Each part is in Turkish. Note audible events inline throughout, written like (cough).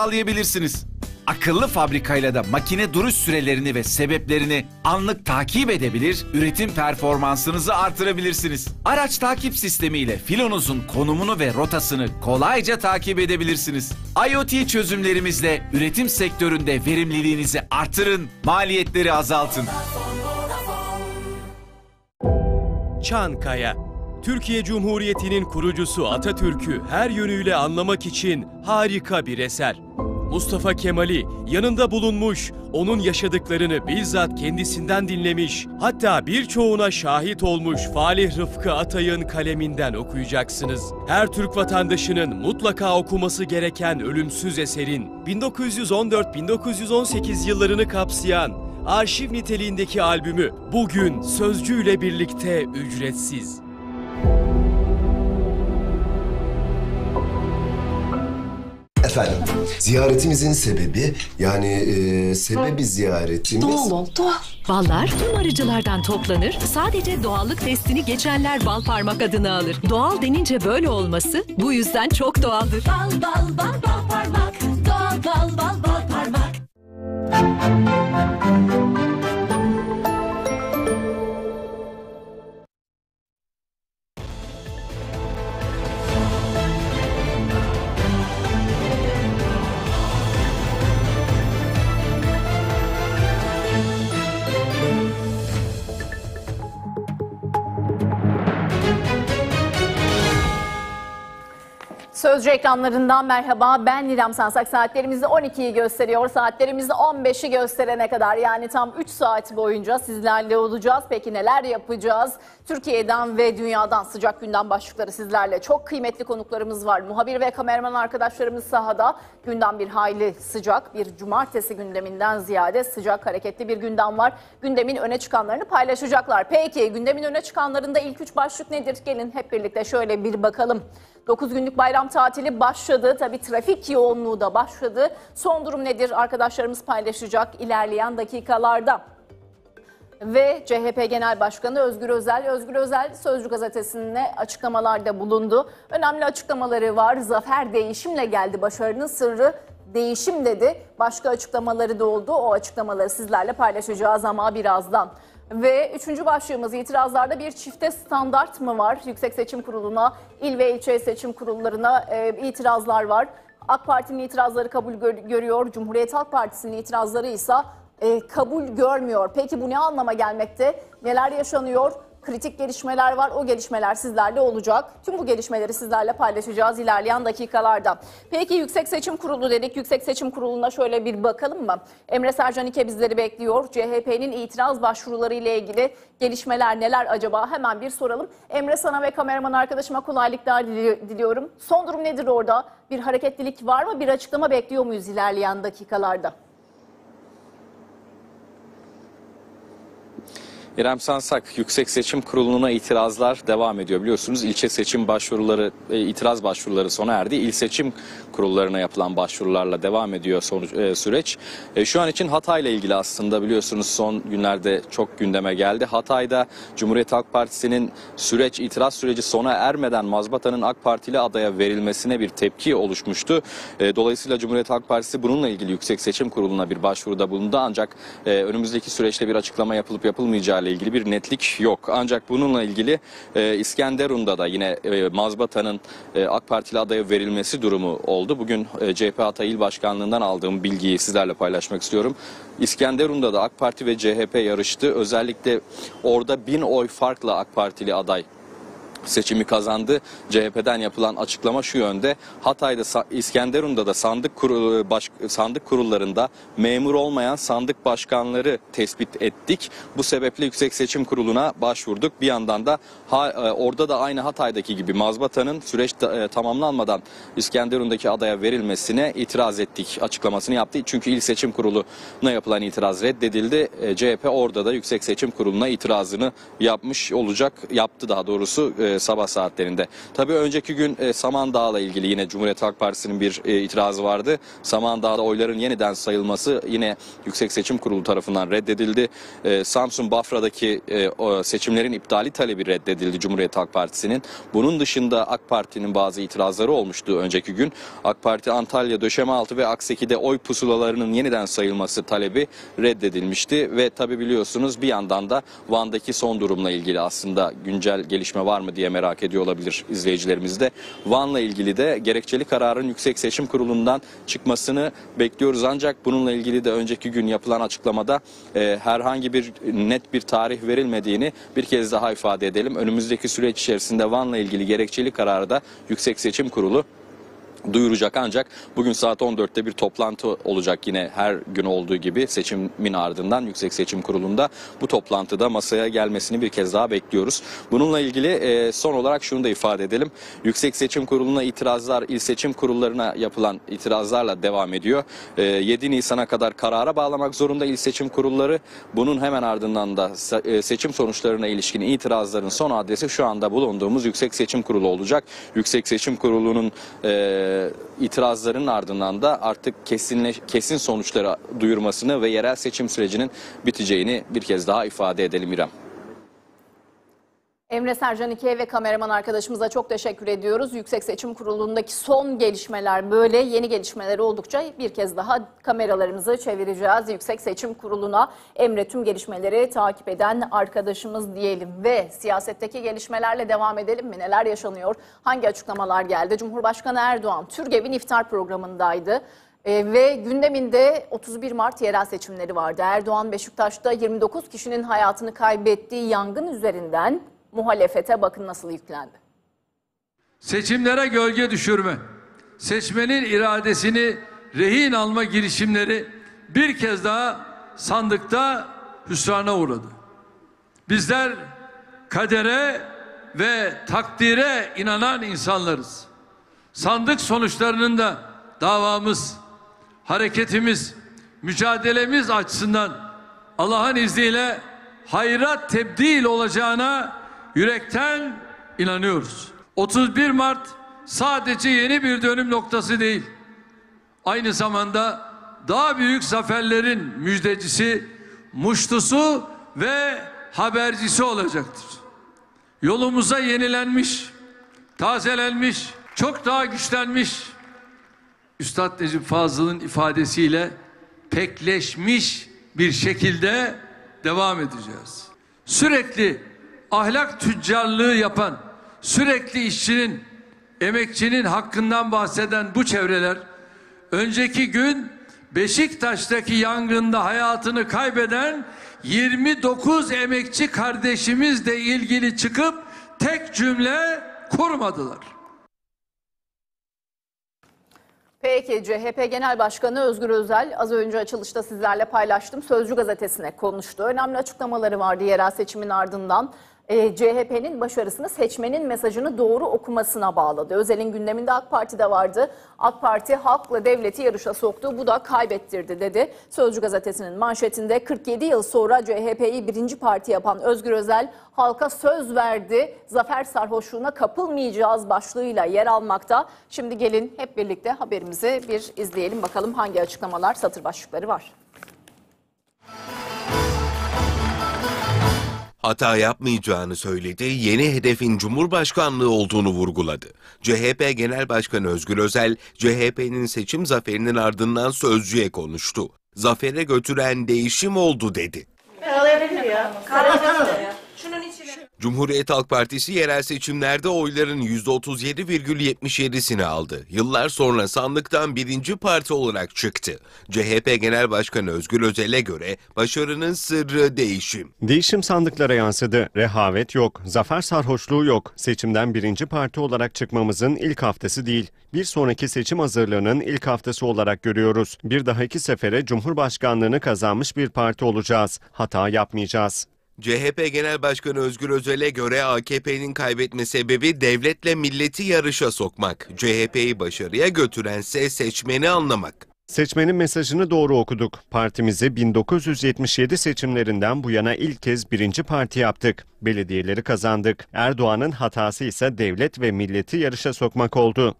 sağlayabilirsiniz. Akıllı fabrikayla da makine duruş sürelerini ve sebeplerini anlık takip edebilir, üretim performansınızı artırabilirsiniz. Araç takip sistemi ile filonuzun konumunu ve rotasını kolayca takip edebilirsiniz. IoT çözümlerimizle üretim sektöründe verimliliğinizi artırın, maliyetleri azaltın. Çankaya. Türkiye Cumhuriyeti'nin kurucusu Atatürk'ü her yönüyle anlamak için harika bir eser. Mustafa Kemal'i yanında bulunmuş, onun yaşadıklarını bizzat kendisinden dinlemiş, hatta birçoğuna şahit olmuş Falih Rıfkı Atay'ın kaleminden okuyacaksınız. Her Türk vatandaşının mutlaka okuması gereken ölümsüz eserin 1914-1918 yıllarını kapsayan arşiv niteliğindeki albümü bugün Sözcü birlikte ücretsiz. Efendim, ziyaretimizin sebebi yani e, sebebi ziyaretimiz... Doğal ol, doğal. Ballar tüm arıcılardan toplanır. Sadece doğallık testini geçenler bal parmak adını alır. Doğal denince böyle olması bu yüzden çok doğaldır. Bal bal bal bal parmak Doğal bal bal bal parmak Sözcü ekranlarından merhaba. Ben Nilem Sansak. Saatlerimizde 12'yi gösteriyor. Saatlerimizde 15'i gösterene kadar yani tam 3 saat boyunca sizlerle olacağız. Peki neler yapacağız? Türkiye'den ve dünyadan sıcak gündem başlıkları sizlerle. Çok kıymetli konuklarımız var. Muhabir ve kameraman arkadaşlarımız sahada. Gündem bir hayli sıcak. Bir cumartesi gündeminden ziyade sıcak hareketli bir gündem var. Gündemin öne çıkanlarını paylaşacaklar. Peki gündemin öne çıkanlarında ilk üç başlık nedir? Gelin hep birlikte şöyle bir bakalım. 9 günlük bayram tatili başladı. Tabii trafik yoğunluğu da başladı. Son durum nedir? Arkadaşlarımız paylaşacak ilerleyen dakikalarda. Ve CHP Genel Başkanı Özgür Özel, Özgür Özel Sözcü gazetesine açıklamalarda bulundu. Önemli açıklamaları var. Zafer değişimle geldi. Başarının sırrı değişim dedi. Başka açıklamaları da oldu. O açıklamaları sizlerle paylaşacağız ama birazdan. Ve üçüncü başlığımız itirazlarda bir çifte standart mı var? Yüksek Seçim Kurulu'na, il ve ilçe seçim kurullarına e, itirazlar var. AK Parti'nin itirazları kabul gör- görüyor, Cumhuriyet Halk Partisi'nin itirazları ise e, kabul görmüyor. Peki bu ne anlama gelmekte? Neler yaşanıyor? Kritik gelişmeler var. O gelişmeler sizlerle olacak. Tüm bu gelişmeleri sizlerle paylaşacağız ilerleyen dakikalarda. Peki Yüksek Seçim Kurulu dedik. Yüksek Seçim Kurulu'na şöyle bir bakalım mı? Emre Sercanike bizleri bekliyor. CHP'nin itiraz başvuruları ile ilgili gelişmeler neler acaba? Hemen bir soralım. Emre sana ve kameraman arkadaşıma kolaylıklar dili- diliyorum. Son durum nedir orada? Bir hareketlilik var mı? Bir açıklama bekliyor muyuz ilerleyen dakikalarda? İrem Sansak Yüksek Seçim Kurulu'na itirazlar devam ediyor. Biliyorsunuz ilçe seçim başvuruları, e, itiraz başvuruları sona erdi. İl seçim kurullarına yapılan başvurularla devam ediyor sonuç, e, süreç. E, şu an için Hatay'la ilgili aslında biliyorsunuz son günlerde çok gündeme geldi. Hatay'da Cumhuriyet Halk Partisi'nin süreç, itiraz süreci sona ermeden Mazbata'nın AK Partili adaya verilmesine bir tepki oluşmuştu. E, dolayısıyla Cumhuriyet Halk Partisi bununla ilgili Yüksek Seçim Kurulu'na bir başvuruda bulundu. Ancak e, önümüzdeki süreçte bir açıklama yapılıp yapılmayacağı ile ilgili bir netlik yok. Ancak bununla ilgili e, İskenderun'da da yine e, Mazbata'nın e, AK Partili adaya verilmesi durumu oldu. Bugün e, CHP Hatay İl Başkanlığı'ndan aldığım bilgiyi sizlerle paylaşmak istiyorum. İskenderun'da da AK Parti ve CHP yarıştı. Özellikle orada bin oy farkla AK Partili aday seçimi kazandı. CHP'den yapılan açıklama şu yönde. Hatay'da İskenderun'da da sandık kurulu baş, sandık kurullarında memur olmayan sandık başkanları tespit ettik. Bu sebeple Yüksek Seçim Kurulu'na başvurduk. Bir yandan da ha, e, orada da aynı Hatay'daki gibi Mazbata'nın süreç e, tamamlanmadan İskenderun'daki adaya verilmesine itiraz ettik açıklamasını yaptı. Çünkü İl Seçim Kurulu'na yapılan itiraz reddedildi. E, CHP orada da Yüksek Seçim Kurulu'na itirazını yapmış olacak. Yaptı daha doğrusu. E, e, sabah saatlerinde. Tabii önceki gün e, Samandağ'la ilgili yine Cumhuriyet Halk Partisi'nin bir e, itirazı vardı. Samandağ'da oyların yeniden sayılması yine Yüksek Seçim Kurulu tarafından reddedildi. E, Samsun Bafra'daki e, o seçimlerin iptali talebi reddedildi Cumhuriyet Halk Partisi'nin. Bunun dışında AK Parti'nin bazı itirazları olmuştu önceki gün. AK Parti Antalya, Döşemealtı ve Akseki'de oy pusulalarının yeniden sayılması talebi reddedilmişti ve tabi biliyorsunuz bir yandan da Van'daki son durumla ilgili aslında güncel gelişme var mı diye merak ediyor olabilir izleyicilerimiz de. Van'la ilgili de gerekçeli kararın Yüksek Seçim Kurulu'ndan çıkmasını bekliyoruz ancak bununla ilgili de önceki gün yapılan açıklamada e, herhangi bir net bir tarih verilmediğini bir kez daha ifade edelim. Önümüzdeki süreç içerisinde Van'la ilgili gerekçeli kararı da Yüksek Seçim Kurulu duyuracak ancak bugün saat 14'te bir toplantı olacak yine her gün olduğu gibi seçimin ardından Yüksek Seçim Kurulu'nda bu toplantıda masaya gelmesini bir kez daha bekliyoruz. Bununla ilgili e, son olarak şunu da ifade edelim. Yüksek Seçim Kurulu'na itirazlar il seçim kurullarına yapılan itirazlarla devam ediyor. E, 7 Nisan'a kadar karara bağlamak zorunda il seçim kurulları. Bunun hemen ardından da e, seçim sonuçlarına ilişkin itirazların son adresi şu anda bulunduğumuz Yüksek Seçim Kurulu olacak. Yüksek Seçim Kurulu'nun e, itirazların ardından da artık kesinle, kesin sonuçları duyurmasını ve yerel seçim sürecinin biteceğini bir kez daha ifade edelim İrem. Emre Sercan İkiye ve kameraman arkadaşımıza çok teşekkür ediyoruz. Yüksek Seçim Kurulu'ndaki son gelişmeler böyle yeni gelişmeler oldukça bir kez daha kameralarımızı çevireceğiz. Yüksek Seçim Kurulu'na Emre tüm gelişmeleri takip eden arkadaşımız diyelim ve siyasetteki gelişmelerle devam edelim mi? Neler yaşanıyor? Hangi açıklamalar geldi? Cumhurbaşkanı Erdoğan Türgev'in iftar programındaydı. Ee, ve gündeminde 31 Mart yerel seçimleri vardı. Erdoğan Beşiktaş'ta 29 kişinin hayatını kaybettiği yangın üzerinden muhalefete bakın nasıl yüklendi. seçimlere gölge düşürme, seçmenin iradesini rehin alma girişimleri bir kez daha sandıkta hüsrana uğradı. Bizler kadere ve takdire inanan insanlarız. Sandık sonuçlarının da davamız, hareketimiz, mücadelemiz açısından Allah'ın izniyle hayra tebdil olacağına yürekten inanıyoruz. 31 Mart sadece yeni bir dönüm noktası değil. Aynı zamanda daha büyük zaferlerin müjdecisi, muştusu ve habercisi olacaktır. Yolumuza yenilenmiş, tazelenmiş, çok daha güçlenmiş, Üstad Necip Fazıl'ın ifadesiyle pekleşmiş bir şekilde devam edeceğiz. Sürekli ahlak tüccarlığı yapan, sürekli işçinin, emekçinin hakkından bahseden bu çevreler önceki gün Beşiktaş'taki yangında hayatını kaybeden 29 emekçi kardeşimizle ilgili çıkıp tek cümle kurmadılar. Peki CHP Genel Başkanı Özgür Özel az önce açılışta sizlerle paylaştım. Sözcü gazetesine konuştu. Önemli açıklamaları vardı yerel seçimin ardından. Ee, CHP'nin başarısını seçmenin mesajını doğru okumasına bağladı. Özel'in gündeminde AK Parti de vardı. AK Parti halkla devleti yarışa soktu. Bu da kaybettirdi dedi. Sözcü gazetesinin manşetinde 47 yıl sonra CHP'yi birinci parti yapan Özgür Özel halka söz verdi. Zafer sarhoşluğuna kapılmayacağız başlığıyla yer almakta. Şimdi gelin hep birlikte haberimizi bir izleyelim bakalım hangi açıklamalar satır başlıkları var. Hata yapmayacağını söyledi, yeni hedefin Cumhurbaşkanlığı olduğunu vurguladı. CHP Genel Başkanı Özgür Özel, CHP'nin seçim zaferinin ardından sözcüye konuştu. Zafere götüren değişim oldu dedi. Cumhuriyet Halk Partisi yerel seçimlerde oyların %37,77'sini aldı. Yıllar sonra sandıktan birinci parti olarak çıktı. CHP Genel Başkanı Özgür Özel'e göre başarının sırrı değişim. Değişim sandıklara yansıdı. Rehavet yok, zafer sarhoşluğu yok. Seçimden birinci parti olarak çıkmamızın ilk haftası değil. Bir sonraki seçim hazırlığının ilk haftası olarak görüyoruz. Bir dahaki sefere Cumhurbaşkanlığını kazanmış bir parti olacağız. Hata yapmayacağız. CHP Genel Başkanı Özgür Özel'e göre AKP'nin kaybetme sebebi devletle milleti yarışa sokmak. CHP'yi başarıya götürense seçmeni anlamak. Seçmenin mesajını doğru okuduk. Partimizi 1977 seçimlerinden bu yana ilk kez birinci parti yaptık. Belediyeleri kazandık. Erdoğan'ın hatası ise devlet ve milleti yarışa sokmak oldu.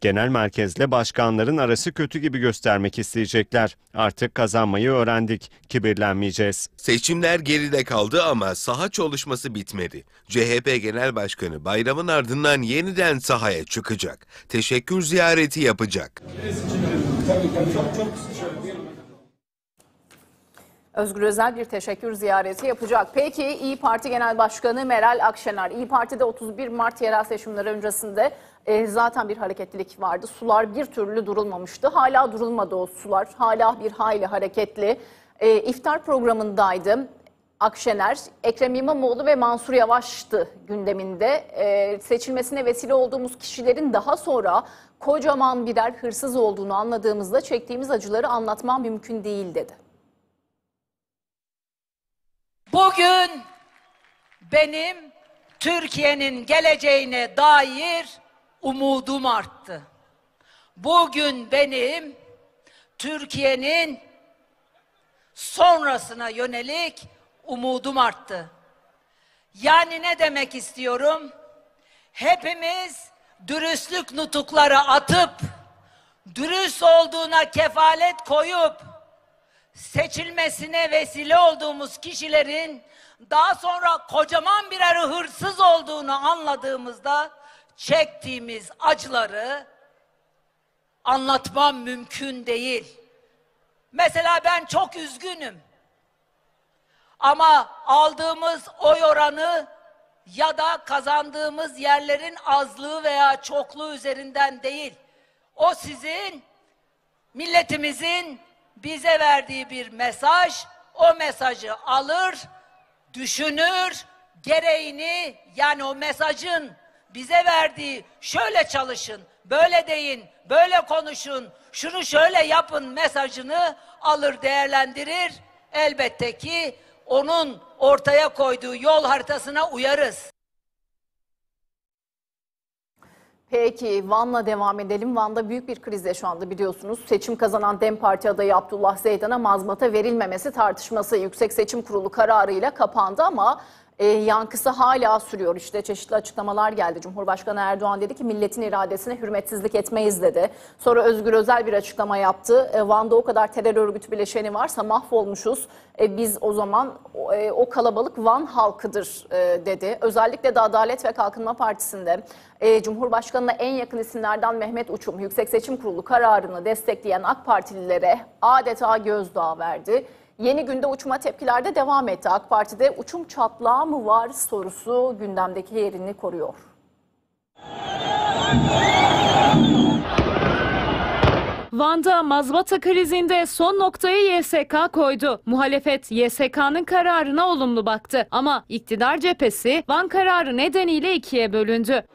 Genel merkezle başkanların arası kötü gibi göstermek isteyecekler. Artık kazanmayı öğrendik. Kibirlenmeyeceğiz. Seçimler geride kaldı ama saha çalışması bitmedi. CHP Genel Başkanı bayramın ardından yeniden sahaya çıkacak. Teşekkür ziyareti yapacak. Özgür Özel bir teşekkür ziyareti yapacak. Peki İyi Parti Genel Başkanı Meral Akşener, İyi Parti'de 31 Mart yerel seçimleri öncesinde e, zaten bir hareketlilik vardı. Sular bir türlü durulmamıştı. Hala durulmadı o sular. Hala bir hayli hareketli. E, iftar programındaydı. Akşener, Ekrem İmamoğlu ve Mansur Yavaş'tı gündeminde. E, seçilmesine vesile olduğumuz kişilerin daha sonra kocaman birer hırsız olduğunu anladığımızda çektiğimiz acıları anlatmam mümkün değil dedi. Bugün benim Türkiye'nin geleceğine dair umudum arttı. Bugün benim Türkiye'nin sonrasına yönelik umudum arttı. Yani ne demek istiyorum? Hepimiz dürüstlük nutukları atıp dürüst olduğuna kefalet koyup seçilmesine vesile olduğumuz kişilerin daha sonra kocaman birer hırsız olduğunu anladığımızda çektiğimiz acıları anlatmam mümkün değil. Mesela ben çok üzgünüm. Ama aldığımız oy oranı ya da kazandığımız yerlerin azlığı veya çokluğu üzerinden değil. O sizin milletimizin bize verdiği bir mesaj, o mesajı alır, düşünür, gereğini yani o mesajın bize verdiği şöyle çalışın, böyle deyin, böyle konuşun, şunu şöyle yapın mesajını alır değerlendirir. Elbette ki onun ortaya koyduğu yol haritasına uyarız. Peki Van'la devam edelim. Van'da büyük bir krizde şu anda biliyorsunuz. Seçim kazanan DEM Parti adayı Abdullah Zeydan'a mazmata verilmemesi tartışması Yüksek Seçim Kurulu kararıyla kapandı ama e, yankısı hala sürüyor. İşte çeşitli açıklamalar geldi. Cumhurbaşkanı Erdoğan dedi ki milletin iradesine hürmetsizlik etmeyiz dedi. Sonra Özgür Özel bir açıklama yaptı. E, Van'da o kadar terör örgütü bileşeni varsa mahvolmuşuz. E, biz o zaman e, o kalabalık Van halkıdır e, dedi. Özellikle de Adalet ve Kalkınma Partisi'nde e, Cumhurbaşkanı'na en yakın isimlerden Mehmet Uçum Yüksek Seçim Kurulu kararını destekleyen AK Partililere adeta gözdağı verdi. Yeni günde uçma tepkiler de devam etti. AK Parti'de uçum çatlağı mı var sorusu gündemdeki yerini koruyor. Van'da mazbata krizinde son noktayı YSK koydu. Muhalefet YSK'nın kararına olumlu baktı ama iktidar cephesi Van kararı nedeniyle ikiye bölündü.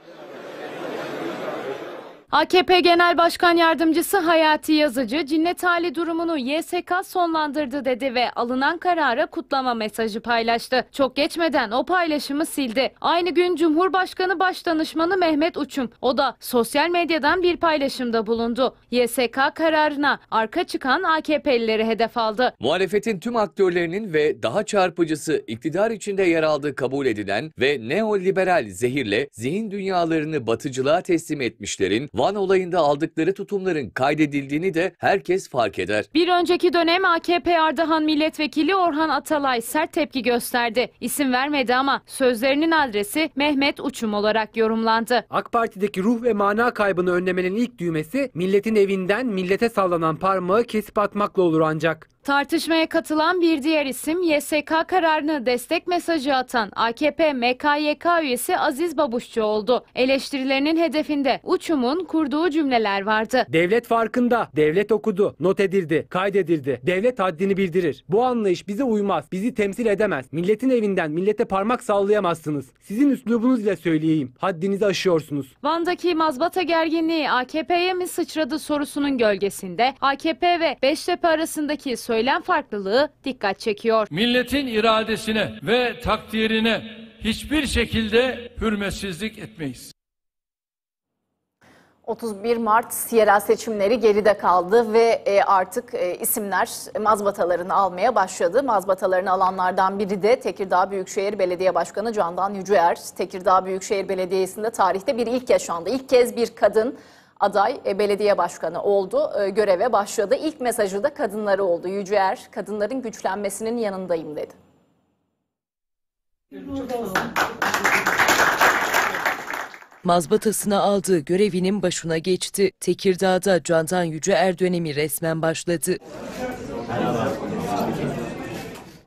AKP Genel Başkan Yardımcısı Hayati Yazıcı cinnet hali durumunu YSK sonlandırdı dedi ve alınan karara kutlama mesajı paylaştı. Çok geçmeden o paylaşımı sildi. Aynı gün Cumhurbaşkanı Başdanışmanı Mehmet Uçum o da sosyal medyadan bir paylaşımda bulundu. YSK kararına arka çıkan AKP'lileri hedef aldı. Muhalefetin tüm aktörlerinin ve daha çarpıcısı iktidar içinde yer aldığı kabul edilen ve neoliberal zehirle zihin dünyalarını batıcılığa teslim etmişlerin Van olayında aldıkları tutumların kaydedildiğini de herkes fark eder. Bir önceki dönem AKP Ardahan Milletvekili Orhan Atalay sert tepki gösterdi. İsim vermedi ama sözlerinin adresi Mehmet Uçum olarak yorumlandı. AK Parti'deki ruh ve mana kaybını önlemenin ilk düğmesi milletin evinden millete sallanan parmağı kesip atmakla olur ancak. Tartışmaya katılan bir diğer isim YSK kararını destek mesajı atan AKP MKYK üyesi Aziz Babuşçu oldu. Eleştirilerinin hedefinde Uçum'un kurduğu cümleler vardı. Devlet farkında, devlet okudu, not edildi, kaydedildi. Devlet haddini bildirir. Bu anlayış bize uymaz, bizi temsil edemez. Milletin evinden millete parmak sallayamazsınız. Sizin üslubunuz ile söyleyeyim. Haddinizi aşıyorsunuz. Van'daki mazbata gerginliği AKP'ye mi sıçradı sorusunun gölgesinde AKP ve Beştepe arasındaki söylem farklılığı dikkat çekiyor. Milletin iradesine ve takdirine hiçbir şekilde hürmetsizlik etmeyiz. 31 Mart yerel seçimleri geride kaldı ve e, artık e, isimler mazbatalarını almaya başladı. Mazbatalarını alanlardan biri de Tekirdağ Büyükşehir Belediye Başkanı Candan Yüceer. Tekirdağ Büyükşehir Belediyesi'nde tarihte bir ilk yaşandı. İlk kez bir kadın aday e, belediye başkanı oldu, e, göreve başladı. İlk mesajı da kadınları oldu. Yüceer, kadınların güçlenmesinin yanındayım dedi. Mazbatasını aldığı görevinin başına geçti. Tekirdağ'da Candan Yüceer dönemi resmen başladı.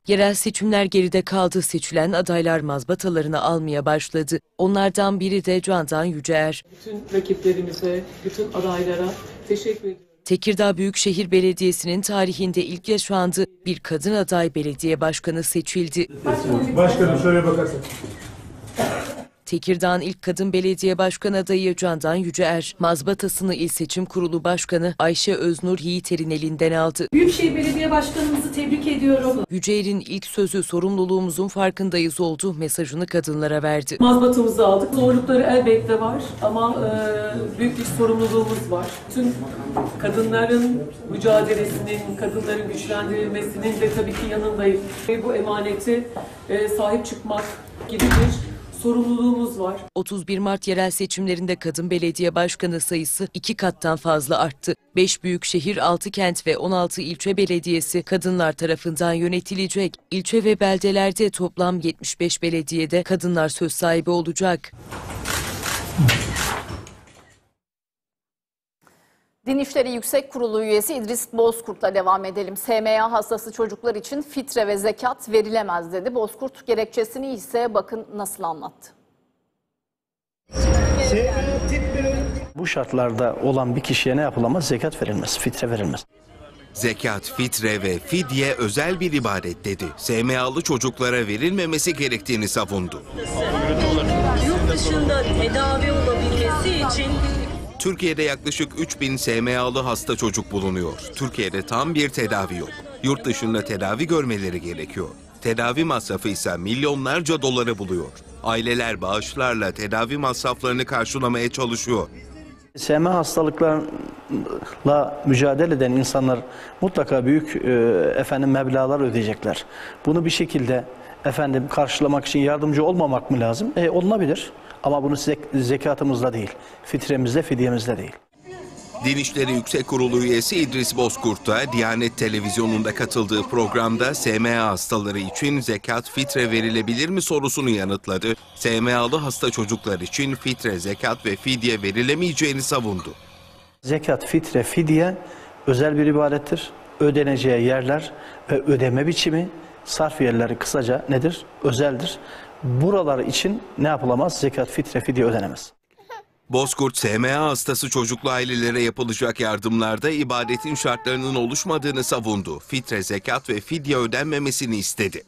Yerel seçimler geride kaldı. Seçilen adaylar mazbatalarını almaya başladı. Onlardan biri de Candan Yüceer. Bütün rakiplerimize, bütün adaylara teşekkür ediyorum. Tekirdağ Büyükşehir Belediyesi'nin tarihinde ilk yaşandı. Bir kadın aday belediye başkanı seçildi. Başkanım şöyle bakarsak. Tekirdağ'ın ilk kadın belediye başkan adayı Candan Yüceer, mazbatasını İl Seçim Kurulu Başkanı Ayşe Öznur Yiğiter'in elinden aldı. Büyükşehir Belediye Başkanımızı tebrik ediyorum. Yüceer'in ilk sözü sorumluluğumuzun farkındayız oldu mesajını kadınlara verdi. Mazbatamızı aldık. Zorlukları elbette var ama e, büyük bir sorumluluğumuz var. Tüm kadınların mücadelesinin, kadınların güçlendirilmesinin de tabii ki yanındayım. Ve bu emaneti e, sahip çıkmak gibi bir sorumluluğumuz var. 31 Mart yerel seçimlerinde kadın belediye başkanı sayısı iki kattan fazla arttı. 5 büyük şehir, 6 kent ve 16 ilçe belediyesi kadınlar tarafından yönetilecek. İlçe ve beldelerde toplam 75 belediyede kadınlar söz sahibi olacak. Din İşleri Yüksek Kurulu üyesi İdris Bozkurt'la devam edelim. SMA hastası çocuklar için fitre ve zekat verilemez dedi. Bozkurt gerekçesini ise bakın nasıl anlattı. Bu şartlarda olan bir kişiye ne yapılamaz? Zekat verilmez, fitre verilmez. Zekat, fitre ve fidye özel bir ibadet dedi. SMA'lı çocuklara verilmemesi gerektiğini savundu. Yurt dışında tedavi için Türkiye'de yaklaşık 3000 SMA'lı hasta çocuk bulunuyor. Türkiye'de tam bir tedavi yok. Yurt dışında tedavi görmeleri gerekiyor. Tedavi masrafı ise milyonlarca doları buluyor. Aileler bağışlarla tedavi masraflarını karşılamaya çalışıyor. SMA hastalıklarla mücadele eden insanlar mutlaka büyük e, efendim meblağlar ödeyecekler. Bunu bir şekilde efendim karşılamak için yardımcı olmamak mı lazım? E, olunabilir. Ama bunu zek- zekatımızla değil, fitremizle, fidyemizle değil. Din İşleri Yüksek Kurulu üyesi İdris Bozkurt da Diyanet Televizyonu'nda katıldığı programda SMA hastaları için zekat fitre verilebilir mi sorusunu yanıtladı. SMA'lı hasta çocuklar için fitre, zekat ve fidye verilemeyeceğini savundu. Zekat, fitre, fidye özel bir ibadettir. Ödeneceği yerler ve ödeme biçimi, sarf yerleri kısaca nedir? Özeldir. Buralar için ne yapılamaz? Zekat, fitre, fidye ödenemez. Bozkurt, SMA hastası çocuklu ailelere yapılacak yardımlarda ibadetin şartlarının oluşmadığını savundu. Fitre, zekat ve fidye ödenmemesini istedi.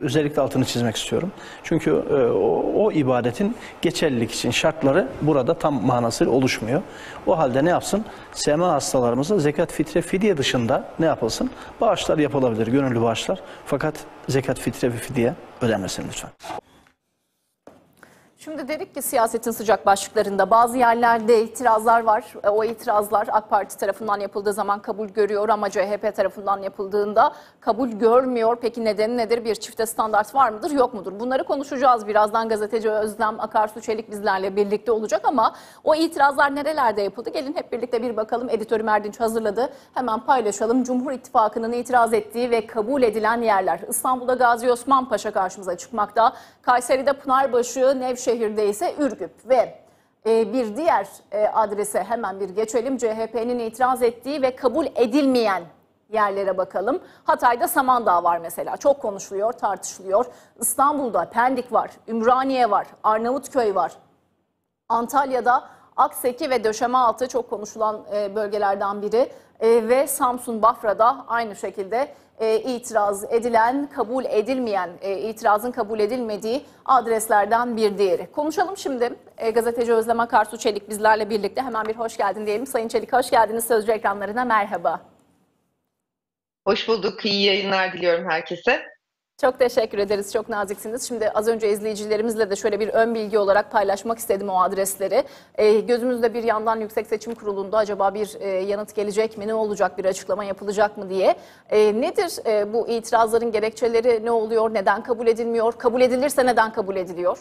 Özellikle altını çizmek istiyorum. Çünkü e, o, o ibadetin geçerlilik için şartları burada tam manasıyla oluşmuyor. O halde ne yapsın? SMA hastalarımıza zekat, fitre, fidye dışında ne yapılsın? Bağışlar yapılabilir, gönüllü bağışlar. Fakat zekat, fitre ve fidye ödenmesin lütfen. Şimdi dedik ki siyasetin sıcak başlıklarında bazı yerlerde itirazlar var. E, O itirazlar AK Parti tarafından yapıldığı zaman kabul görüyor ama CHP tarafından yapıldığında kabul görmüyor. Peki nedeni nedir? Bir çifte standart var mıdır yok mudur? Bunları konuşacağız. Birazdan gazeteci Özlem Akarsu Çelik bizlerle birlikte olacak ama o itirazlar nerelerde yapıldı? Gelin hep birlikte bir bakalım. Editörüm Erdinç hazırladı. Hemen paylaşalım. Cumhur İttifakı'nın itiraz ettiği ve kabul edilen yerler. İstanbul'da Gazi Osman Paşa karşımıza çıkmakta. Kayseri'de Pınarbaşı, Nevşehir'de ise Ürgüp ve e, bir diğer e, adrese hemen bir geçelim. CHP'nin itiraz ettiği ve kabul edilmeyen yerlere bakalım. Hatay'da Samandağ var mesela. Çok konuşuluyor, tartışılıyor. İstanbul'da Pendik var, Ümraniye var, Arnavutköy var. Antalya'da Akseki ve Döşemealtı çok konuşulan e, bölgelerden biri ve Samsun Bafra'da aynı şekilde e, itiraz edilen, kabul edilmeyen, e, itirazın kabul edilmediği adreslerden bir diğeri. Konuşalım şimdi. E, gazeteci Özlem Akarsu Çelik bizlerle birlikte. Hemen bir hoş geldin diyelim. Sayın Çelik hoş geldiniz Sözcü ekranlarına. Merhaba. Hoş bulduk. İyi yayınlar diliyorum herkese. Çok teşekkür ederiz. Çok naziksiniz. Şimdi az önce izleyicilerimizle de şöyle bir ön bilgi olarak paylaşmak istedim o adresleri. Ee, gözümüzde bir yandan Yüksek Seçim Kurulu'nda acaba bir e, yanıt gelecek mi, ne olacak, bir açıklama yapılacak mı diye. E, nedir e, bu itirazların gerekçeleri, ne oluyor, neden kabul edilmiyor, kabul edilirse neden kabul ediliyor?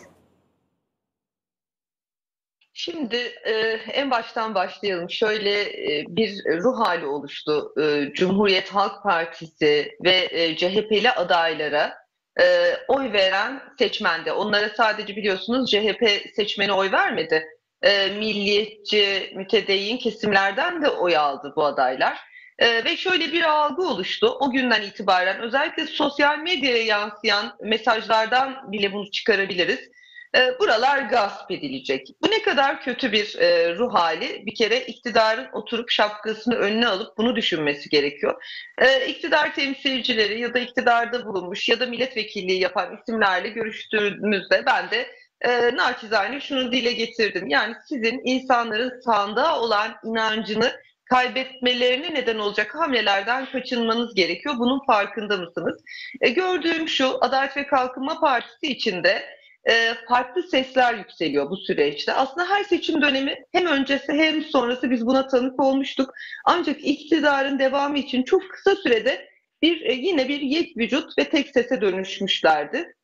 Şimdi e, en baştan başlayalım. Şöyle e, bir ruh hali oluştu. E, Cumhuriyet Halk Partisi ve e, CHP'li adaylara e, oy veren seçmende. Onlara sadece biliyorsunuz CHP seçmeni oy vermedi. E, milliyetçi, mütedeyyin kesimlerden de oy aldı bu adaylar. E, ve şöyle bir algı oluştu. O günden itibaren özellikle sosyal medyaya yansıyan mesajlardan bile bunu çıkarabiliriz e, buralar gasp edilecek. Bu ne kadar kötü bir e, ruh hali. Bir kere iktidarın oturup şapkasını önüne alıp bunu düşünmesi gerekiyor. E, iktidar temsilcileri ya da iktidarda bulunmuş ya da milletvekilliği yapan isimlerle görüştüğümüzde ben de e, naçizane şunu dile getirdim. Yani sizin insanların sandığa olan inancını kaybetmelerine neden olacak hamlelerden kaçınmanız gerekiyor. Bunun farkında mısınız? E, gördüğüm şu Adalet ve Kalkınma Partisi içinde e, farklı sesler yükseliyor bu süreçte. Aslında her seçim dönemi hem öncesi hem sonrası biz buna tanık olmuştuk. Ancak iktidarın devamı için çok kısa sürede bir e, yine bir yek vücut ve tek sese dönüşmüşlerdi.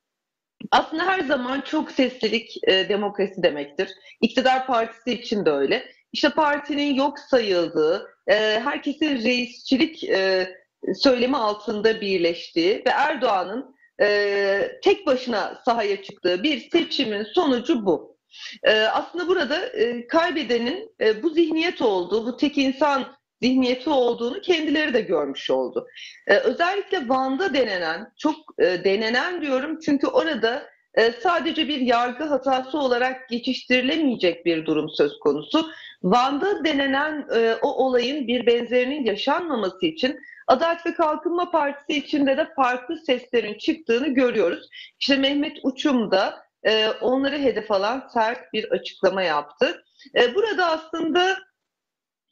Aslında her zaman çok seslilik e, demokrasi demektir. İktidar partisi için de öyle. İşte partinin yok sayıldığı, e, herkesin reisçilik e, söylemi altında birleştiği ve Erdoğan'ın e, tek başına sahaya çıktığı bir seçimin sonucu bu. E, aslında burada e, kaybedenin e, bu zihniyet olduğu, bu tek insan zihniyeti olduğunu kendileri de görmüş oldu. E, özellikle Van'da denenen, çok e, denenen diyorum çünkü orada e, sadece bir yargı hatası olarak geçiştirilemeyecek bir durum söz konusu. Van'da denenen e, o olayın bir benzerinin yaşanmaması için Adalet ve Kalkınma Partisi içinde de farklı seslerin çıktığını görüyoruz. İşte Mehmet Uçum da e, onları hedef alan sert bir açıklama yaptı. E, burada aslında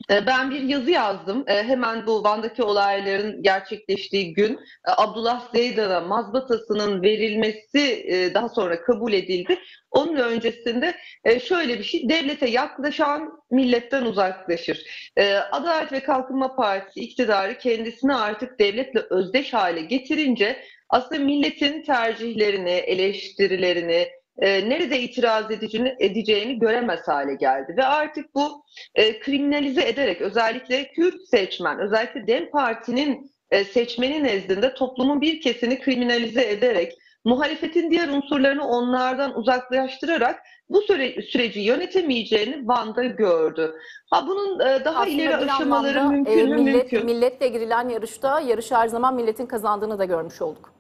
ben bir yazı yazdım. E, hemen bu Van'daki olayların gerçekleştiği gün e, Abdullah Zeydan'a mazbatasının verilmesi daha sonra kabul edildi. Onun öncesinde şöyle bir şey, devlete yaklaşan milletten uzaklaşır. Adalet ve Kalkınma Partisi iktidarı kendisini artık devletle özdeş hale getirince aslında milletin tercihlerini, eleştirilerini, e, nerede itiraz edeceğini, edeceğini göremez hale geldi. Ve artık bu e, kriminalize ederek özellikle Kürt seçmen, özellikle DEM Parti'nin e, seçmeni nezdinde toplumun bir kesini kriminalize ederek muhalefetin diğer unsurlarını onlardan uzaklaştırarak bu süre, süreci yönetemeyeceğini Van'da gördü. Ha bunun e, daha Aslında ileri aşamaları anlamda, mümkün e, mü? millet, Mümkün. Milletle girilen yarışta yarış her zaman milletin kazandığını da görmüş olduk.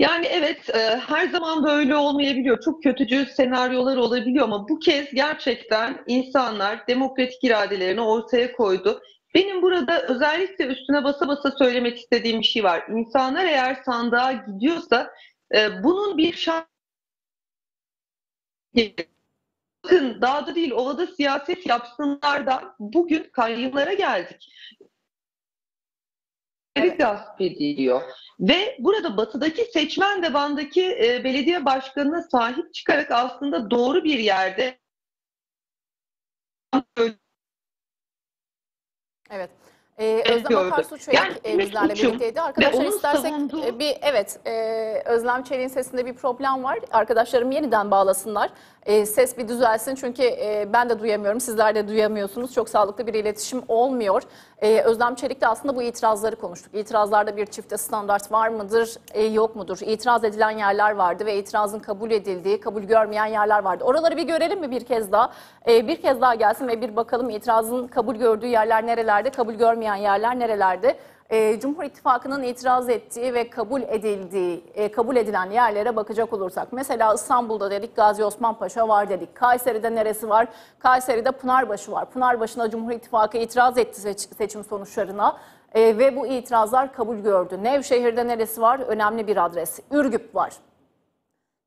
Yani evet e, her zaman böyle olmayabiliyor. Çok kötücül senaryolar olabiliyor ama bu kez gerçekten insanlar demokratik iradelerini ortaya koydu. Benim burada özellikle üstüne basa basa söylemek istediğim bir şey var. İnsanlar eğer sandığa gidiyorsa e, bunun bir şart Bakın dağda değil ovada siyaset yapsınlardan bugün kayyımlara geldik. Evet. gasp ediliyor. Ve burada batıdaki seçmen de Van'daki e, belediye başkanına sahip çıkarak aslında doğru bir yerde Evet. Ee, Özlem. Akarsu Çelik Yani e, bizlerle birlikteydi. Arkadaşlar istersek savunduğu- e, bir evet e, Özlem Çelik'in sesinde bir problem var. Arkadaşlarım yeniden bağlasınlar. E, ses bir düzelsin çünkü e, ben de duyamıyorum. Sizler de duyamıyorsunuz. Çok sağlıklı bir iletişim olmuyor. E, Özlem Çelik'te aslında bu itirazları konuştuk. İtirazlarda bir çifte standart var mıdır, e, yok mudur? İtiraz edilen yerler vardı ve itirazın kabul edildiği, kabul görmeyen yerler vardı. Oraları bir görelim mi bir kez daha? E, bir kez daha gelsin ve bir bakalım itirazın kabul gördüğü yerler nerelerde, kabul görmeyen yerler nerelerde? E, Cumhur İttifakı'nın itiraz ettiği ve kabul edildiği, e, kabul edilen yerlere bakacak olursak. Mesela İstanbul'da dedik Gazi Osman Paşa var dedik. Kayseri'de neresi var? Kayseri'de Pınarbaşı var. Pınarbaşı'na Cumhur İttifakı itiraz etti seç- seçim sonuçlarına. E, ve bu itirazlar kabul gördü. Nevşehir'de neresi var? Önemli bir adres. Ürgüp var.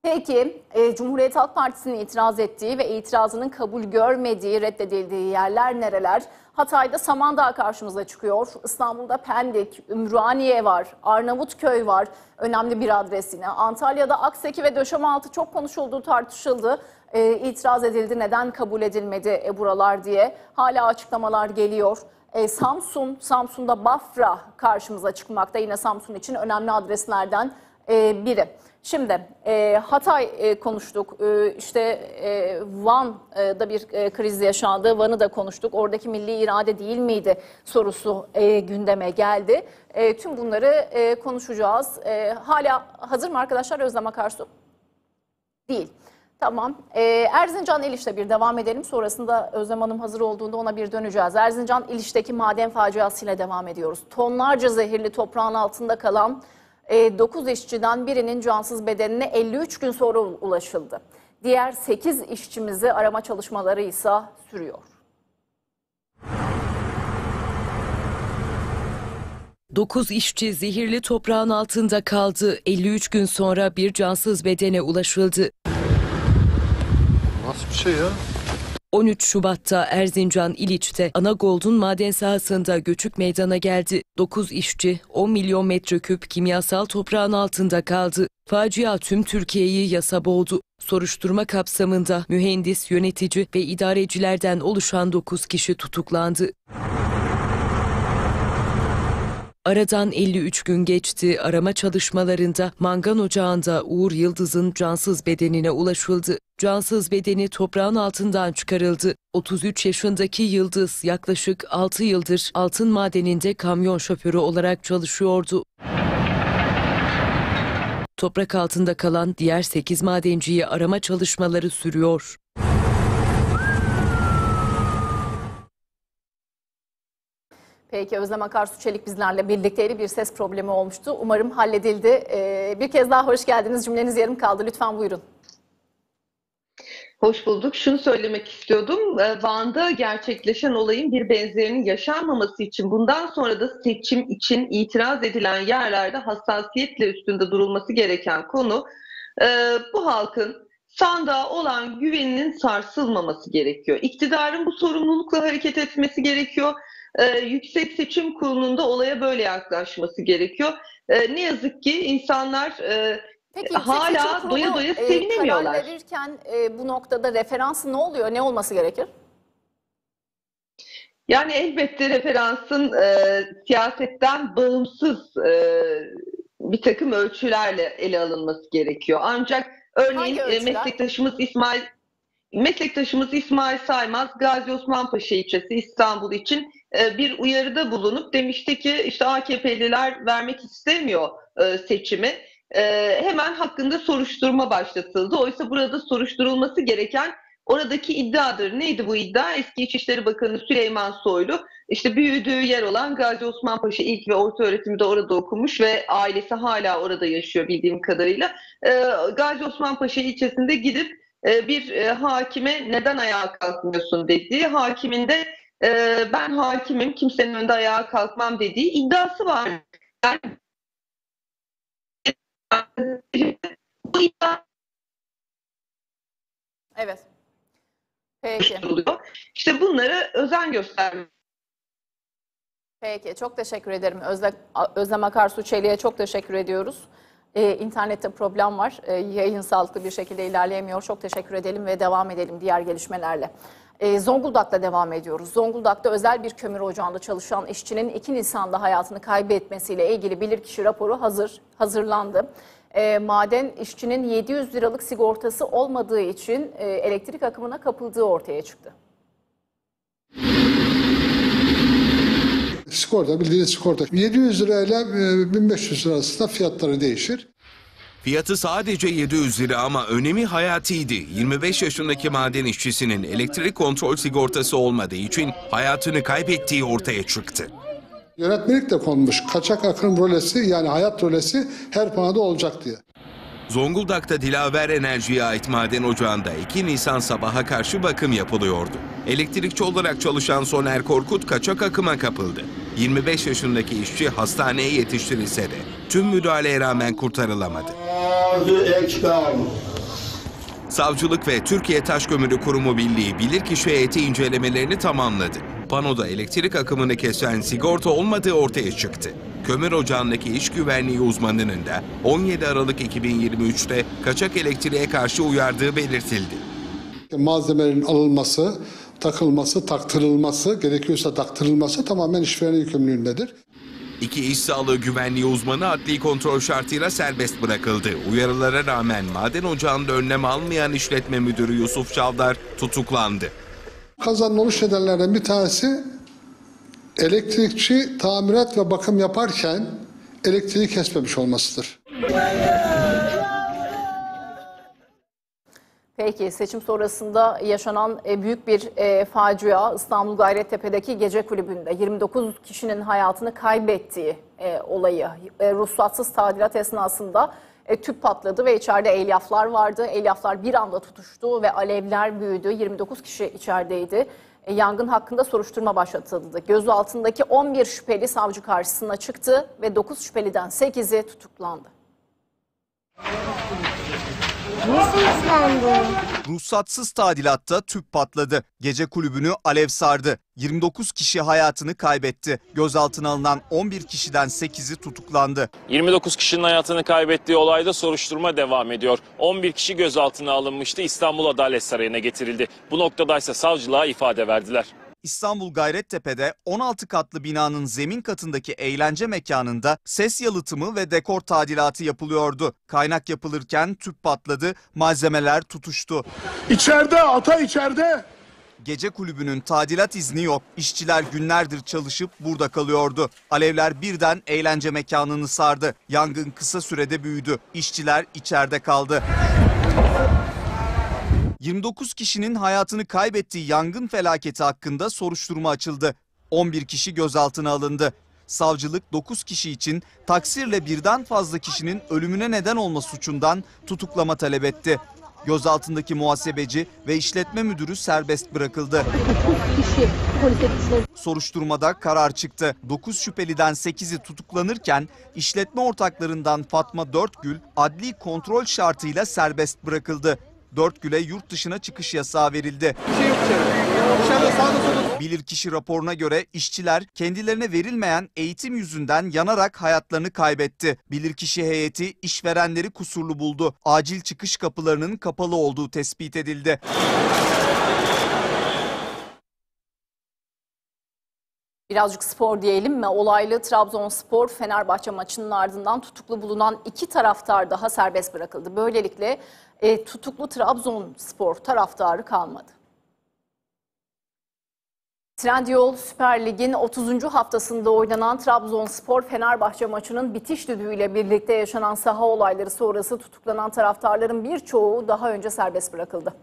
Peki e, Cumhuriyet Halk Partisi'nin itiraz ettiği ve itirazının kabul görmediği, reddedildiği yerler nereler? Hatay'da Samandağ karşımıza çıkıyor. İstanbul'da Pendik, Ümraniye var, Arnavutköy var. Önemli bir adres yine. Antalya'da Akseki ve Döşemealtı çok konuşuldu, tartışıldı. Ee, itiraz edildi. Neden kabul edilmedi e, buralar diye. Hala açıklamalar geliyor. Ee, Samsun, Samsun'da Bafra karşımıza çıkmakta. Yine Samsun için önemli adreslerden e, biri. Şimdi e, Hatay e, konuştuk, e, işte e, Van'da bir e, kriz yaşandı, Van'ı da konuştuk. Oradaki milli irade değil miydi sorusu e, gündeme geldi. E, tüm bunları e, konuşacağız. E, hala hazır mı arkadaşlar Özlem Akarsu? Değil. Tamam. Ee, Erzincan İliş'te bir devam edelim. Sonrasında Özlem Hanım hazır olduğunda ona bir döneceğiz. Erzincan İliş'teki maden faciasıyla devam ediyoruz. Tonlarca zehirli toprağın altında kalan 9 işçiden birinin cansız bedenine 53 gün sonra ulaşıldı. Diğer 8 işçimizi arama çalışmaları ise sürüyor. Dokuz işçi zehirli toprağın altında kaldı. 53 gün sonra bir cansız bedene ulaşıldı. Nasıl bir şey ya? 13 Şubat'ta Erzincan İliç'te Anagold'un maden sahasında göçük meydana geldi. 9 işçi 10 milyon metreküp kimyasal toprağın altında kaldı. Facia tüm Türkiye'yi yasa boğdu. Soruşturma kapsamında mühendis, yönetici ve idarecilerden oluşan 9 kişi tutuklandı. Aradan 53 gün geçti. Arama çalışmalarında mangan ocağında Uğur Yıldız'ın cansız bedenine ulaşıldı. Cansız bedeni toprağın altından çıkarıldı. 33 yaşındaki Yıldız yaklaşık 6 yıldır altın madeninde kamyon şoförü olarak çalışıyordu. Toprak altında kalan diğer 8 madenciyi arama çalışmaları sürüyor. Peki Özlem Akarsu Çelik bizlerle birlikteydi. Bir ses problemi olmuştu. Umarım halledildi. Ee, bir kez daha hoş geldiniz. Cümleniz yarım kaldı. Lütfen buyurun. Hoş bulduk. Şunu söylemek istiyordum. Ee, Van'da gerçekleşen olayın bir benzerinin yaşanmaması için bundan sonra da seçim için itiraz edilen yerlerde hassasiyetle üstünde durulması gereken konu e, bu halkın sandığa olan güveninin sarsılmaması gerekiyor. İktidarın bu sorumlulukla hareket etmesi gerekiyor. Ee, Yüksek Seçim Kurulu'nda olaya böyle yaklaşması gerekiyor. Ee, ne yazık ki insanlar e, Peki, hala Seçim doya doya e, sevinemiyorlar. Karar verirken e, bu noktada referansı ne oluyor? Ne olması gerekir? Yani elbette referansın e, siyasetten bağımsız e, bir takım ölçülerle ele alınması gerekiyor. Ancak örneğin e, meslektaşımız İsmail meslektaşımız İsmail Saymaz Gazi Osman Paşa ilçesi İstanbul için e, bir uyarıda bulunup demişti ki işte AKP'liler vermek istemiyor e, seçimi. E, hemen hakkında soruşturma başlatıldı. Oysa burada soruşturulması gereken oradaki iddiadır. Neydi bu iddia? Eski İçişleri Bakanı Süleyman Soylu işte büyüdüğü yer olan Gazi Osman Paşa ilk ve orta öğretimi de orada okumuş ve ailesi hala orada yaşıyor bildiğim kadarıyla. E, Gazi Osman Paşa ilçesinde gidip e, bir e, hakime neden ayağa kalkmıyorsun dediği, hakimin de e, ben hakimim kimsenin önünde ayağa kalkmam dediği iddiası var. Yani, bu iddia Evet. Peki. İşte bunlara özen göstermek Peki. Çok teşekkür ederim. Özlem, Özlem Akarsu Çelik'e çok teşekkür ediyoruz. Ee, internette problem var. Ee, yayın sağlıklı bir şekilde ilerleyemiyor. Çok teşekkür edelim ve devam edelim diğer gelişmelerle. Ee, Zonguldak'ta devam ediyoruz. Zonguldak'ta özel bir kömür ocağında çalışan işçinin 2 Nisan'da hayatını kaybetmesiyle ilgili bilirkişi raporu hazır hazırlandı. Ee, maden işçinin 700 liralık sigortası olmadığı için e, elektrik akımına kapıldığı ortaya çıktı. Sigorta bildiğiniz sigorta. 700 lirayla e, 1500 lira arasında fiyatları değişir. Fiyatı sadece 700 lira ama önemi hayatiydi. 25 yaşındaki maden işçisinin elektrik kontrol sigortası olmadığı için hayatını kaybettiği ortaya çıktı. Yönetmelik de konmuş. Kaçak akım rolesi yani hayat rolesi her panoda olacak diye. Zonguldak,'ta Dilaver Enerji'ye ait maden ocağında 2 Nisan sabaha karşı bakım yapılıyordu. Elektrikçi olarak çalışan Soner Korkut kaçak akıma kapıldı. 25 yaşındaki işçi hastaneye yetiştirilse de tüm müdahaleye rağmen kurtarılamadı. Savcılık ve Türkiye Taş Kömürü Kurumu Birliği bilirkişi heyeti incelemelerini tamamladı. panoda elektrik akımını kesen sigorta olmadığı ortaya çıktı. Kömür ocağındaki iş güvenliği uzmanının da 17 Aralık 2023'te kaçak elektriğe karşı uyardığı belirtildi. Malzemelerin alınması, takılması, taktırılması, gerekiyorsa taktırılması tamamen işveren yükümlülüğündedir. İki iş sağlığı güvenliği uzmanı adli kontrol şartıyla serbest bırakıldı. Uyarılara rağmen maden ocağında önlem almayan işletme müdürü Yusuf Çavdar tutuklandı. Kazanın oluş nedenlerinden bir tanesi elektrikçi tamirat ve bakım yaparken elektriği kesmemiş olmasıdır. Peki seçim sonrasında yaşanan e, büyük bir e, facia İstanbul Gayrettepe'deki gece kulübünde 29 kişinin hayatını kaybettiği e, olayı e, ruhsatsız tadilat esnasında tüp patladı ve içeride elyaflar vardı. Elyaflar bir anda tutuştu ve alevler büyüdü. 29 kişi içerideydi. E, yangın hakkında soruşturma başlatıldı. Gözaltındaki 11 şüpheli savcı karşısına çıktı ve 9 şüpheliden 8'i tutuklandı. Nasıl ıslandı? Ruhsatsız tadilatta tüp patladı. Gece kulübünü alev sardı. 29 kişi hayatını kaybetti. Gözaltına alınan 11 kişiden 8'i tutuklandı. 29 kişinin hayatını kaybettiği olayda soruşturma devam ediyor. 11 kişi gözaltına alınmıştı. İstanbul Adalet Sarayı'na getirildi. Bu noktada ise savcılığa ifade verdiler. İstanbul Gayrettepe'de 16 katlı binanın zemin katındaki eğlence mekanında ses yalıtımı ve dekor tadilatı yapılıyordu. Kaynak yapılırken tüp patladı, malzemeler tutuştu. İçeride, ata içeride. Gece kulübünün tadilat izni yok. İşçiler günlerdir çalışıp burada kalıyordu. Alevler birden eğlence mekanını sardı. Yangın kısa sürede büyüdü. İşçiler içeride kaldı. 29 kişinin hayatını kaybettiği yangın felaketi hakkında soruşturma açıldı. 11 kişi gözaltına alındı. Savcılık 9 kişi için taksirle birden fazla kişinin ölümüne neden olma suçundan tutuklama talep etti. Gözaltındaki muhasebeci ve işletme müdürü serbest bırakıldı. Soruşturmada karar çıktı. 9 şüpheliden 8'i tutuklanırken işletme ortaklarından Fatma Dörtgül adli kontrol şartıyla serbest bırakıldı. Dörtgül'e yurt dışına çıkış yasağı verildi. Bilirkişi raporuna göre işçiler kendilerine verilmeyen eğitim yüzünden yanarak hayatlarını kaybetti. Bilirkişi heyeti işverenleri kusurlu buldu. Acil çıkış kapılarının kapalı olduğu tespit edildi. Birazcık spor diyelim mi? Olaylı Trabzonspor Fenerbahçe maçının ardından tutuklu bulunan iki taraftar daha serbest bırakıldı. Böylelikle e, tutuklu Trabzonspor taraftarı kalmadı. Trendyol Süper Lig'in 30. haftasında oynanan Trabzonspor Fenerbahçe maçının bitiş düdüğüyle birlikte yaşanan saha olayları sonrası tutuklanan taraftarların birçoğu daha önce serbest bırakıldı.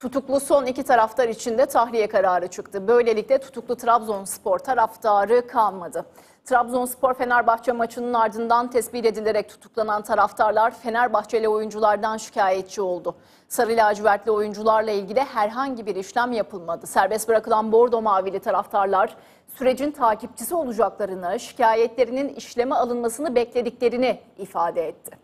Tutuklu son iki taraftar için de tahliye kararı çıktı. Böylelikle tutuklu Trabzonspor taraftarı kalmadı. Trabzonspor Fenerbahçe maçının ardından tespit edilerek tutuklanan taraftarlar Fenerbahçeli oyunculardan şikayetçi oldu. Sarı lacivertli oyuncularla ilgili herhangi bir işlem yapılmadı. Serbest bırakılan bordo mavili taraftarlar sürecin takipçisi olacaklarını, şikayetlerinin işleme alınmasını beklediklerini ifade etti.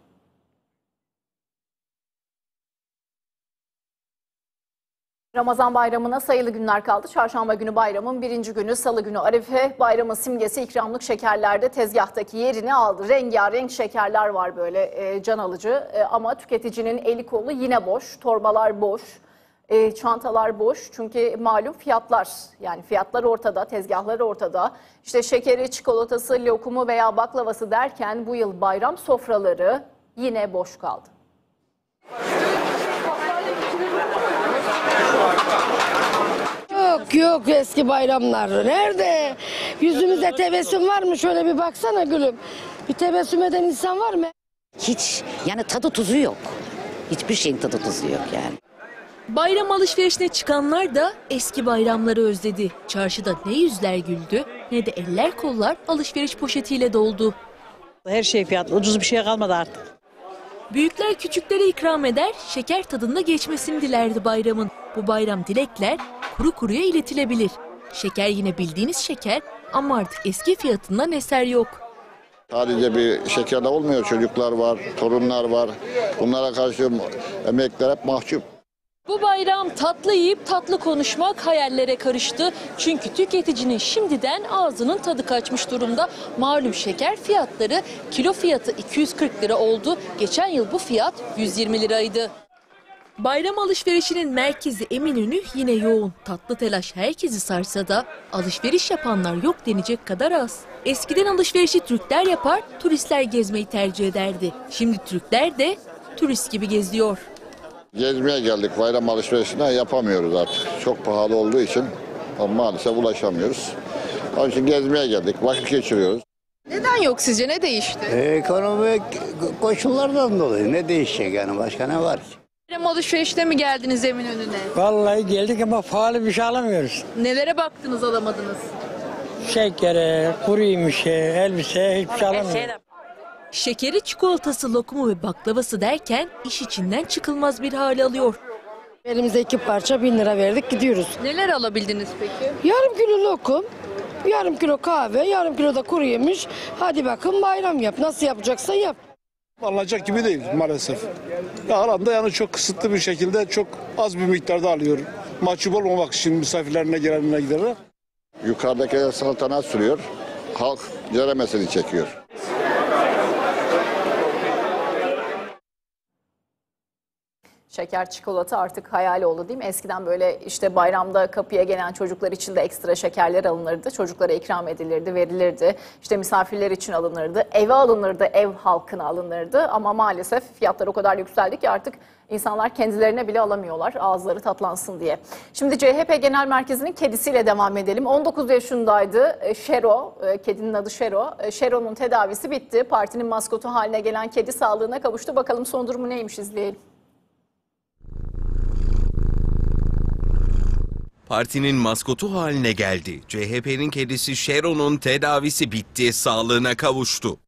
Ramazan bayramına sayılı günler kaldı. Çarşamba günü bayramın birinci günü, salı günü Arife bayramın simgesi ikramlık şekerlerde tezgahtaki yerini aldı. Rengarenk şekerler var böyle e, can alıcı E, ama tüketicinin eli kolu yine boş, torbalar boş, e, çantalar boş. Çünkü malum fiyatlar yani fiyatlar ortada, tezgahlar ortada. İşte şekeri, çikolatası, lokumu veya baklavası derken bu yıl bayram sofraları yine boş kaldı. Yok yok eski bayramlar. Nerede? Yüzümüzde tebessüm var mı? Şöyle bir baksana gülüm. Bir tebessüm eden insan var mı? Hiç yani tadı tuzu yok. Hiçbir şeyin tadı tuzu yok yani. Bayram alışverişine çıkanlar da eski bayramları özledi. Çarşıda ne yüzler güldü ne de eller kollar alışveriş poşetiyle doldu. Her şey fiyatlı. Ucuz bir şey kalmadı artık. Büyükler küçüklere ikram eder, şeker tadında geçmesini dilerdi bayramın. Bu bayram dilekler kuru kuruya iletilebilir. Şeker yine bildiğiniz şeker ama artık eski fiyatından eser yok. Sadece bir şekerle olmuyor. Çocuklar var, torunlar var. Bunlara karşı emekler hep mahcup. Bu bayram tatlı yiyip tatlı konuşmak hayallere karıştı. Çünkü tüketicinin şimdiden ağzının tadı kaçmış durumda. Malum şeker fiyatları kilo fiyatı 240 lira oldu. Geçen yıl bu fiyat 120 liraydı. Bayram alışverişinin merkezi Eminönü yine yoğun. Tatlı telaş herkesi sarsa da alışveriş yapanlar yok denecek kadar az. Eskiden alışverişi Türkler yapar, turistler gezmeyi tercih ederdi. Şimdi Türkler de turist gibi geziyor. Gezmeye geldik bayram alışverişine yapamıyoruz artık. Çok pahalı olduğu için maalesef ulaşamıyoruz. Onun için gezmeye geldik, vakit geçiriyoruz. Neden yok sizce? Ne değişti? Ekonomik koşullardan dolayı ne değişecek yani başka ne var ki? Bayram alışverişte mi geldiniz Eminönü'ne? Vallahi geldik ama pahalı bir şey alamıyoruz. Nelere baktınız alamadınız? Şekere, kuru yemişe, elbise hiçbir şey alamıyoruz. Şekeri, çikolatası, lokumu ve baklavası derken iş içinden çıkılmaz bir hale alıyor. Elimize iki parça bin lira verdik gidiyoruz. Neler alabildiniz peki? Yarım kilo lokum, yarım kilo kahve, yarım kilo da kuru yemiş. Hadi bakın bayram yap. Nasıl yapacaksan yap. Alınacak gibi değil maalesef. Ya alanda yani çok kısıtlı bir şekilde çok az bir miktarda alıyor. Mahcup olmamak için misafirlerine gelenine giderler. Yukarıdakiler saltanat sürüyor, halk ceremesini çekiyor. Şeker çikolata artık hayal oldu değil mi? Eskiden böyle işte bayramda kapıya gelen çocuklar için de ekstra şekerler alınırdı. Çocuklara ikram edilirdi, verilirdi. İşte misafirler için alınırdı. Eve alınırdı, ev halkına alınırdı. Ama maalesef fiyatlar o kadar yükseldi ki artık insanlar kendilerine bile alamıyorlar ağızları tatlansın diye. Şimdi CHP Genel Merkezi'nin kedisiyle devam edelim. 19 yaşındaydı e, Şero, e, kedinin adı Şero. E, Şero'nun tedavisi bitti. Partinin maskotu haline gelen kedi sağlığına kavuştu. Bakalım son durumu neymiş izleyelim. Partinin maskotu haline geldi. CHP'nin kedisi Şero'nun tedavisi bitti, sağlığına kavuştu.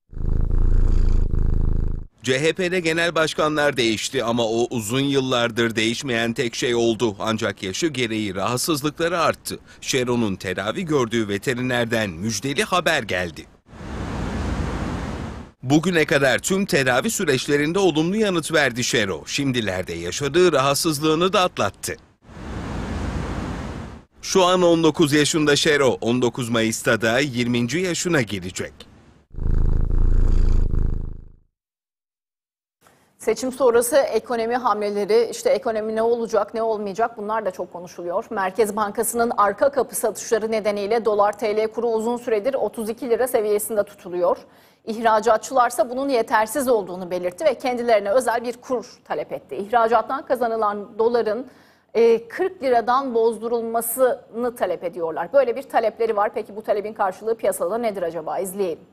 CHP'de genel başkanlar değişti ama o uzun yıllardır değişmeyen tek şey oldu. Ancak yaşı gereği rahatsızlıkları arttı. Şero'nun tedavi gördüğü veterinerden müjdeli haber geldi. Bugüne kadar tüm tedavi süreçlerinde olumlu yanıt verdi Şero. Şimdilerde yaşadığı rahatsızlığını da atlattı. Şu an 19 yaşında Şero, 19 Mayıs'ta da 20. yaşına girecek. Seçim sonrası ekonomi hamleleri, işte ekonomi ne olacak, ne olmayacak bunlar da çok konuşuluyor. Merkez Bankası'nın arka kapı satışları nedeniyle dolar TL kuru uzun süredir 32 lira seviyesinde tutuluyor. İhracatçılarsa bunun yetersiz olduğunu belirtti ve kendilerine özel bir kur talep etti. İhracattan kazanılan doların 40 liradan bozdurulmasını talep ediyorlar. Böyle bir talepleri var. Peki bu talebin karşılığı piyasada nedir acaba? İzleyelim.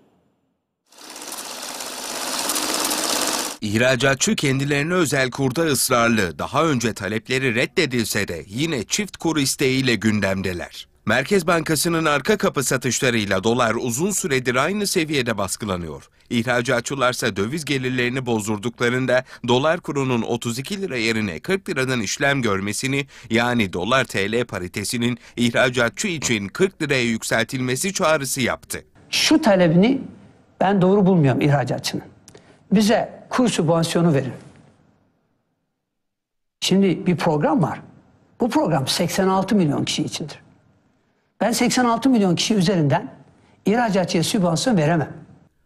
İhracatçı kendilerine özel kurda ısrarlı. Daha önce talepleri reddedilse de yine çift kur isteğiyle gündemdeler. Merkez Bankası'nın arka kapı satışlarıyla dolar uzun süredir aynı seviyede baskılanıyor. İhracatçılarsa döviz gelirlerini bozdurduklarında dolar kurunun 32 lira yerine 40 liradan işlem görmesini yani dolar TL paritesinin ihracatçı için 40 liraya yükseltilmesi çağrısı yaptı. Şu talebini ben doğru bulmuyorum ihracatçının. Bize kur sübvansiyonu verin. Şimdi bir program var. Bu program 86 milyon kişi içindir. Ben 86 milyon kişi üzerinden ihracatçıya sübvansiyon veremem.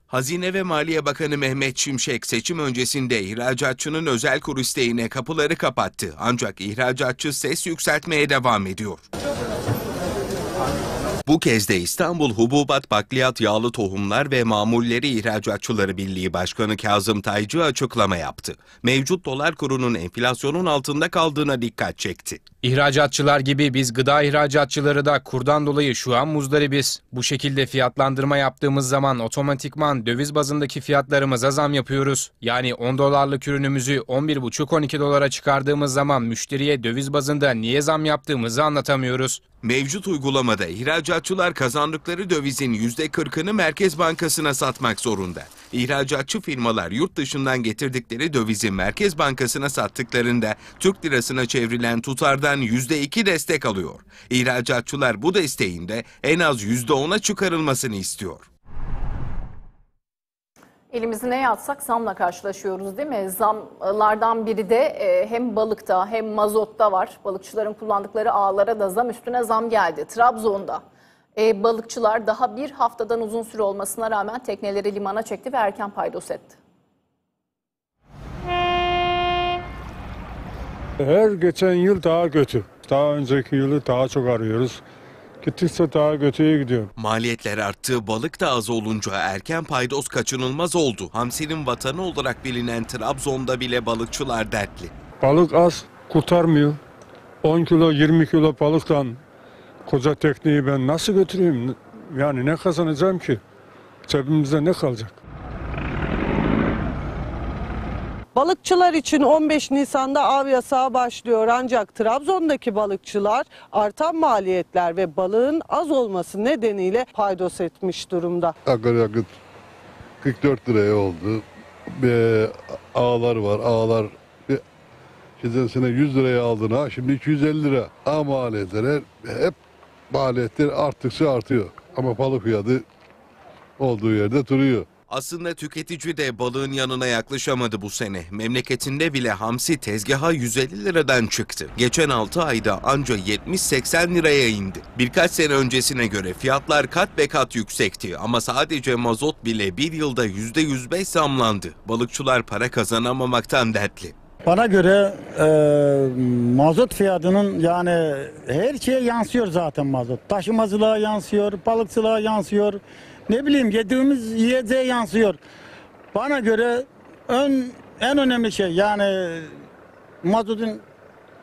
Hazine ve Maliye Bakanı Mehmet Şimşek seçim öncesinde ihracatçının özel kur isteğine kapıları kapattı. Ancak ihracatçı ses yükseltmeye devam ediyor. Bu kez de İstanbul Hububat Bakliyat Yağlı Tohumlar ve Mamulleri İhracatçıları Birliği Başkanı Kazım Taycı açıklama yaptı. Mevcut dolar kurunun enflasyonun altında kaldığına dikkat çekti. İhracatçılar gibi biz gıda ihracatçıları da kurdan dolayı şu an muzdaribiz. Bu şekilde fiyatlandırma yaptığımız zaman otomatikman döviz bazındaki fiyatlarımıza zam yapıyoruz. Yani 10 dolarlık ürünümüzü 11,5-12 dolara çıkardığımız zaman müşteriye döviz bazında niye zam yaptığımızı anlatamıyoruz. Mevcut uygulamada ihracatçılar kazandıkları dövizin %40'ını Merkez Bankası'na satmak zorunda. İhracatçı firmalar yurt dışından getirdikleri dövizi Merkez Bankası'na sattıklarında Türk lirasına çevrilen tutardan %2 destek alıyor. İhracatçılar bu desteğin de en az %10'a çıkarılmasını istiyor. Elimizi neye atsak zamla karşılaşıyoruz değil mi? Zamlardan biri de e, hem balıkta hem mazotta var. Balıkçıların kullandıkları ağlara da zam üstüne zam geldi. Trabzon'da e, balıkçılar daha bir haftadan uzun süre olmasına rağmen tekneleri limana çekti ve erken paydos etti. Her geçen yıl daha kötü. Daha önceki yılı daha çok arıyoruz. Gittikçe daha kötüye gidiyor. Maliyetler arttı, balık da az olunca erken paydos kaçınılmaz oldu. Hamsinin vatanı olarak bilinen Trabzon'da bile balıkçılar dertli. Balık az kurtarmıyor. 10 kilo 20 kilo balıktan koca tekneyi ben nasıl götüreyim? Yani ne kazanacağım ki? Cebimizde ne kalacak? Balıkçılar için 15 Nisan'da av yasağı başlıyor ancak Trabzon'daki balıkçılar artan maliyetler ve balığın az olması nedeniyle paydos etmiş durumda. Akaryakıt 44 liraya oldu. Bir ağlar var. Ağlar bir geçen sene 100 liraya aldın ha. Şimdi 250 lira. A maliyetleri hep maliyetler arttıkça artıyor. Ama balık fiyatı olduğu yerde duruyor. Aslında tüketici de balığın yanına yaklaşamadı bu sene. Memleketinde bile hamsi tezgaha 150 liradan çıktı. Geçen 6 ayda anca 70-80 liraya indi. Birkaç sene öncesine göre fiyatlar kat be kat yüksekti ama sadece mazot bile bir yılda %105 zamlandı. Balıkçılar para kazanamamaktan dertli. Bana göre e, mazot fiyatının yani her şeye yansıyor zaten mazot. Taşımacılığa yansıyor, balıkçılığa yansıyor. Ne bileyim yediğimiz yiyeceğe yansıyor. Bana göre ön, en önemli şey yani mazotun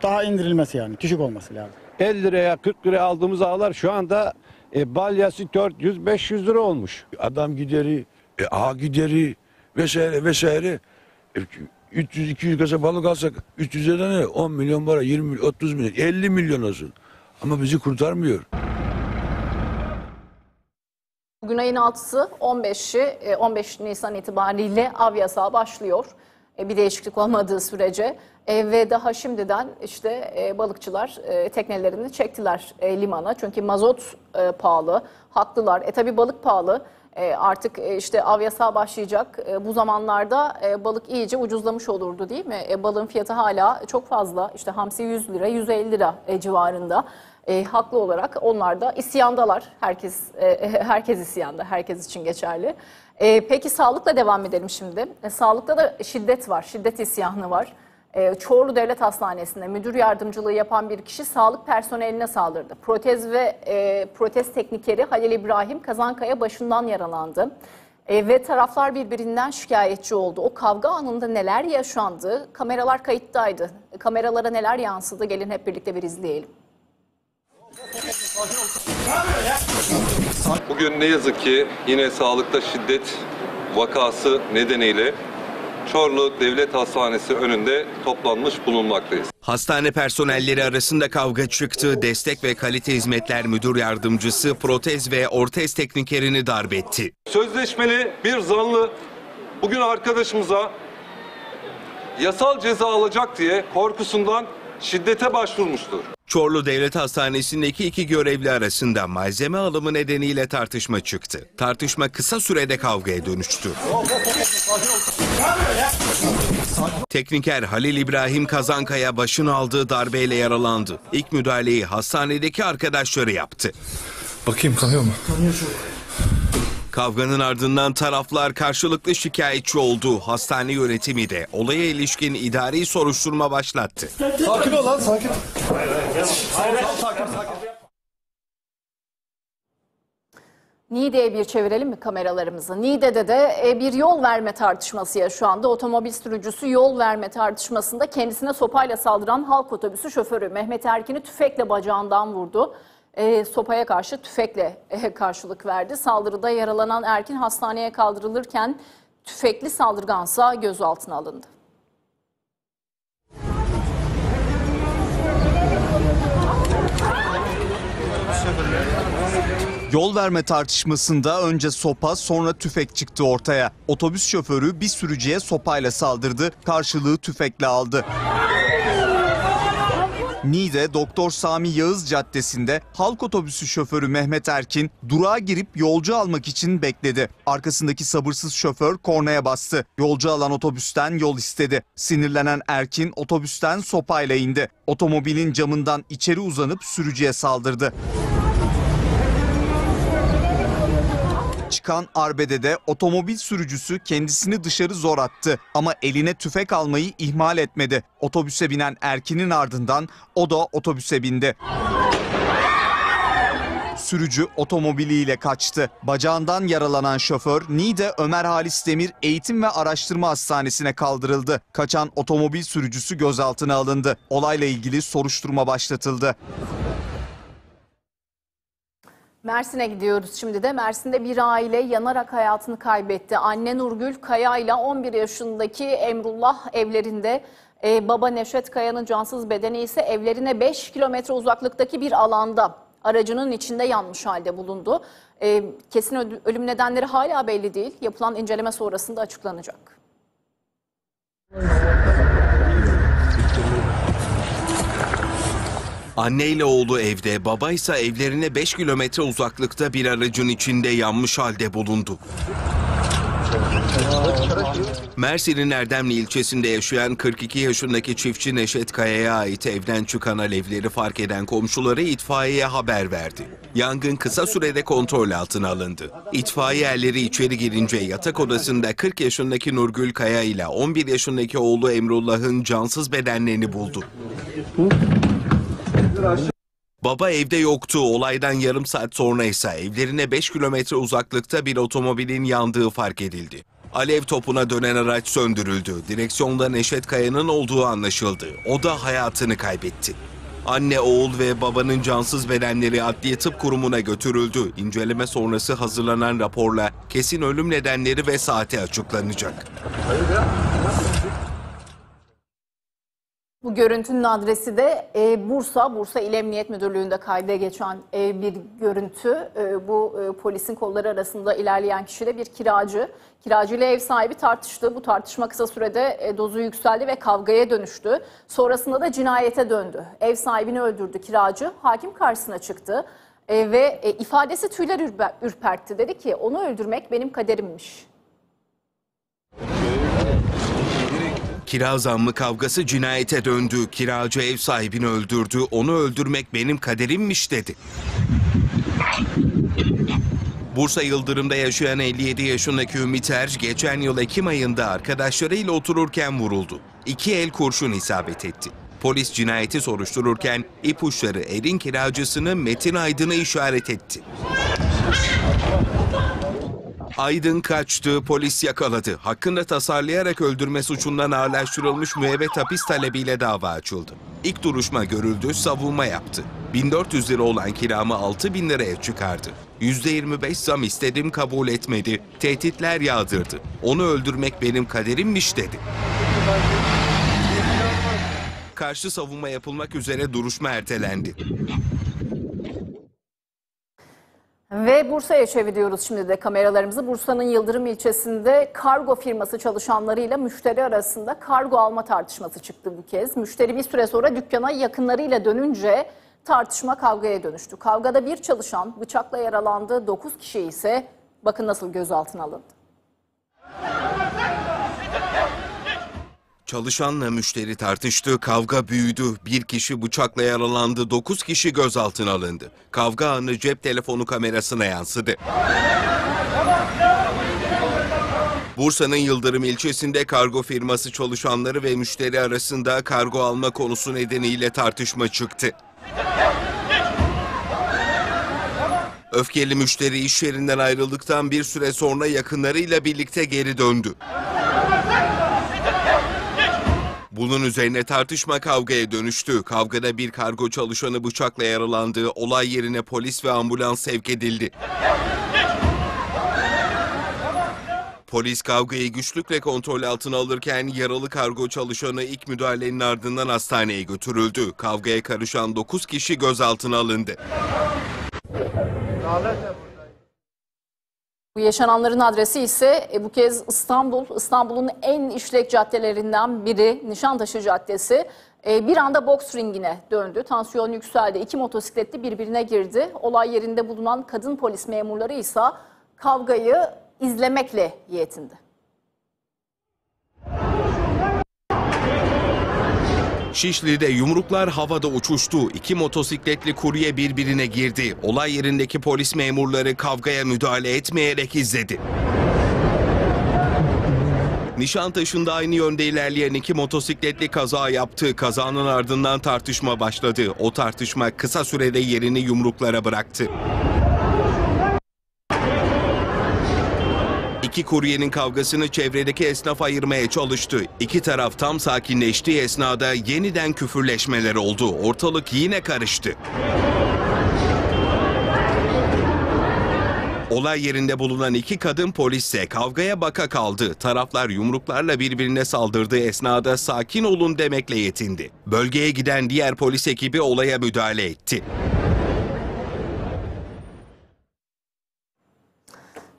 daha indirilmesi yani düşük olması lazım. 50 liraya 40 liraya aldığımız ağlar şu anda e, balyası 400-500 lira olmuş. Adam gideri, e, ağ gideri vesaire vesaire. E, 300-200 kasa balık alsak 300 lira ne? 10 milyon para, 20 milyon, 30 milyon, 50 milyon olsun. Ama bizi kurtarmıyor. Bugün ayın 6'sı 15'i e, 15 Nisan itibariyle av yasağı başlıyor. E, Bir değişiklik olmadığı sürece E, ve daha şimdiden işte e, balıkçılar teknelerini çektiler limana. Çünkü mazot pahalı, haklılar. E tabi balık pahalı. Artık işte av yasağı başlayacak. Bu zamanlarda balık iyice ucuzlamış olurdu değil mi? Balığın fiyatı hala çok fazla. İşte hamsi 100 lira, 150 lira civarında. E, haklı olarak onlar da isyandalar. Herkes e, (laughs) herkes isyanda, herkes için geçerli. E, peki sağlıkla devam edelim şimdi. E, sağlıkta da şiddet var, şiddet isyanı var. E, Çorlu Devlet Hastanesi'nde müdür yardımcılığı yapan bir kişi sağlık personeline saldırdı. Protez ve e, protez teknikeri Halil İbrahim Kazankaya başından yaralandı. E, ve taraflar birbirinden şikayetçi oldu. O kavga anında neler yaşandı? Kameralar kayıttaydı. Kameralara neler yansıdı? Gelin hep birlikte bir izleyelim. Bugün ne yazık ki yine sağlıkta şiddet vakası nedeniyle Çorlu Devlet Hastanesi önünde toplanmış bulunmaktayız. Hastane personelleri arasında kavga çıktı. Destek ve kalite hizmetler müdür yardımcısı protez ve ortez teknikerini darp etti. Sözleşmeli bir zanlı bugün arkadaşımıza yasal ceza alacak diye korkusundan şiddete başvurmuştur. Çorlu Devlet Hastanesi'ndeki iki görevli arasında malzeme alımı nedeniyle tartışma çıktı. Tartışma kısa sürede kavgaya dönüştü. Tekniker Halil İbrahim Kazankaya başın aldığı darbeyle yaralandı. İlk müdahaleyi hastanedeki arkadaşları yaptı. Bakayım kanıyor mu? Kavganın ardından taraflar karşılıklı şikayetçi oldu. Hastane yönetimi de olaya ilişkin idari soruşturma başlattı. Sakin ol lan sakin. Niğde'ye bir çevirelim mi kameralarımızı? Niğde'de de e, bir yol verme tartışması ya şu anda. Otomobil sürücüsü yol verme tartışmasında kendisine sopayla saldıran halk otobüsü şoförü Mehmet Erkin'i tüfekle bacağından vurdu. E, sopaya karşı tüfekle e, karşılık verdi. Saldırıda yaralanan Erkin hastaneye kaldırılırken tüfekli saldırgansa gözaltına alındı. Yol verme tartışmasında önce sopa sonra tüfek çıktı ortaya. Otobüs şoförü bir sürücüye sopayla saldırdı, karşılığı tüfekle aldı. Niğde Doktor Sami Yağız Caddesi'nde halk otobüsü şoförü Mehmet Erkin durağa girip yolcu almak için bekledi. Arkasındaki sabırsız şoför kornaya bastı. Yolcu alan otobüsten yol istedi. Sinirlenen Erkin otobüsten sopayla indi. Otomobilin camından içeri uzanıp sürücüye saldırdı. Çıkan arbedede otomobil sürücüsü kendisini dışarı zor attı ama eline tüfek almayı ihmal etmedi. Otobüse binen Erkin'in ardından o da otobüse bindi. Sürücü otomobiliyle kaçtı. Bacağından yaralanan şoför Niğde Ömer Halis Demir Eğitim ve Araştırma Hastanesi'ne kaldırıldı. Kaçan otomobil sürücüsü gözaltına alındı. Olayla ilgili soruşturma başlatıldı. Mersin'e gidiyoruz şimdi de. Mersin'de bir aile yanarak hayatını kaybetti. Anne Nurgül Kaya ile 11 yaşındaki Emrullah evlerinde. Ee, baba Neşet Kaya'nın cansız bedeni ise evlerine 5 kilometre uzaklıktaki bir alanda aracının içinde yanmış halde bulundu. Ee, kesin öl- ölüm nedenleri hala belli değil. Yapılan inceleme sonrasında açıklanacak. Anne ile oğlu evde, baba ise evlerine 5 kilometre uzaklıkta bir aracın içinde yanmış halde bulundu. Mersin'in Erdemli ilçesinde yaşayan 42 yaşındaki çiftçi Neşet Kaya'ya ait evden çıkan alevleri fark eden komşuları itfaiyeye haber verdi. Yangın kısa sürede kontrol altına alındı. İtfaiye erleri içeri girince yatak odasında 40 yaşındaki Nurgül Kaya ile 11 yaşındaki oğlu Emrullah'ın cansız bedenlerini buldu. Baba evde yoktu. Olaydan yarım saat sonra ise evlerine 5 kilometre uzaklıkta bir otomobilin yandığı fark edildi. Alev topuna dönen araç söndürüldü. Direksiyonda Neşet Kaya'nın olduğu anlaşıldı. O da hayatını kaybetti. Anne, oğul ve babanın cansız bedenleri Adliye Tıp Kurumu'na götürüldü. İnceleme sonrası hazırlanan raporla kesin ölüm nedenleri ve saati açıklanacak. Bu görüntünün adresi de e, Bursa, Bursa İl Emniyet Müdürlüğü'nde kayda geçen e, bir görüntü. E, bu e, polisin kolları arasında ilerleyen kişi de bir kiracı. Kiracı ile ev sahibi tartıştı. Bu tartışma kısa sürede e, dozu yükseldi ve kavgaya dönüştü. Sonrasında da cinayete döndü. Ev sahibini öldürdü kiracı. Hakim karşısına çıktı e, ve e, ifadesi tüyler ürpe- ürpertti. Dedi ki onu öldürmek benim kaderimmiş. Kira zammı kavgası cinayete döndü. Kiracı ev sahibini öldürdü. Onu öldürmek benim kaderimmiş dedi. Bursa Yıldırım'da yaşayan 57 yaşındaki Ümit Er, geçen yıl Ekim ayında arkadaşlarıyla otururken vuruldu. İki el kurşun isabet etti. Polis cinayeti soruştururken ipuçları Er'in kiracısını Metin Aydın'ı işaret etti. Aydın kaçtı, polis yakaladı. Hakkında tasarlayarak öldürme suçundan ağırlaştırılmış müebbet hapis talebiyle dava açıldı. İlk duruşma görüldü, savunma yaptı. 1400 lira olan kiramı 6000 liraya çıkardı. %25 zam istedim kabul etmedi. Tehditler yağdırdı. Onu öldürmek benim kaderimmiş dedi. Karşı savunma yapılmak üzere duruşma ertelendi. Ve Bursa'ya çeviriyoruz şimdi de kameralarımızı. Bursa'nın Yıldırım ilçesinde kargo firması çalışanlarıyla müşteri arasında kargo alma tartışması çıktı bu kez. Müşteri bir süre sonra dükkana yakınlarıyla dönünce tartışma kavgaya dönüştü. Kavgada bir çalışan bıçakla yaralandı, 9 kişi ise bakın nasıl gözaltına alındı. Çalışanla müşteri tartıştı, kavga büyüdü. Bir kişi bıçakla yaralandı, 9 kişi gözaltına alındı. Kavga anı cep telefonu kamerasına yansıdı. Bursa'nın Yıldırım ilçesinde kargo firması çalışanları ve müşteri arasında kargo alma konusu nedeniyle tartışma çıktı. Öfkeli müşteri iş yerinden ayrıldıktan bir süre sonra yakınlarıyla birlikte geri döndü. Bunun üzerine tartışma kavgaya dönüştü. Kavgada bir kargo çalışanı bıçakla yaralandı. Olay yerine polis ve ambulans sevk edildi. Polis kavgayı güçlükle kontrol altına alırken yaralı kargo çalışanı ilk müdahalenin ardından hastaneye götürüldü. Kavgaya karışan 9 kişi gözaltına alındı. Bu yaşananların adresi ise e, bu kez İstanbul. İstanbul'un en işlek caddelerinden biri Nişantaşı Caddesi. e, bir anda boks ringine döndü. Tansiyon yükseldi. İki motosikletli birbirine girdi. Olay yerinde bulunan kadın polis memurları ise kavgayı izlemekle yetindi. Şişli'de yumruklar havada uçuştu. İki motosikletli kurye birbirine girdi. Olay yerindeki polis memurları kavgaya müdahale etmeyerek izledi. Nişantaşı'nda aynı yönde ilerleyen iki motosikletli kaza yaptı. Kazanın ardından tartışma başladı. O tartışma kısa sürede yerini yumruklara bıraktı. İki kuryenin kavgasını çevredeki esnaf ayırmaya çalıştı. İki taraf tam sakinleştiği esnada yeniden küfürleşmeler oldu. Ortalık yine karıştı. Olay yerinde bulunan iki kadın polisse kavgaya baka kaldı. Taraflar yumruklarla birbirine saldırdığı esnada sakin olun demekle yetindi. Bölgeye giden diğer polis ekibi olaya müdahale etti.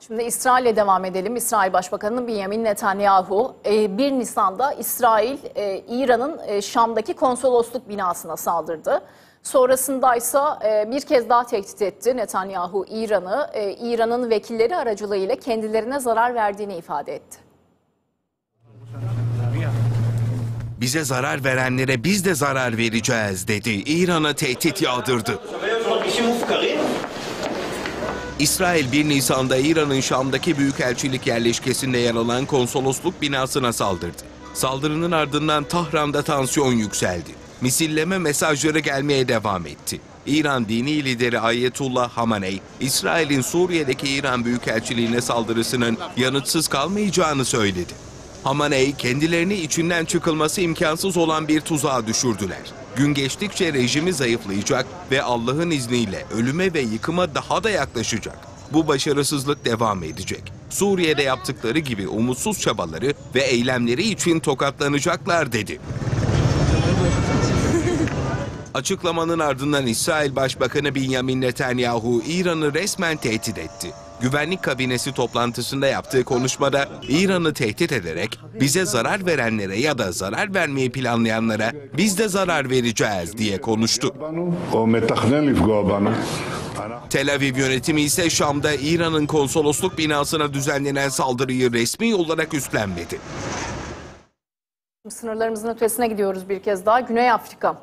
Şimdi İsrail'e devam edelim. İsrail Başbakanı Benjamin Netanyahu 1 Nisan'da İsrail e, İran'ın e, Şam'daki konsolosluk binasına saldırdı. Sonrasında ise e, bir kez daha tehdit etti Netanyahu İran'ı. İran'ın vekilleri aracılığıyla kendilerine zarar verdiğini ifade etti. Bize zarar verenlere biz de zarar vereceğiz dedi. İran'a tehdit yağdırdı. İsrail 1 Nisan'da İran'ın Şam'daki büyükelçilik yerleşkesinde yer alan konsolosluk binasına saldırdı. Saldırının ardından Tahran'da tansiyon yükseldi. Misilleme mesajları gelmeye devam etti. İran dini lideri Ayetullah Hamaney, İsrail'in Suriye'deki İran Büyükelçiliğine saldırısının yanıtsız kalmayacağını söyledi. Hamaney kendilerini içinden çıkılması imkansız olan bir tuzağa düşürdüler. Gün geçtikçe rejimi zayıflayacak ve Allah'ın izniyle ölüme ve yıkıma daha da yaklaşacak. Bu başarısızlık devam edecek. Suriye'de yaptıkları gibi umutsuz çabaları ve eylemleri için tokatlanacaklar dedi. (laughs) Açıklamanın ardından İsrail Başbakanı Benjamin Netanyahu İran'ı resmen tehdit etti. Güvenlik kabinesi toplantısında yaptığı konuşmada İran'ı tehdit ederek bize zarar verenlere ya da zarar vermeyi planlayanlara biz de zarar vereceğiz diye konuştu. Tel Aviv yönetimi ise Şam'da İran'ın konsolosluk binasına düzenlenen saldırıyı resmi olarak üstlenmedi. Sınırlarımızın ötesine gidiyoruz bir kez daha. Güney Afrika.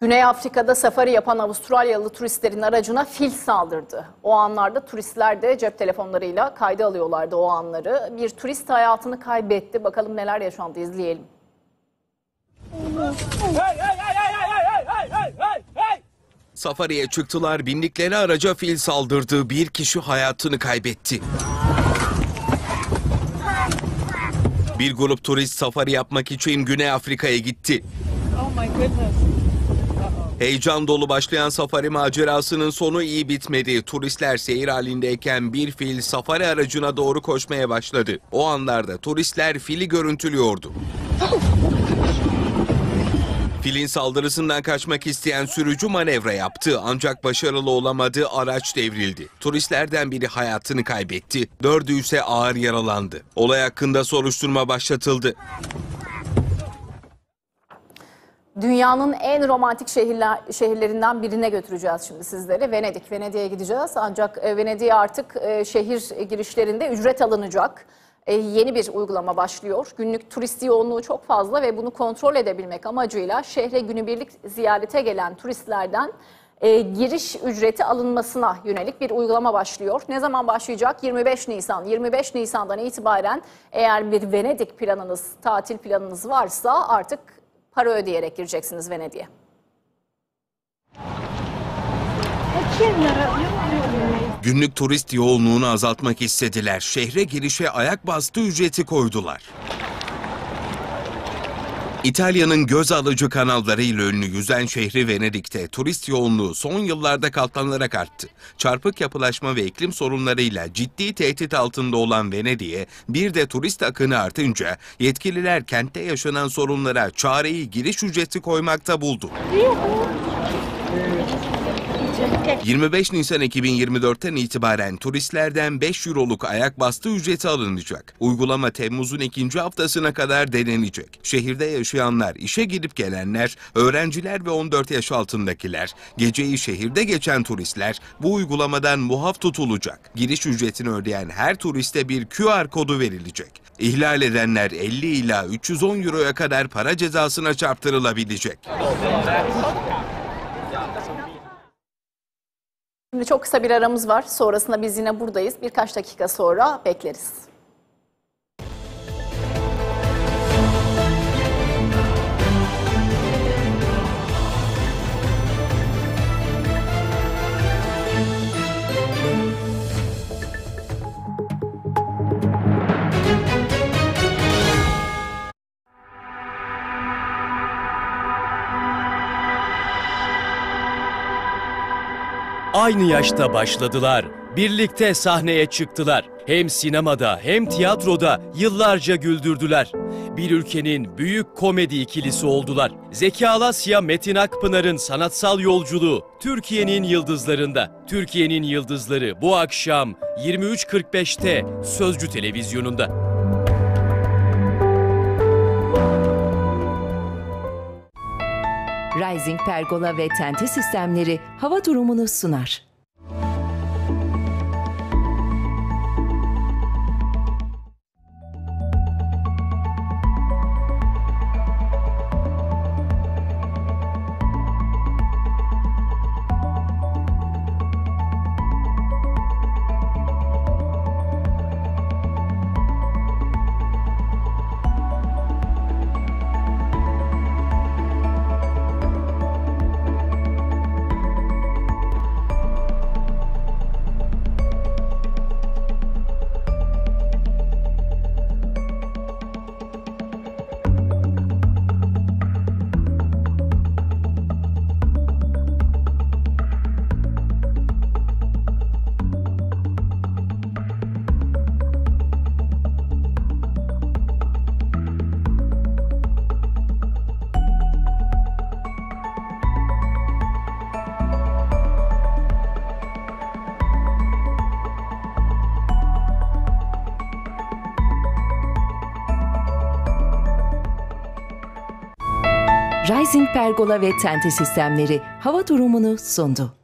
Güney Afrika'da safari yapan Avustralyalı turistlerin aracına fil saldırdı. O anlarda turistler de cep telefonlarıyla kayda alıyorlardı o anları. Bir turist hayatını kaybetti. Bakalım neler yaşandı izleyelim. Safariye çıktılar, bindikleri araca fil saldırdı. Bir kişi hayatını kaybetti. Bir grup turist safari yapmak için Güney Afrika'ya gitti. Heyecan dolu başlayan safari macerasının sonu iyi bitmedi. Turistler seyir halindeyken bir fil safari aracına doğru koşmaya başladı. O anlarda turistler fili görüntülüyordu. Filin saldırısından kaçmak isteyen sürücü manevra yaptı ancak başarılı olamadı araç devrildi. Turistlerden biri hayatını kaybetti, dördü ise ağır yaralandı. Olay hakkında soruşturma başlatıldı. Dünyanın en romantik şehirler, şehirlerinden birine götüreceğiz şimdi sizleri. Venedik. Venedik'e gideceğiz. Ancak e, Venedik'e artık e, şehir girişlerinde ücret alınacak. E, Yeni bir uygulama başlıyor. Günlük turist yoğunluğu çok fazla ve bunu kontrol edebilmek amacıyla şehre günübirlik ziyarete gelen turistlerden giriş ücreti alınmasına yönelik bir uygulama başlıyor. Ne zaman başlayacak? 25 Nisan. 25 Nisan'dan itibaren eğer bir Venedik planınız, tatil planınız varsa artık para ödeyerek gireceksiniz Venedik'e. Günlük turist yoğunluğunu azaltmak istediler. Şehre girişe ayak bastı ücreti koydular. İtalya'nın göz alıcı kanallarıyla ünlü yüzen şehri Venedik'te turist yoğunluğu son yıllarda katlanarak arttı. Çarpık yapılaşma ve iklim sorunlarıyla ciddi tehdit altında olan Venedik'e bir de turist akını artınca yetkililer kentte yaşanan sorunlara çareyi giriş ücreti koymakta buldu. 25 Nisan 2024'ten itibaren turistlerden 5 euroluk ayak bastı ücreti alınacak. Uygulama Temmuz'un ikinci haftasına kadar denenecek. Şehirde yaşayanlar, işe gidip gelenler, öğrenciler ve 14 yaş altındakiler, geceyi şehirde geçen turistler bu uygulamadan muaf tutulacak. Giriş ücretini ödeyen her turiste bir QR kodu verilecek. İhlal edenler 50 ila 310 euroya kadar para cezasına çarptırılabilecek. Şimdi çok kısa bir aramız var. Sonrasında biz yine buradayız. Birkaç dakika sonra bekleriz. Aynı yaşta başladılar. Birlikte sahneye çıktılar. Hem sinemada hem tiyatroda yıllarca güldürdüler. Bir ülkenin büyük komedi ikilisi oldular. Zeki Alasya Metin Akpınar'ın sanatsal yolculuğu Türkiye'nin yıldızlarında. Türkiye'nin yıldızları bu akşam 23.45'te Sözcü Televizyonu'nda. Rising Pergola ve Tente Sistemleri hava durumunu sunar. Rising Pergola ve Tente Sistemleri hava durumunu sundu.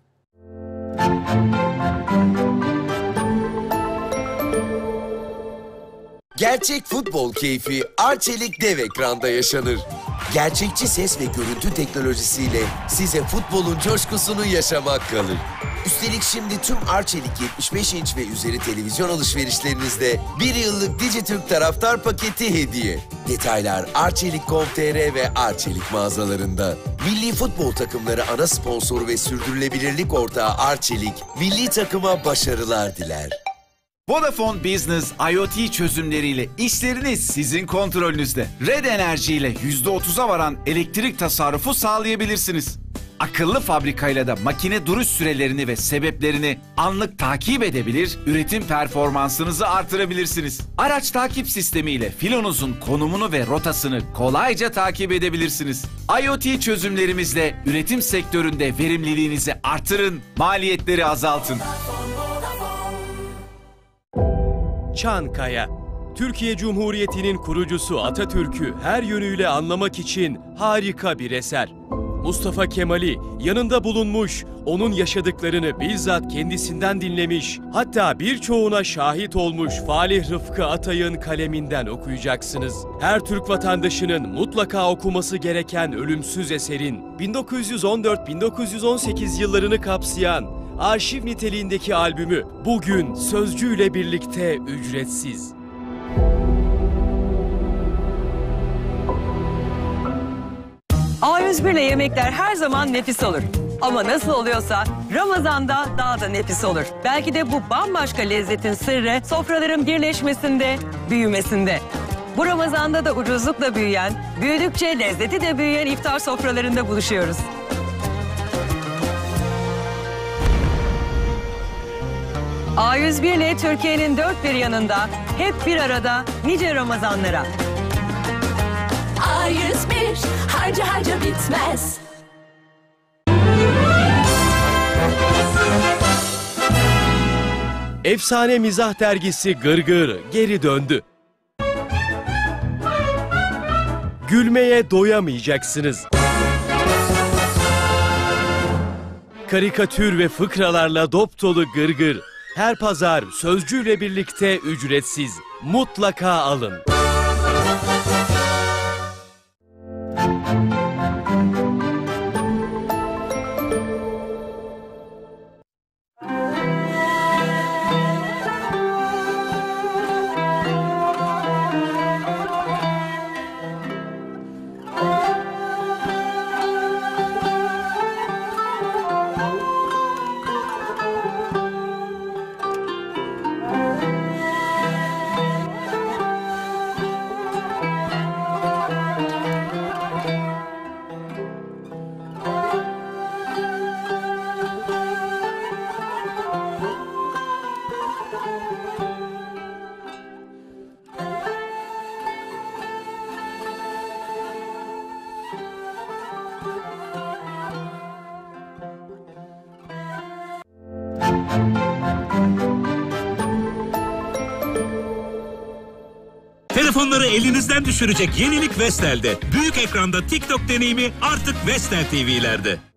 Gerçek futbol keyfi Arçelik dev ekranda yaşanır. Gerçekçi ses ve görüntü teknolojisiyle size futbolun coşkusunu yaşamak kalır. Üstelik şimdi tüm Arçelik 75 inç ve üzeri televizyon alışverişlerinizde bir yıllık Dijitürk taraftar paketi hediye. Detaylar Arçelik.com.tr ve Arçelik mağazalarında. Milli futbol takımları ana sponsoru ve sürdürülebilirlik ortağı Arçelik, milli takıma başarılar diler. Vodafone Business IoT çözümleriyle işleriniz sizin kontrolünüzde. Red Enerji ile %30'a varan elektrik tasarrufu sağlayabilirsiniz. Akıllı fabrikayla da makine duruş sürelerini ve sebeplerini anlık takip edebilir, üretim performansınızı artırabilirsiniz. Araç takip sistemiyle filonuzun konumunu ve rotasını kolayca takip edebilirsiniz. IoT çözümlerimizle üretim sektöründe verimliliğinizi artırın, maliyetleri azaltın. Çankaya. Türkiye Cumhuriyeti'nin kurucusu Atatürk'ü her yönüyle anlamak için harika bir eser. Mustafa Kemal'i yanında bulunmuş, onun yaşadıklarını bizzat kendisinden dinlemiş, hatta birçoğuna şahit olmuş Falih Rıfkı Atay'ın kaleminden okuyacaksınız. Her Türk vatandaşının mutlaka okuması gereken ölümsüz eserin 1914-1918 yıllarını kapsayan arşiv niteliğindeki albümü bugün Sözcü ile birlikte ücretsiz. A101 ile yemekler her zaman nefis olur. Ama nasıl oluyorsa Ramazan'da daha da nefis olur. Belki de bu bambaşka lezzetin sırrı sofraların birleşmesinde, büyümesinde. Bu Ramazan'da da ucuzlukla büyüyen, büyüdükçe lezzeti de büyüyen iftar sofralarında buluşuyoruz. A101 ile Türkiye'nin dört bir yanında hep bir arada nice Ramazanlara. A101 harca harca bitmez. Efsane mizah dergisi Gırgır geri döndü. Gülmeye doyamayacaksınız. Karikatür ve fıkralarla dop dolu Gırgır. Her pazar Sözcü'yle birlikte ücretsiz. Mutlaka alın. Elinizden düşürecek yenilik Vestel'de. Büyük ekranda TikTok deneyimi artık Vestel TV'lerde.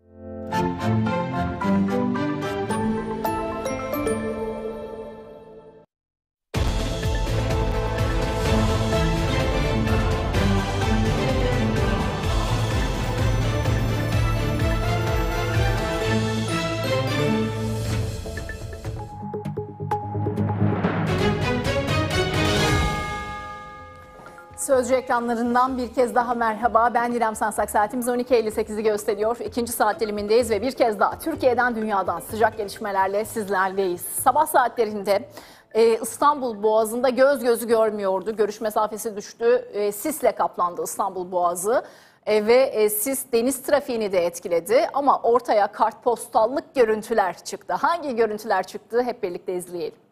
Ekranlarından bir kez daha merhaba. Ben İrem Sansak. Saatimiz 12.58'i gösteriyor. İkinci saat dilimindeyiz ve bir kez daha Türkiye'den, dünyadan sıcak gelişmelerle sizlerleyiz. Sabah saatlerinde e, İstanbul Boğazı'nda göz gözü görmüyordu. Görüş mesafesi düştü. E, sisle kaplandı İstanbul Boğazı. E, ve e, sis deniz trafiğini de etkiledi. Ama ortaya kartpostallık görüntüler çıktı. Hangi görüntüler çıktı hep birlikte izleyelim.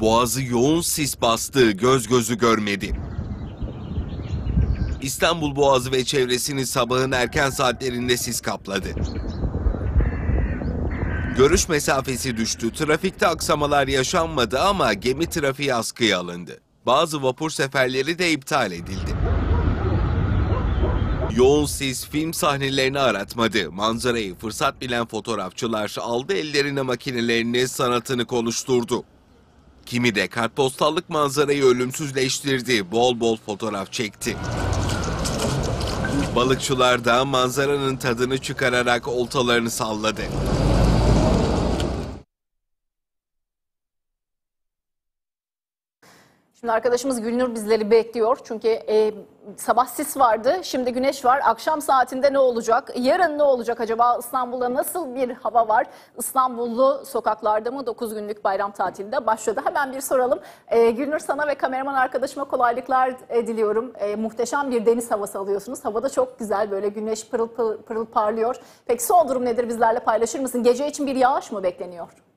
Boğazı yoğun sis bastı, göz gözü görmedi. İstanbul Boğazı ve çevresini sabahın erken saatlerinde sis kapladı. Görüş mesafesi düştü, trafikte aksamalar yaşanmadı ama gemi trafiği askıya alındı. Bazı vapur seferleri de iptal edildi. Yoğun sis film sahnelerini aratmadı. Manzarayı fırsat bilen fotoğrafçılar aldı ellerine makinelerini, sanatını konuşturdu. Kimi de kartpostallık manzarayı ölümsüzleştirdi, bol bol fotoğraf çekti. Balıkçılar da manzaranın tadını çıkararak oltalarını salladı. Şimdi arkadaşımız Gülnur bizleri bekliyor. Çünkü e, sabah sis vardı, şimdi güneş var. Akşam saatinde ne olacak? Yarın ne olacak acaba? İstanbul'da nasıl bir hava var? İstanbullu sokaklarda mı 9 günlük bayram tatilinde başladı? Hemen bir soralım. E, Gülnur sana ve kameraman arkadaşıma kolaylıklar e, diliyorum. E, muhteşem bir deniz havası alıyorsunuz. Havada çok güzel böyle güneş pırıl pırıl, pırıl parlıyor. Peki son durum nedir bizlerle paylaşır mısın? Gece için bir yağış mı bekleniyor?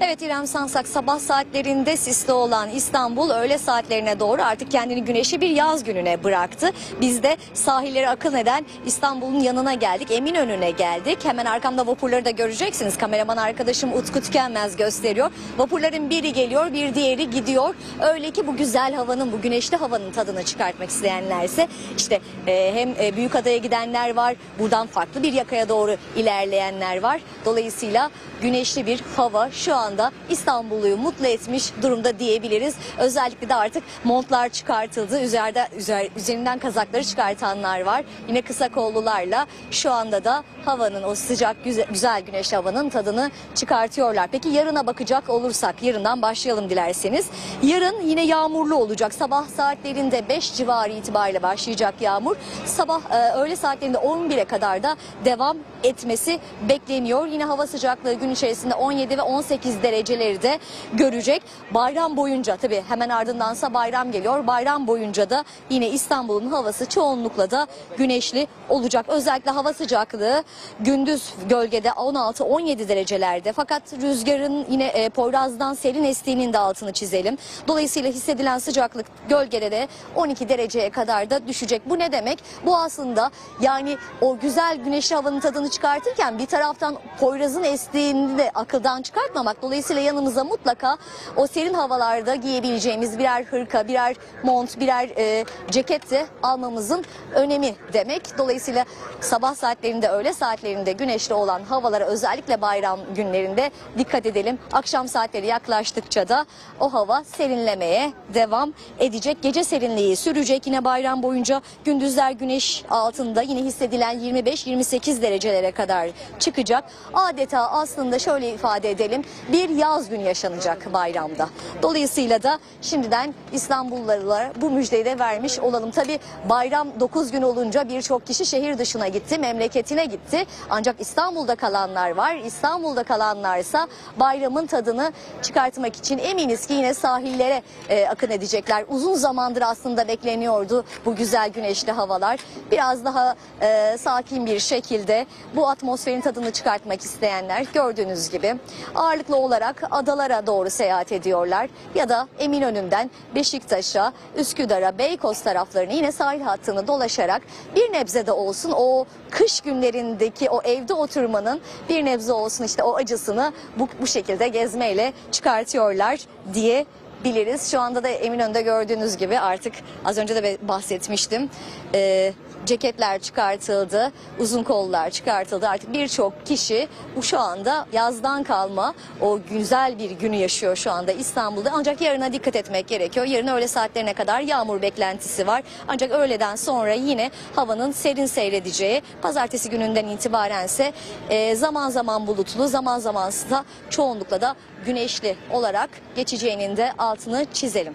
Evet İrem Sansak sabah saatlerinde sisli olan İstanbul öğle saatlerine doğru artık kendini güneşli bir yaz gününe bıraktı. Biz de sahilleri akın eden İstanbul'un yanına geldik. Eminönü'ne geldik. Hemen arkamda vapurları da göreceksiniz. Kameraman arkadaşım Utku Tükenmez gösteriyor. Vapurların biri geliyor bir diğeri gidiyor. Öyle ki bu güzel havanın bu güneşli havanın tadını çıkartmak isteyenlerse işte e, hem e, Büyükada'ya gidenler var. Buradan farklı bir yakaya doğru ilerleyenler var. Dolayısıyla güneşli bir hava şu anda İstanbul'u mutlu etmiş durumda diyebiliriz. Özellikle de artık montlar çıkartıldı. Üzerinde, üzer, üzerinden kazakları çıkartanlar var. Yine kısa kollularla şu anda da havanın o sıcak güzel, güzel güneşli havanın tadını çıkartıyorlar. Peki yarına bakacak olursak yarından başlayalım dilerseniz. Yarın yine yağmurlu olacak. Sabah saatlerinde 5 civarı itibariyle başlayacak yağmur. Sabah e, öğle saatlerinde 11'e kadar da devam etmesi bekleniyor. Yine hava sıcaklığı gün içerisinde 17 ve 18 28 dereceleri de görecek. Bayram boyunca tabii hemen ardındansa bayram geliyor. Bayram boyunca da yine İstanbul'un havası çoğunlukla da güneşli olacak. Özellikle hava sıcaklığı gündüz gölgede 16-17 derecelerde. Fakat rüzgarın yine e, Poyraz'dan serin estiğinin de altını çizelim. Dolayısıyla hissedilen sıcaklık gölgede de 12 dereceye kadar da düşecek. Bu ne demek? Bu aslında yani o güzel güneşli havanın tadını çıkartırken bir taraftan Poyraz'ın estiğini de akıldan çıkartmamak. Dolayısıyla yanımıza mutlaka o serin havalarda giyebileceğimiz birer hırka, birer mont, birer e, ceket de almamızın önemi demek. Dolayısıyla sabah saatlerinde, öğle saatlerinde güneşli olan havalara özellikle bayram günlerinde dikkat edelim. Akşam saatleri yaklaştıkça da o hava serinlemeye devam edecek. Gece serinliği sürecek yine bayram boyunca. Gündüzler güneş altında yine hissedilen 25-28 derecelere kadar çıkacak. Adeta aslında şöyle ifade edelim bir yaz günü yaşanacak bayramda. Dolayısıyla da şimdiden İstanbullulara bu müjdeyi de vermiş olalım. Tabi bayram 9 gün olunca birçok kişi şehir dışına gitti, memleketine gitti. Ancak İstanbul'da kalanlar var. İstanbul'da kalanlarsa bayramın tadını çıkartmak için eminiz ki yine sahillere e, akın edecekler. Uzun zamandır aslında bekleniyordu bu güzel güneşli havalar. Biraz daha e, sakin bir şekilde bu atmosferin tadını çıkartmak isteyenler gördüğünüz gibi ağırlıklı olarak adalara doğru seyahat ediyorlar. Ya da Eminönü'nden Beşiktaş'a, Üsküdar'a, Beykoz taraflarını yine sahil hattını dolaşarak bir nebze de olsun o kış günlerindeki o evde oturmanın bir nebze olsun işte o acısını bu, bu şekilde gezmeyle çıkartıyorlar diye biliriz. Şu anda da Eminönü'nde gördüğünüz gibi artık az önce de bahsetmiştim. Ee, ceketler çıkartıldı, uzun kollar çıkartıldı. Artık birçok kişi şu anda yazdan kalma o güzel bir günü yaşıyor şu anda İstanbul'da. Ancak yarına dikkat etmek gerekiyor. Yarın öğle saatlerine kadar yağmur beklentisi var. Ancak öğleden sonra yine havanın serin seyredeceği, pazartesi gününden itibarense e, zaman zaman bulutlu, zaman zaman da çoğunlukla da güneşli olarak geçeceğinin de altını çizelim.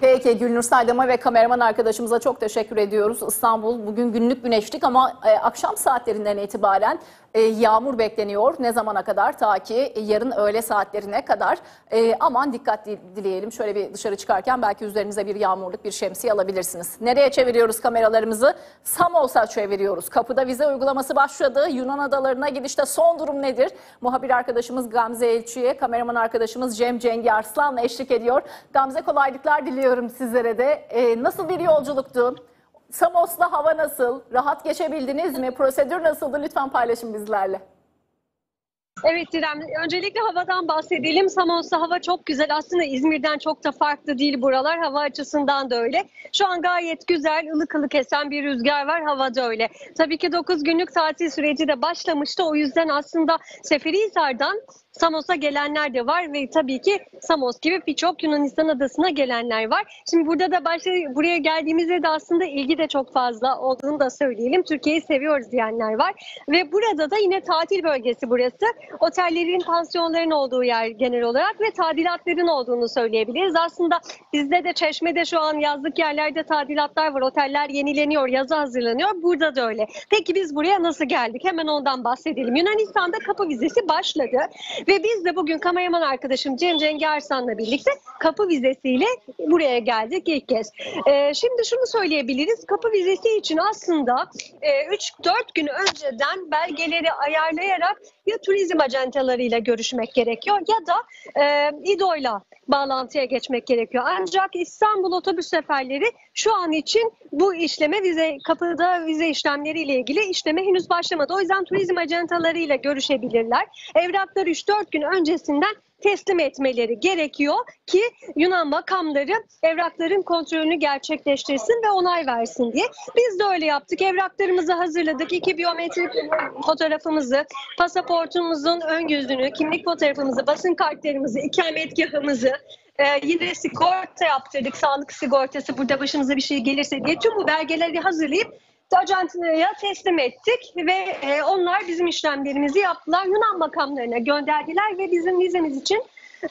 Peki Gülnur Saydam'a ve kameraman arkadaşımıza çok teşekkür ediyoruz. İstanbul bugün günlük güneşlik ama e, akşam saatlerinden itibaren e, yağmur bekleniyor. Ne zamana kadar? Ta ki yarın öğle saatlerine kadar. E, aman dikkat dileyelim. Şöyle bir dışarı çıkarken belki üzerinize bir yağmurluk bir şemsiye alabilirsiniz. Nereye çeviriyoruz kameralarımızı? Samos'a çeviriyoruz. Kapıda vize uygulaması başladı. Yunan adalarına gidişte son durum nedir? Muhabir arkadaşımız Gamze Elçi'ye, kameraman arkadaşımız Cem Cengi Arslan'la eşlik ediyor. Gamze kolaylıklar diliyorum sizlere de. E, nasıl bir yolculuktu? Samos'ta hava nasıl? Rahat geçebildiniz mi? Prosedür nasıldı? Lütfen paylaşın bizlerle. Evet İrem, öncelikle havadan bahsedelim. Samos'ta hava çok güzel. Aslında İzmir'den çok da farklı değil buralar. Hava açısından da öyle. Şu an gayet güzel, ılık ılık esen bir rüzgar var. Hava da öyle. Tabii ki 9 günlük tatil süreci de başlamıştı. O yüzden aslında Seferihisar'dan Samos'a gelenler de var ve tabii ki Samos gibi birçok Yunanistan adasına gelenler var. Şimdi burada da başta buraya geldiğimizde de aslında ilgi de çok fazla olduğunu da söyleyelim. Türkiye'yi seviyoruz diyenler var. Ve burada da yine tatil bölgesi burası. Otellerin, pansiyonların olduğu yer genel olarak ve tadilatların olduğunu söyleyebiliriz. Aslında bizde de Çeşme'de şu an yazlık yerlerde tadilatlar var. Oteller yenileniyor, yazı hazırlanıyor. Burada da öyle. Peki biz buraya nasıl geldik? Hemen ondan bahsedelim. Yunanistan'da kapı vizesi başladı. Ve biz de bugün kameraman arkadaşım Cem Cengi Arslan'la birlikte kapı vizesiyle buraya geldik ilk kez. Ee, şimdi şunu söyleyebiliriz. Kapı vizesi için aslında e, 3-4 gün önceden belgeleri ayarlayarak ya turizm ajantalarıyla görüşmek gerekiyor ya da e, İDO'yla bağlantıya geçmek gerekiyor. Ancak İstanbul otobüs seferleri şu an için bu işleme vize kapıda vize işlemleriyle ilgili işleme henüz başlamadı. O yüzden turizm ajantalarıyla görüşebilirler. Evraklar 3-4 gün öncesinden teslim etmeleri gerekiyor ki Yunan makamları evrakların kontrolünü gerçekleştirsin ve onay versin diye. Biz de öyle yaptık. Evraklarımızı hazırladık. İki biyometrik fotoğrafımızı, pasaportumuzun ön yüzünü, kimlik fotoğrafımızı, basın kartlarımızı, ikametgahımızı, ee, yine sigorta yaptırdık. Sağlık sigortası burada başımıza bir şey gelirse diye tüm bu belgeleri hazırlayıp Arjantina'ya teslim ettik ve e, onlar bizim işlemlerimizi yaptılar. Yunan makamlarına gönderdiler ve bizim vizemiz için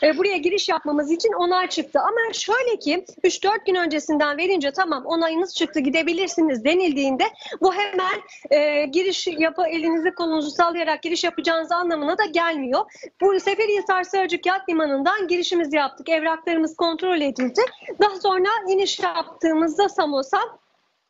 e, buraya giriş yapmamız için onay çıktı. Ama şöyle ki 3-4 gün öncesinden verince tamam onayınız çıktı gidebilirsiniz denildiğinde bu hemen e, giriş yapı elinizi kolunuzu sallayarak giriş yapacağınız anlamına da gelmiyor. Bu Seferihisar Sığırcık Yat Limanı'ndan girişimizi yaptık. Evraklarımız kontrol edildi. Daha sonra iniş yaptığımızda Samos'a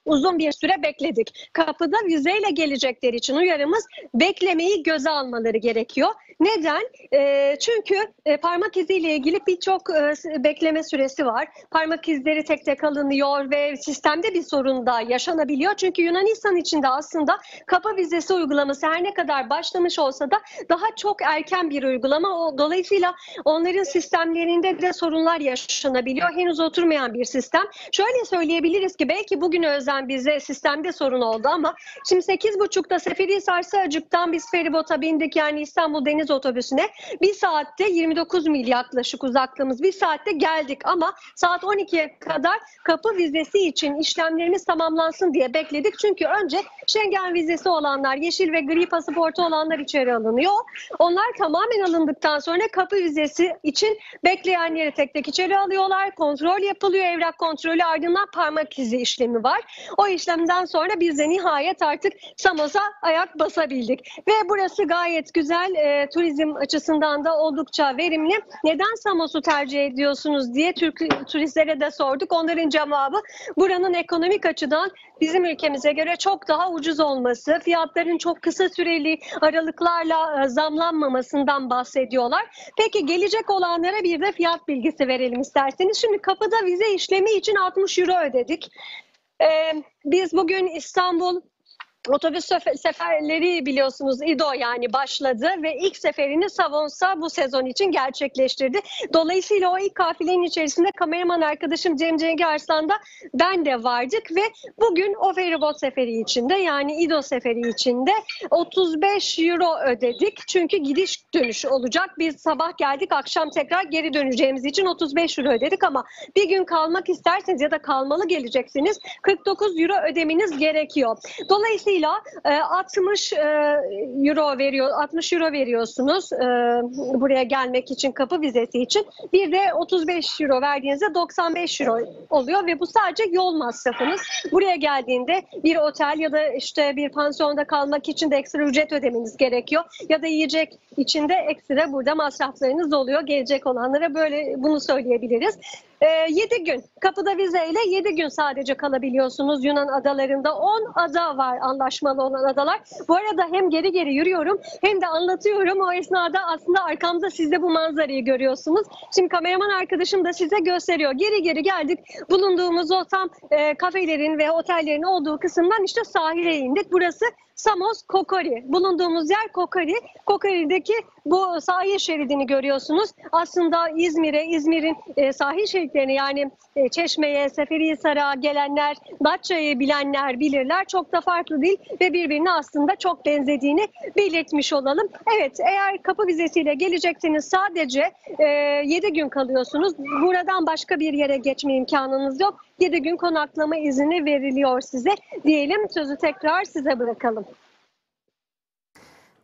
uzun bir süre bekledik. Kapıda vizeyle gelecekleri için uyarımız beklemeyi göze almaları gerekiyor. Neden? E, çünkü e, parmak iziyle ilgili birçok e, bekleme süresi var. Parmak izleri tek tek alınıyor ve sistemde bir sorun da yaşanabiliyor. Çünkü Yunanistan için de aslında kapı vizesi uygulaması her ne kadar başlamış olsa da daha çok erken bir uygulama. O, dolayısıyla onların sistemlerinde de sorunlar yaşanabiliyor. Henüz oturmayan bir sistem. Şöyle söyleyebiliriz ki belki bugün özel bize sistemde sorun oldu ama şimdi 8.30'da Seferihisar Sığacık'tan biz feribota bindik yani İstanbul Deniz Otobüsü'ne. Bir saatte 29 mil yaklaşık uzaklığımız. Bir saatte geldik ama saat 12'ye kadar kapı vizesi için işlemlerimiz tamamlansın diye bekledik. Çünkü önce Schengen vizesi olanlar, yeşil ve gri pasaportu olanlar içeri alınıyor. Onlar tamamen alındıktan sonra kapı vizesi için bekleyenleri tek tek içeri alıyorlar. Kontrol yapılıyor, evrak kontrolü ardından parmak izi işlemi var. O işlemden sonra biz de nihayet artık Samos'a ayak basabildik. Ve burası gayet güzel, e, turizm açısından da oldukça verimli. Neden Samos'u tercih ediyorsunuz diye Türk turistlere de sorduk. Onların cevabı buranın ekonomik açıdan bizim ülkemize göre çok daha ucuz olması, fiyatların çok kısa süreli aralıklarla e, zamlanmamasından bahsediyorlar. Peki gelecek olanlara bir de fiyat bilgisi verelim isterseniz. Şimdi kapıda vize işlemi için 60 euro ödedik. Ee, biz bugün İstanbul Otobüs seferleri biliyorsunuz İDO yani başladı ve ilk seferini Savonsa bu sezon için gerçekleştirdi. Dolayısıyla o ilk kafilenin içerisinde kameraman arkadaşım Cem Cengi Arslan'da ben de vardık ve bugün o feribot seferi içinde yani İDO seferi içinde 35 euro ödedik. Çünkü gidiş dönüş olacak. Biz sabah geldik akşam tekrar geri döneceğimiz için 35 euro ödedik ama bir gün kalmak isterseniz ya da kalmalı geleceksiniz 49 euro ödemeniz gerekiyor. Dolayısıyla Dolayısıyla 60 e, e, euro veriyor 60 euro veriyorsunuz e, buraya gelmek için kapı vizesi için. Bir de 35 euro verdiğinizde 95 euro oluyor ve bu sadece yol masrafınız. Buraya geldiğinde bir otel ya da işte bir pansiyonda kalmak için de ekstra ücret ödemeniz gerekiyor. Ya da yiyecek için de ekstra burada masraflarınız oluyor. Gelecek olanlara böyle bunu söyleyebiliriz. E, 7 gün kapıda vizeyle 7 gün sadece kalabiliyorsunuz Yunan adalarında. 10 ada var anlaşmalı olan adalar. Bu arada hem geri geri yürüyorum hem de anlatıyorum. O esnada aslında arkamda siz de bu manzarayı görüyorsunuz. Şimdi kameraman arkadaşım da size gösteriyor. Geri geri geldik. Bulunduğumuz o tam e, kafelerin ve otellerin olduğu kısımdan işte sahile indik. Burası Samos Kokori. Bulunduğumuz yer Kokori. Kokori'deki bu sahil şeridini görüyorsunuz. Aslında İzmir'e, İzmir'in e, sahil şeritlerini yani e, Çeşme'ye, Seferihisar'a gelenler, Datça'yı bilenler bilirler. Çok da farklı değil ve birbirine aslında çok benzediğini belirtmiş olalım. Evet eğer kapı vizesiyle gelecekseniz sadece e, 7 gün kalıyorsunuz. Buradan başka bir yere geçme imkanınız yok. 7 gün konaklama izni veriliyor size. Diyelim sözü tekrar size bırakalım.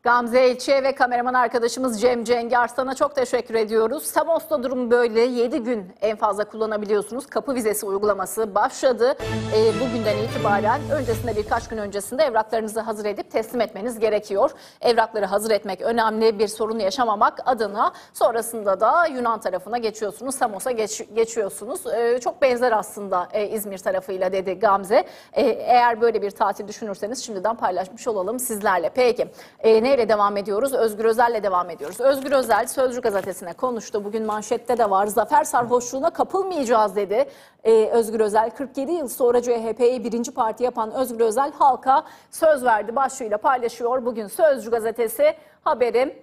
Gamze Elçi'ye ve kameraman arkadaşımız Cem Cengar sana çok teşekkür ediyoruz. Samos'ta durum böyle. 7 gün en fazla kullanabiliyorsunuz. Kapı vizesi uygulaması başladı. E, bugünden itibaren öncesinde birkaç gün öncesinde evraklarınızı hazır edip teslim etmeniz gerekiyor. Evrakları hazır etmek önemli bir sorun yaşamamak adına. Sonrasında da Yunan tarafına geçiyorsunuz. Samos'a geç, geçiyorsunuz. E, çok benzer aslında e, İzmir tarafıyla dedi Gamze. E, eğer böyle bir tatil düşünürseniz şimdiden paylaşmış olalım sizlerle. Peki e, ne neyle devam ediyoruz? Özgür Özel'le devam ediyoruz. Özgür Özel Sözcü gazetesine konuştu. Bugün manşette de var. Zafer sarhoşluğuna kapılmayacağız dedi. Ee, Özgür Özel 47 yıl sonra CHP'yi birinci parti yapan Özgür Özel halka söz verdi başlığıyla paylaşıyor. Bugün Sözcü gazetesi haberim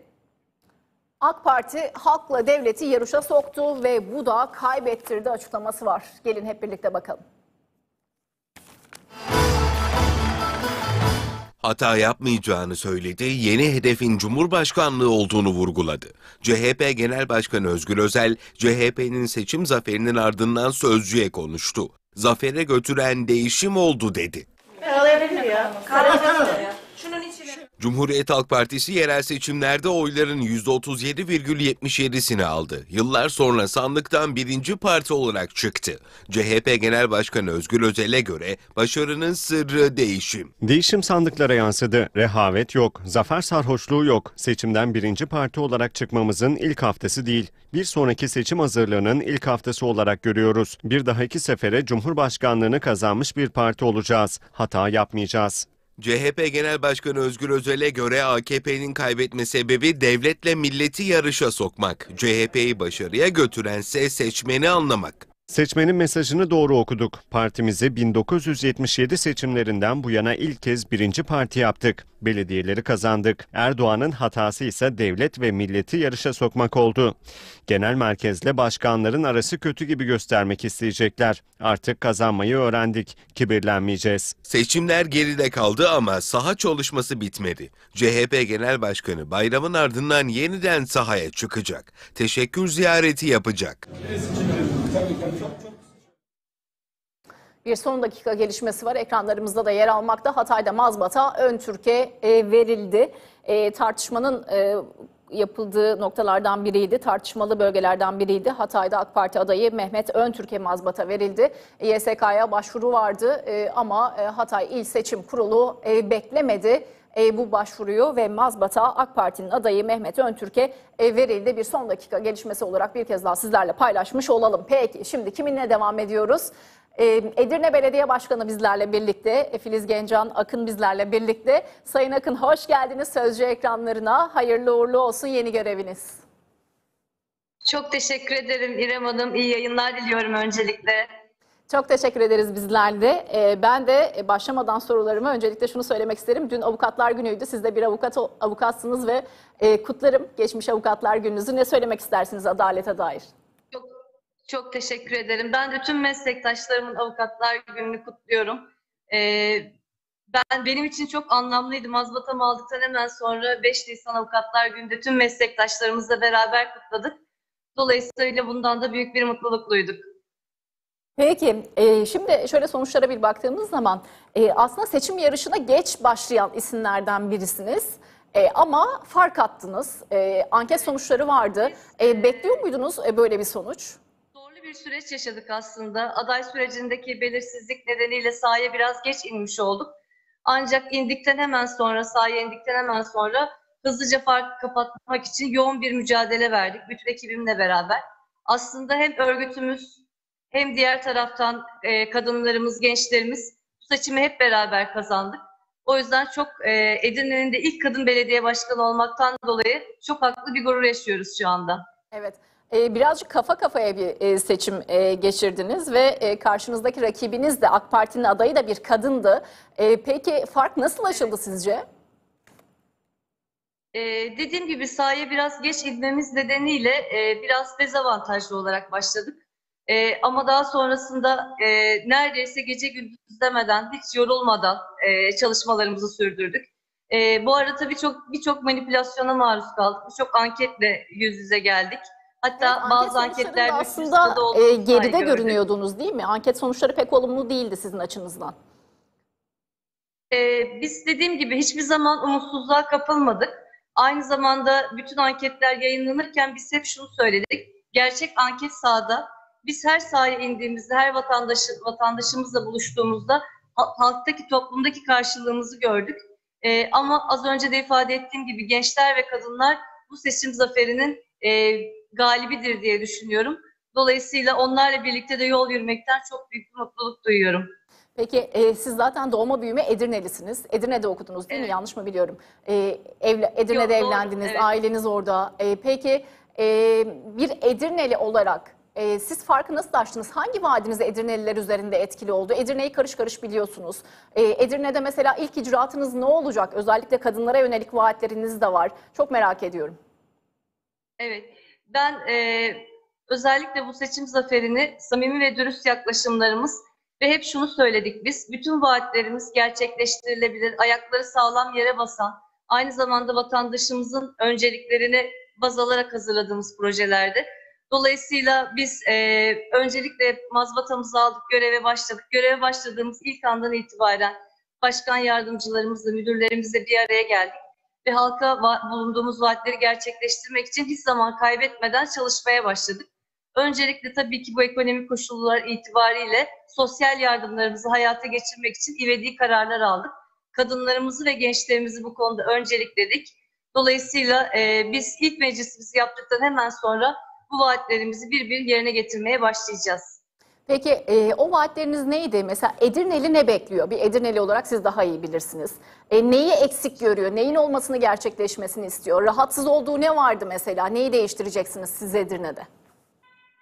AK Parti halkla devleti yarışa soktu ve bu da kaybettirdi açıklaması var. Gelin hep birlikte bakalım. Hata yapmayacağını söyledi, yeni hedefin Cumhurbaşkanlığı olduğunu vurguladı. CHP Genel Başkanı Özgür Özel, CHP'nin seçim zaferinin ardından sözcüye konuştu. Zafere götüren değişim oldu dedi. Cumhuriyet Halk Partisi yerel seçimlerde oyların %37,77'sini aldı. Yıllar sonra sandıktan birinci parti olarak çıktı. CHP Genel Başkanı Özgür Özel'e göre başarının sırrı değişim. Değişim sandıklara yansıdı. Rehavet yok, zafer sarhoşluğu yok. Seçimden birinci parti olarak çıkmamızın ilk haftası değil. Bir sonraki seçim hazırlığının ilk haftası olarak görüyoruz. Bir dahaki sefere Cumhurbaşkanlığını kazanmış bir parti olacağız. Hata yapmayacağız. CHP Genel Başkanı Özgür Özel'e göre AKP'nin kaybetme sebebi devletle milleti yarışa sokmak. CHP'yi başarıya götürense seçmeni anlamak. Seçmenin mesajını doğru okuduk. Partimizi 1977 seçimlerinden bu yana ilk kez birinci parti yaptık. Belediyeleri kazandık. Erdoğan'ın hatası ise devlet ve milleti yarışa sokmak oldu. Genel merkezle başkanların arası kötü gibi göstermek isteyecekler. Artık kazanmayı öğrendik. Kibirlenmeyeceğiz. Seçimler geride kaldı ama saha çalışması bitmedi. CHP Genel Başkanı bayramın ardından yeniden sahaya çıkacak. Teşekkür ziyareti yapacak. Bir son dakika gelişmesi var. Ekranlarımızda da yer almakta. Hatay'da mazbata ön Türkiye e, verildi. E, tartışmanın e, yapıldığı noktalardan biriydi. Tartışmalı bölgelerden biriydi. Hatay'da AK Parti adayı Mehmet Öntürk'e mazbata verildi. YSK'ya başvuru vardı e, ama e, Hatay İl Seçim Kurulu e, beklemedi e, bu başvuruyu ve mazbata AK Parti'nin adayı Mehmet Öntürk'e e, verildi. Bir son dakika gelişmesi olarak bir kez daha sizlerle paylaşmış olalım. Peki şimdi kiminle devam ediyoruz? E, Edirne Belediye Başkanı bizlerle birlikte, e, Filiz Gencan Akın bizlerle birlikte. Sayın Akın hoş geldiniz Sözcü ekranlarına. Hayırlı uğurlu olsun yeni göreviniz. Çok teşekkür ederim İrem Hanım. İyi yayınlar diliyorum öncelikle. Çok teşekkür ederiz bizler de. Ee, ben de e, başlamadan sorularımı öncelikle şunu söylemek isterim. Dün Avukatlar Günü'ydü. Siz de bir avukat avukatsınız ve e, kutlarım geçmiş Avukatlar Gününüzü. Ne söylemek istersiniz adalete dair? Çok, teşekkür ederim. Ben de tüm meslektaşlarımın Avukatlar Günü'nü kutluyorum. Ee, ben Benim için çok anlamlıydı. Mazbatamı aldıktan hemen sonra 5 Nisan Avukatlar Günü'nde tüm meslektaşlarımızla beraber kutladık. Dolayısıyla bundan da büyük bir mutluluk duyduk. Peki, e, şimdi şöyle sonuçlara bir baktığımız zaman e, aslında seçim yarışına geç başlayan isimlerden birisiniz. E, ama fark attınız. E, anket sonuçları vardı. E, bekliyor muydunuz e, böyle bir sonuç? Bir süreç yaşadık aslında. Aday sürecindeki belirsizlik nedeniyle sahaya biraz geç inmiş olduk. Ancak indikten hemen sonra, sahaya indikten hemen sonra hızlıca fark kapatmak için yoğun bir mücadele verdik bütün ekibimle beraber. Aslında hem örgütümüz hem diğer taraftan e, kadınlarımız, gençlerimiz bu seçimi hep beraber kazandık. O yüzden çok e, Edirne'nin de ilk kadın belediye başkanı olmaktan dolayı çok haklı bir gurur yaşıyoruz şu anda. Evet. E, birazcık kafa kafaya bir e, seçim e, geçirdiniz ve e, karşınızdaki rakibiniz de AK Parti'nin adayı da bir kadındı. Peki fark nasıl açıldı sizce? Ee, dediğim gibi sahaya biraz geç inmemiz nedeniyle e, biraz dezavantajlı olarak başladık. E, ama daha sonrasında e, neredeyse gece gündüz demeden, hiç yorulmadan e, çalışmalarımızı sürdürdük. E, bu arada tabii çok birçok manipülasyona maruz kaldık. Birçok anketle yüz yüze geldik. Hatta Evet, bazı anket anketlerde aslında e, geride görünüyordunuz değil mi? Anket sonuçları pek olumlu değildi sizin açınızdan. Ee, biz dediğim gibi hiçbir zaman umutsuzluğa kapılmadık. Aynı zamanda bütün anketler yayınlanırken biz hep şunu söyledik. Gerçek anket sahada biz her sahaya indiğimizde, her vatandaşı, vatandaşımızla buluştuğumuzda ha- halktaki, toplumdaki karşılığımızı gördük. Ee, ama az önce de ifade ettiğim gibi gençler ve kadınlar bu seçim zaferinin e, galibidir diye düşünüyorum. Dolayısıyla onlarla birlikte de yol yürümekten çok büyük bir mutluluk duyuyorum. Peki e, siz zaten doğma büyüme Edirnelisiniz. Edirne'de okudunuz değil mi? Yanlış mı biliyorum? E, evle, Edirne'de Yok, doğru, evlendiniz, evet. aileniz orada. E, peki e, bir Edirneli olarak e, siz farkı nasıl açtınız? Hangi vaadiniz Edirneliler üzerinde etkili oldu? Edirne'yi karış karış biliyorsunuz. E, Edirne'de mesela ilk icraatınız ne olacak? Özellikle kadınlara yönelik vaatleriniz de var. Çok merak ediyorum. Evet, ben e, özellikle bu seçim zaferini samimi ve dürüst yaklaşımlarımız ve hep şunu söyledik biz, bütün vaatlerimiz gerçekleştirilebilir, ayakları sağlam yere basan, aynı zamanda vatandaşımızın önceliklerini baz alarak hazırladığımız projelerde. Dolayısıyla biz e, öncelikle mazbatamızı aldık, göreve başladık. Göreve başladığımız ilk andan itibaren başkan yardımcılarımızla, müdürlerimizle bir araya geldik. Ve halka va- bulunduğumuz vaatleri gerçekleştirmek için hiç zaman kaybetmeden çalışmaya başladık. Öncelikle tabii ki bu ekonomik koşullar itibariyle sosyal yardımlarımızı hayata geçirmek için ivedi kararlar aldık. Kadınlarımızı ve gençlerimizi bu konuda öncelikledik. Dolayısıyla e, biz ilk meclisimizi yaptıktan hemen sonra bu vaatlerimizi bir bir yerine getirmeye başlayacağız. Peki e, o vaatleriniz neydi? Mesela Edirneli ne bekliyor? Bir Edirneli olarak siz daha iyi bilirsiniz. E, neyi eksik görüyor? Neyin olmasını gerçekleşmesini istiyor? Rahatsız olduğu ne vardı mesela? Neyi değiştireceksiniz siz Edirne'de?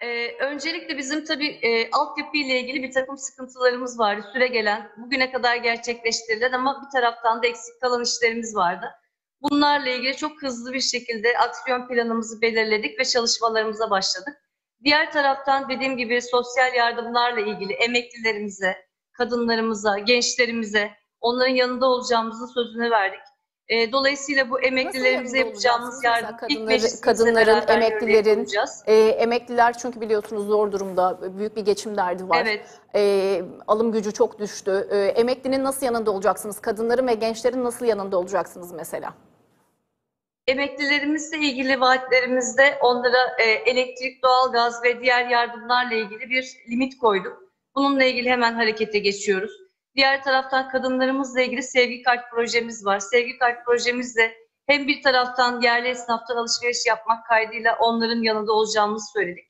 Ee, öncelikle bizim tabii e, altyapı ile ilgili bir takım sıkıntılarımız vardı. Süre gelen, bugüne kadar gerçekleştirilen ama bir taraftan da eksik kalan işlerimiz vardı. Bunlarla ilgili çok hızlı bir şekilde aksiyon planımızı belirledik ve çalışmalarımıza başladık. Diğer taraftan dediğim gibi sosyal yardımlarla ilgili emeklilerimize, kadınlarımıza, gençlerimize onların yanında olacağımızın sözünü verdik. E, dolayısıyla bu emeklilerimize yapacağımız yardım kadınları, kadınların, emeklilerin, e, emekliler çünkü biliyorsunuz zor durumda, büyük bir geçim derdi var. Evet. E, alım gücü çok düştü. E, emeklinin nasıl yanında olacaksınız? Kadınların ve gençlerin nasıl yanında olacaksınız mesela? Emeklilerimizle ilgili vaatlerimizde onlara e, elektrik, doğalgaz ve diğer yardımlarla ilgili bir limit koyduk. Bununla ilgili hemen harekete geçiyoruz. Diğer taraftan kadınlarımızla ilgili sevgi kart projemiz var. Sevgi kart projemizde hem bir taraftan yerli esnaftan alışveriş yapmak kaydıyla onların yanında olacağımızı söyledik.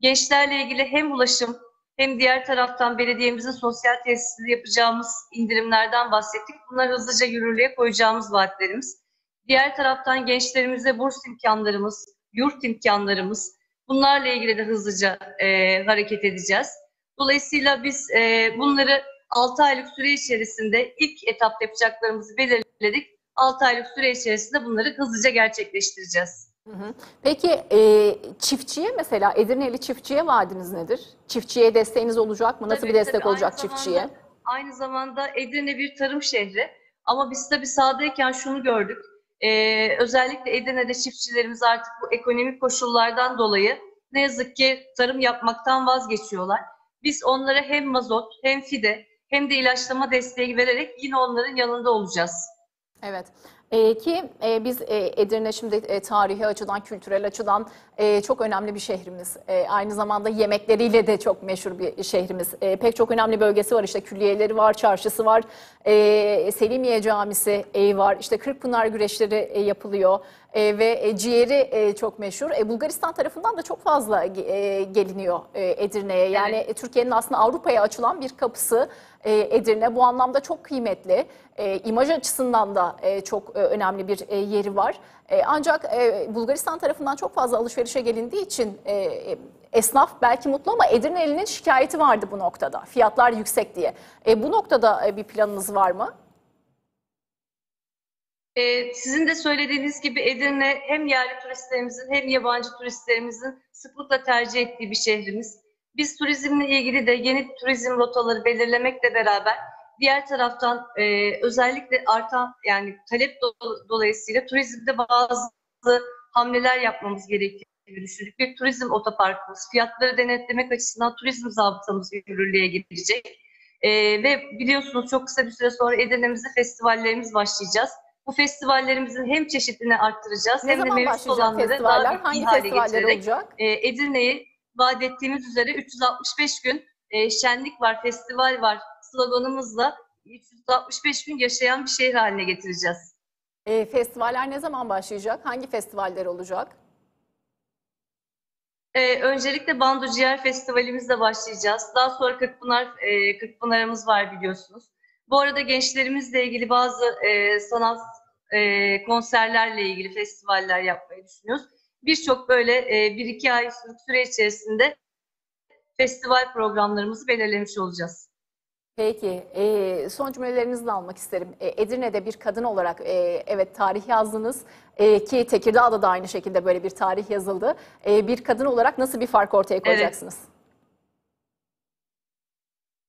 Gençlerle ilgili hem ulaşım hem diğer taraftan belediyemizin sosyal tesisinde yapacağımız indirimlerden bahsettik. Bunlar hızlıca yürürlüğe koyacağımız vaatlerimiz. Diğer taraftan gençlerimize burs imkanlarımız, yurt imkanlarımız bunlarla ilgili de hızlıca e, hareket edeceğiz. Dolayısıyla biz e, bunları 6 aylık süre içerisinde ilk etapta yapacaklarımızı belirledik. 6 aylık süre içerisinde bunları hızlıca gerçekleştireceğiz. Peki e, çiftçiye mesela Edirneli çiftçiye vaadiniz nedir? Çiftçiye desteğiniz olacak mı? Nasıl Tabii, bir destek tabii. olacak Aynı çiftçiye? zamanda- aynı zamanda Edirne bir tarım şehri. Ama biz tabii sahadayken şunu gördük. Ee, özellikle Edirne'de çiftçilerimiz artık bu ekonomik koşullardan dolayı ne yazık ki tarım yapmaktan vazgeçiyorlar. Biz onlara hem mazot hem fide hem de ilaçlama desteği vererek yine onların yanında olacağız. Evet. Ee, ki e, biz e, Edirne şimdi e, tarihi açıdan, kültürel açıdan çok önemli bir şehrimiz. Aynı zamanda yemekleriyle de çok meşhur bir şehrimiz. Pek çok önemli bölgesi var. İşte külliyeleri var, çarşısı var, Selimiye Camisi var. İşte Kırkpınar güreşleri yapılıyor E, ve e, ciğeri e, çok meşhur. E, Bulgaristan tarafından da çok fazla e, geliniyor e, Edirne'ye. Yani e, Türkiye'nin aslında Avrupa'ya açılan bir kapısı e, Edirne. Bu anlamda çok kıymetli. E, imaj açısından da e, çok e, önemli bir e, yeri var. E, ancak e, Bulgaristan tarafından çok fazla alışverişe gelindiği için e, e, esnaf belki mutlu ama Edirne'linin şikayeti vardı bu noktada. Fiyatlar yüksek diye. E, bu noktada e, bir planınız var mı? Ee, sizin de söylediğiniz gibi Edirne hem yerli turistlerimizin hem yabancı turistlerimizin sıklıkla tercih ettiği bir şehrimiz. Biz turizmle ilgili de yeni turizm rotaları belirlemekle beraber diğer taraftan e, özellikle artan yani talep do- dolayısıyla turizmde bazı hamleler yapmamız gerektiğini düşündük. Bir turizm otoparkımız, fiyatları denetlemek açısından turizm zabıtamız yürürlüğe girecek. E, ve biliyorsunuz çok kısa bir süre sonra Edirne'mizde festivallerimiz başlayacağız. Bu festivallerimizin hem çeşitliliğini arttıracağız Ne hem de mevcut olanları daha büyük Hangi bir hale getirerek olacak? e, Edirne'yi vaat ettiğimiz üzere 365 gün e, şenlik var, festival var sloganımızla 365 gün yaşayan bir şehir haline getireceğiz. E, festivaller ne zaman başlayacak? Hangi festivaller olacak? Ee, öncelikle Bandu Ciğer Festivalimizle başlayacağız. Daha sonra Kırkpınar, e, Kırkpınar'ımız var biliyorsunuz. Bu arada gençlerimizle ilgili bazı e, sanat e, konserlerle ilgili festivaller yapmayı düşünüyoruz. Birçok böyle e, bir iki ay süre içerisinde festival programlarımızı belirlemiş olacağız. Peki, e, son cümlelerinizi de almak isterim. E, Edirne'de bir kadın olarak e, evet tarih yazdınız e, ki Tekirdağ'da da aynı şekilde böyle bir tarih yazıldı. E, bir kadın olarak nasıl bir fark ortaya koyacaksınız?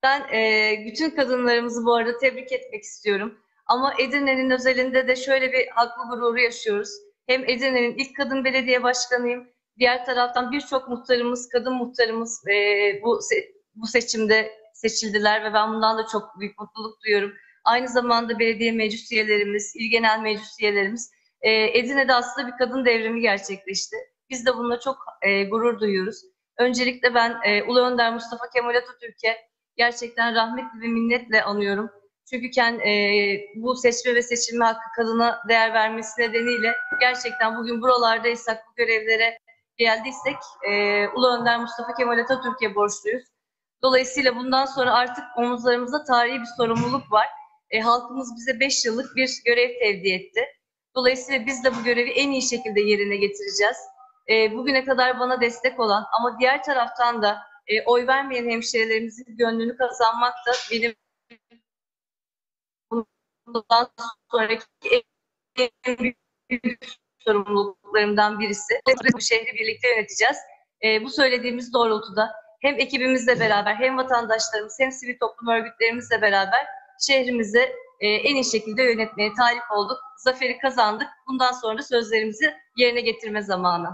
Ben e, bütün kadınlarımızı bu arada tebrik etmek istiyorum. Ama Edirne'nin özelinde de şöyle bir haklı gururu yaşıyoruz. Hem Edirne'nin ilk kadın belediye başkanıyım. Diğer taraftan birçok muhtarımız, kadın muhtarımız e, bu bu seçimde seçildiler ve ben bundan da çok büyük mutluluk duyuyorum. Aynı zamanda belediye meclis üyelerimiz, il genel meclis üyelerimiz E, Edirne'de aslında bir kadın devrimi gerçekleşti. Biz de bununla çok e, gurur duyuyoruz. Öncelikle ben e, Ulu Önder Mustafa Kemal Atatürk'e gerçekten rahmetle ve minnetle anıyorum. Çünkü kend, e, bu seçme ve seçilme hakkı kadına değer vermesi nedeniyle gerçekten bugün buralardaysak, bu görevlere geldiysek e, Ulu Önder Mustafa Kemal Atatürk'e borçluyuz. Dolayısıyla bundan sonra artık omuzlarımızda tarihi bir sorumluluk var. E, halkımız bize 5 yıllık bir görev tevdi etti. Dolayısıyla biz de bu görevi en iyi şekilde yerine getireceğiz. E, bugüne kadar bana destek olan ama diğer taraftan da e, oy vermeyen hemşehrilerimizin gönlünü kazanmak da benim bundan sonraki en büyük sorumluluklarımdan birisi. Bu şehri birlikte yöneteceğiz. E, bu söylediğimiz doğrultuda hem ekibimizle beraber hem vatandaşlarımız hem sivil toplum örgütlerimizle beraber şehrimizi e, en iyi şekilde yönetmeye talip olduk. Zaferi kazandık. Bundan sonra sözlerimizi yerine getirme zamanı.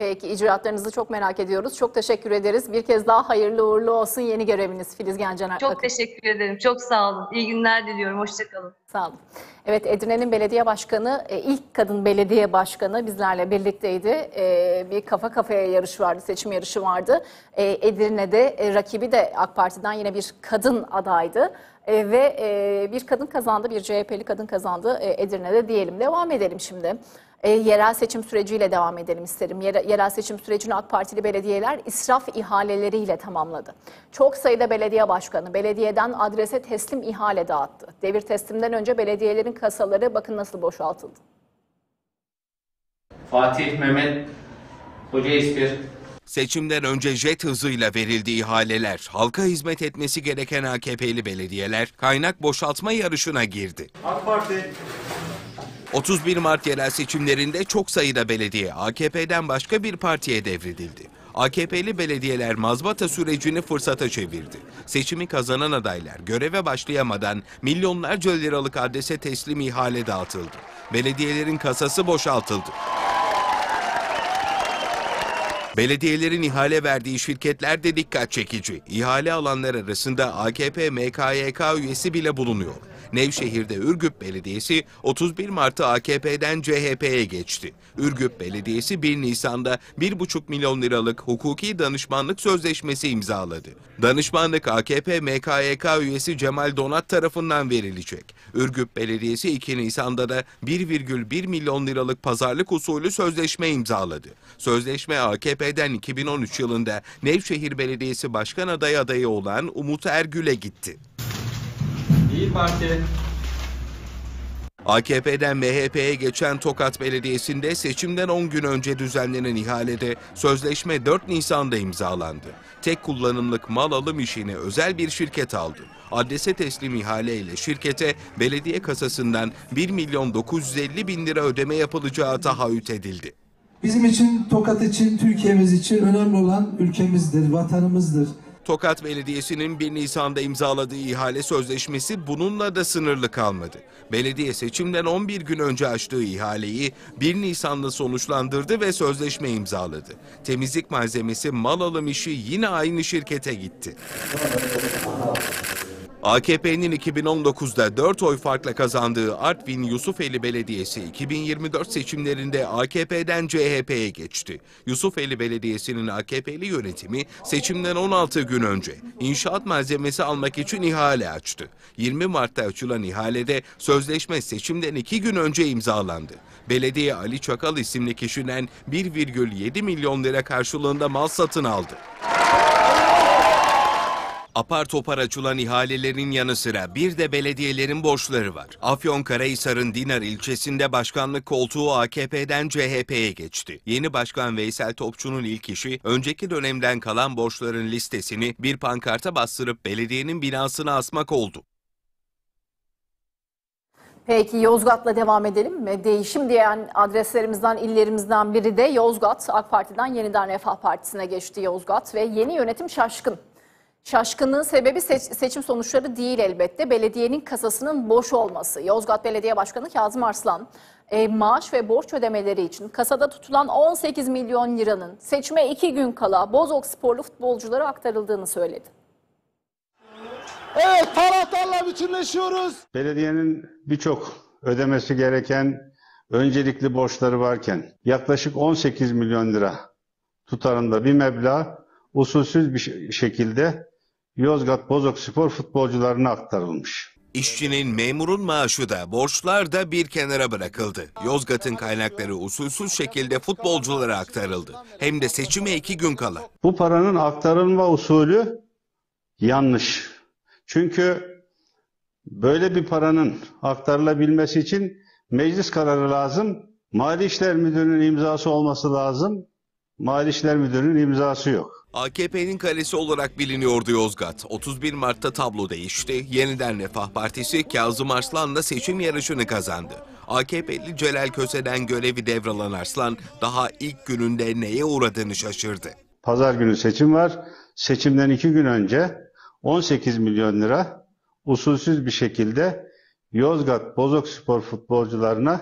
Peki icraatlarınızı çok merak ediyoruz. Çok teşekkür ederiz. Bir kez daha hayırlı uğurlu olsun yeni göreviniz Filiz Gencener. Çok teşekkür ederim. Çok sağ olun. İyi günler diliyorum. Hoşçakalın. Sağ olun. Evet Edirne'nin belediye başkanı, e, ilk kadın belediye başkanı bizlerle birlikteydi. E, Bir kafa kafaya yarış vardı, seçim yarışı vardı. E, Edirne'de rakibi de AK Parti'den yine bir kadın adaydı. Ve bir kadın kazandı, bir CHP'li kadın kazandı Edirne'de diyelim. Devam edelim şimdi. E, yerel seçim süreciyle devam edelim isterim. Yere- yerel seçim sürecini AK Partili belediyeler israf ihaleleriyle tamamladı. Çok sayıda belediye başkanı belediyeden adrese teslim ihale dağıttı. Devir teslimden önce belediyelerin kasaları bakın nasıl boşaltıldı. Fatih Mehmet Hoca İspir Seçimden önce jet hızıyla verildi ihaleler. Halka hizmet etmesi gereken AKP'li belediyeler kaynak boşaltma yarışına girdi. AK Parti 31 Mart yerel seçimlerinde çok sayıda belediye AKP'den başka bir partiye devredildi. AKP'li belediyeler mazbata sürecini fırsata çevirdi. Seçimi kazanan adaylar göreve başlayamadan milyonlarca liralık adrese teslim ihale dağıtıldı. Belediyelerin kasası boşaltıldı. Belediyelerin ihale verdiği şirketler de dikkat çekici. İhale alanlar arasında AKP MKYK üyesi bile bulunuyor. Nevşehir'de Ürgüp Belediyesi 31 Mart'ta AKP'den CHP'ye geçti. Ürgüp Belediyesi 1 Nisan'da 1,5 milyon liralık hukuki danışmanlık sözleşmesi imzaladı. Danışmanlık AKP MKYK üyesi Cemal Donat tarafından verilecek. Ürgüp Belediyesi 2 Nisan'da da 1,1 milyon liralık pazarlık usulü sözleşme imzaladı. Sözleşme AKP'den 2013 yılında Nevşehir Belediyesi Başkan adayı adayı olan Umut Ergül'e gitti. İyi Parti AKP'den MHP'ye geçen Tokat Belediyesi'nde seçimden 10 gün önce düzenlenen ihalede sözleşme 4 Nisan'da imzalandı. Tek kullanımlık mal alım işini özel bir şirket aldı. Adrese teslim ihaleyle şirkete belediye kasasından 1 milyon 950 bin lira ödeme yapılacağı taahhüt edildi. Bizim için, Tokat için, Türkiye'miz için önemli olan ülkemizdir, vatanımızdır. Tokat Belediyesi'nin 1 Nisan'da imzaladığı ihale sözleşmesi bununla da sınırlı kalmadı. Belediye seçimden 11 gün önce açtığı ihaleyi 1 Nisan'da sonuçlandırdı ve sözleşme imzaladı. Temizlik malzemesi mal alım işi yine aynı şirkete gitti. AKP'nin 2019'da 4 oy farkla kazandığı Artvin Yusufeli Belediyesi 2024 seçimlerinde AKP'den CHP'ye geçti. Yusufeli Belediyesi'nin AKP'li yönetimi seçimden 16 gün önce inşaat malzemesi almak için ihale açtı. 20 Mart'ta açılan ihalede sözleşme seçimden 2 gün önce imzalandı. Belediye Ali Çakal isimli kişiden 1,7 milyon lira karşılığında mal satın aldı. Apar topar açılan ihalelerin yanı sıra bir de belediyelerin borçları var. Afyonkarahisar'ın Dinar ilçesinde başkanlık koltuğu AKP'den CHP'ye geçti. Yeni başkan Veysel Topçu'nun ilk işi önceki dönemden kalan borçların listesini bir pankarta bastırıp belediyenin binasına asmak oldu. Peki Yozgat'la devam edelim mi? Değişim diyen adreslerimizden, illerimizden biri de Yozgat. AK Parti'den yeniden Refah Partisi'ne geçti Yozgat ve yeni yönetim şaşkın. Şaşkınlığın sebebi seç- seçim sonuçları değil elbette. Belediyenin kasasının boş olması. Yozgat Belediye Başkanı Kazım Arslan e, maaş ve borç ödemeleri için kasada tutulan 18 milyon liranın seçime iki gün kala Bozok sporlu futbolculara aktarıldığını söyledi. Evet taraftarla bütünleşiyoruz. Belediyenin birçok ödemesi gereken öncelikli borçları varken yaklaşık 18 milyon lira tutarında bir meblağ usulsüz bir şekilde Yozgat Bozok Spor futbolcularına aktarılmış. İşçinin, memurun maaşı da, borçlar da bir kenara bırakıldı. Yozgat'ın kaynakları usulsüz şekilde futbolculara aktarıldı. Hem de seçime iki gün kala. Bu paranın aktarılma usulü yanlış. Çünkü böyle bir paranın aktarılabilmesi için meclis kararı lazım. Mali İşler Müdürü'nün imzası olması lazım. Mali İşler Müdürü'nün imzası yok. AKP'nin kalesi olarak biliniyordu Yozgat. 31 Mart'ta tablo değişti. Yeniden Refah Partisi Kazım Arslan'la seçim yarışını kazandı. AKP'li Celal Köse'den görevi devralan Arslan daha ilk gününde neye uğradığını şaşırdı. Pazar günü seçim var. Seçimden iki gün önce 18 milyon lira usulsüz bir şekilde Yozgat Bozok Spor futbolcularına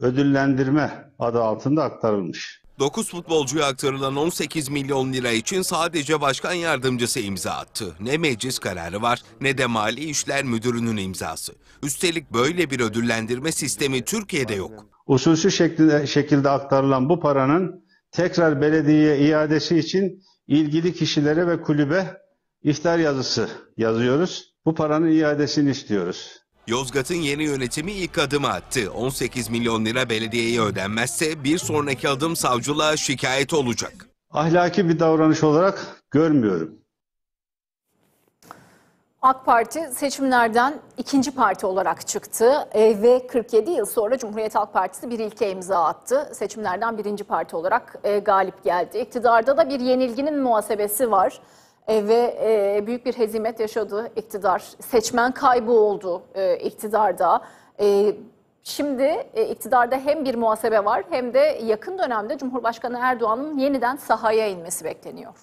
ödüllendirme adı altında aktarılmış. 9 futbolcuya aktarılan 18 milyon lira için sadece başkan yardımcısı imza attı. Ne meclis kararı var ne de Mali İşler Müdürü'nün imzası. Üstelik böyle bir ödüllendirme sistemi Türkiye'de yok. Usulsüz şekilde, şekilde aktarılan bu paranın tekrar belediyeye iadesi için ilgili kişilere ve kulübe ihtar yazısı yazıyoruz. Bu paranın iadesini istiyoruz. Yozgat'ın yeni yönetimi ilk adımı attı. 18 milyon lira belediyeye ödenmezse bir sonraki adım savcılığa şikayet olacak. Ahlaki bir davranış olarak görmüyorum. AK Parti seçimlerden ikinci parti olarak çıktı e, ve 47 yıl sonra Cumhuriyet Halk Partisi bir ilke imza attı. Seçimlerden birinci parti olarak e, galip geldi. İktidarda da bir yenilginin muhasebesi var e, ve e, büyük bir hezimet yaşadı iktidar. Seçmen kaybı oldu e, iktidarda. Şimdi iktidarda hem bir muhasebe var hem de yakın dönemde Cumhurbaşkanı Erdoğan'ın yeniden sahaya inmesi bekleniyor.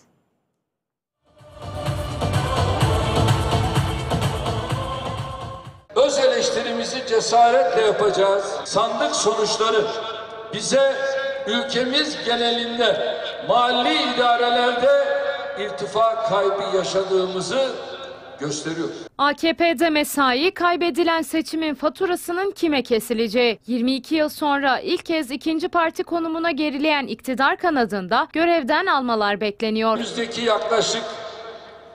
Öz eleştirimizi cesaretle yapacağız. Sandık sonuçları bize ülkemiz genelinde mali idarelerde irtifa kaybı yaşadığımızı gösteriyor. AKP'de mesai kaybedilen seçimin faturasının kime kesileceği. 22 yıl sonra ilk kez ikinci parti konumuna gerileyen iktidar kanadında görevden almalar bekleniyor. Yüzdeki yaklaşık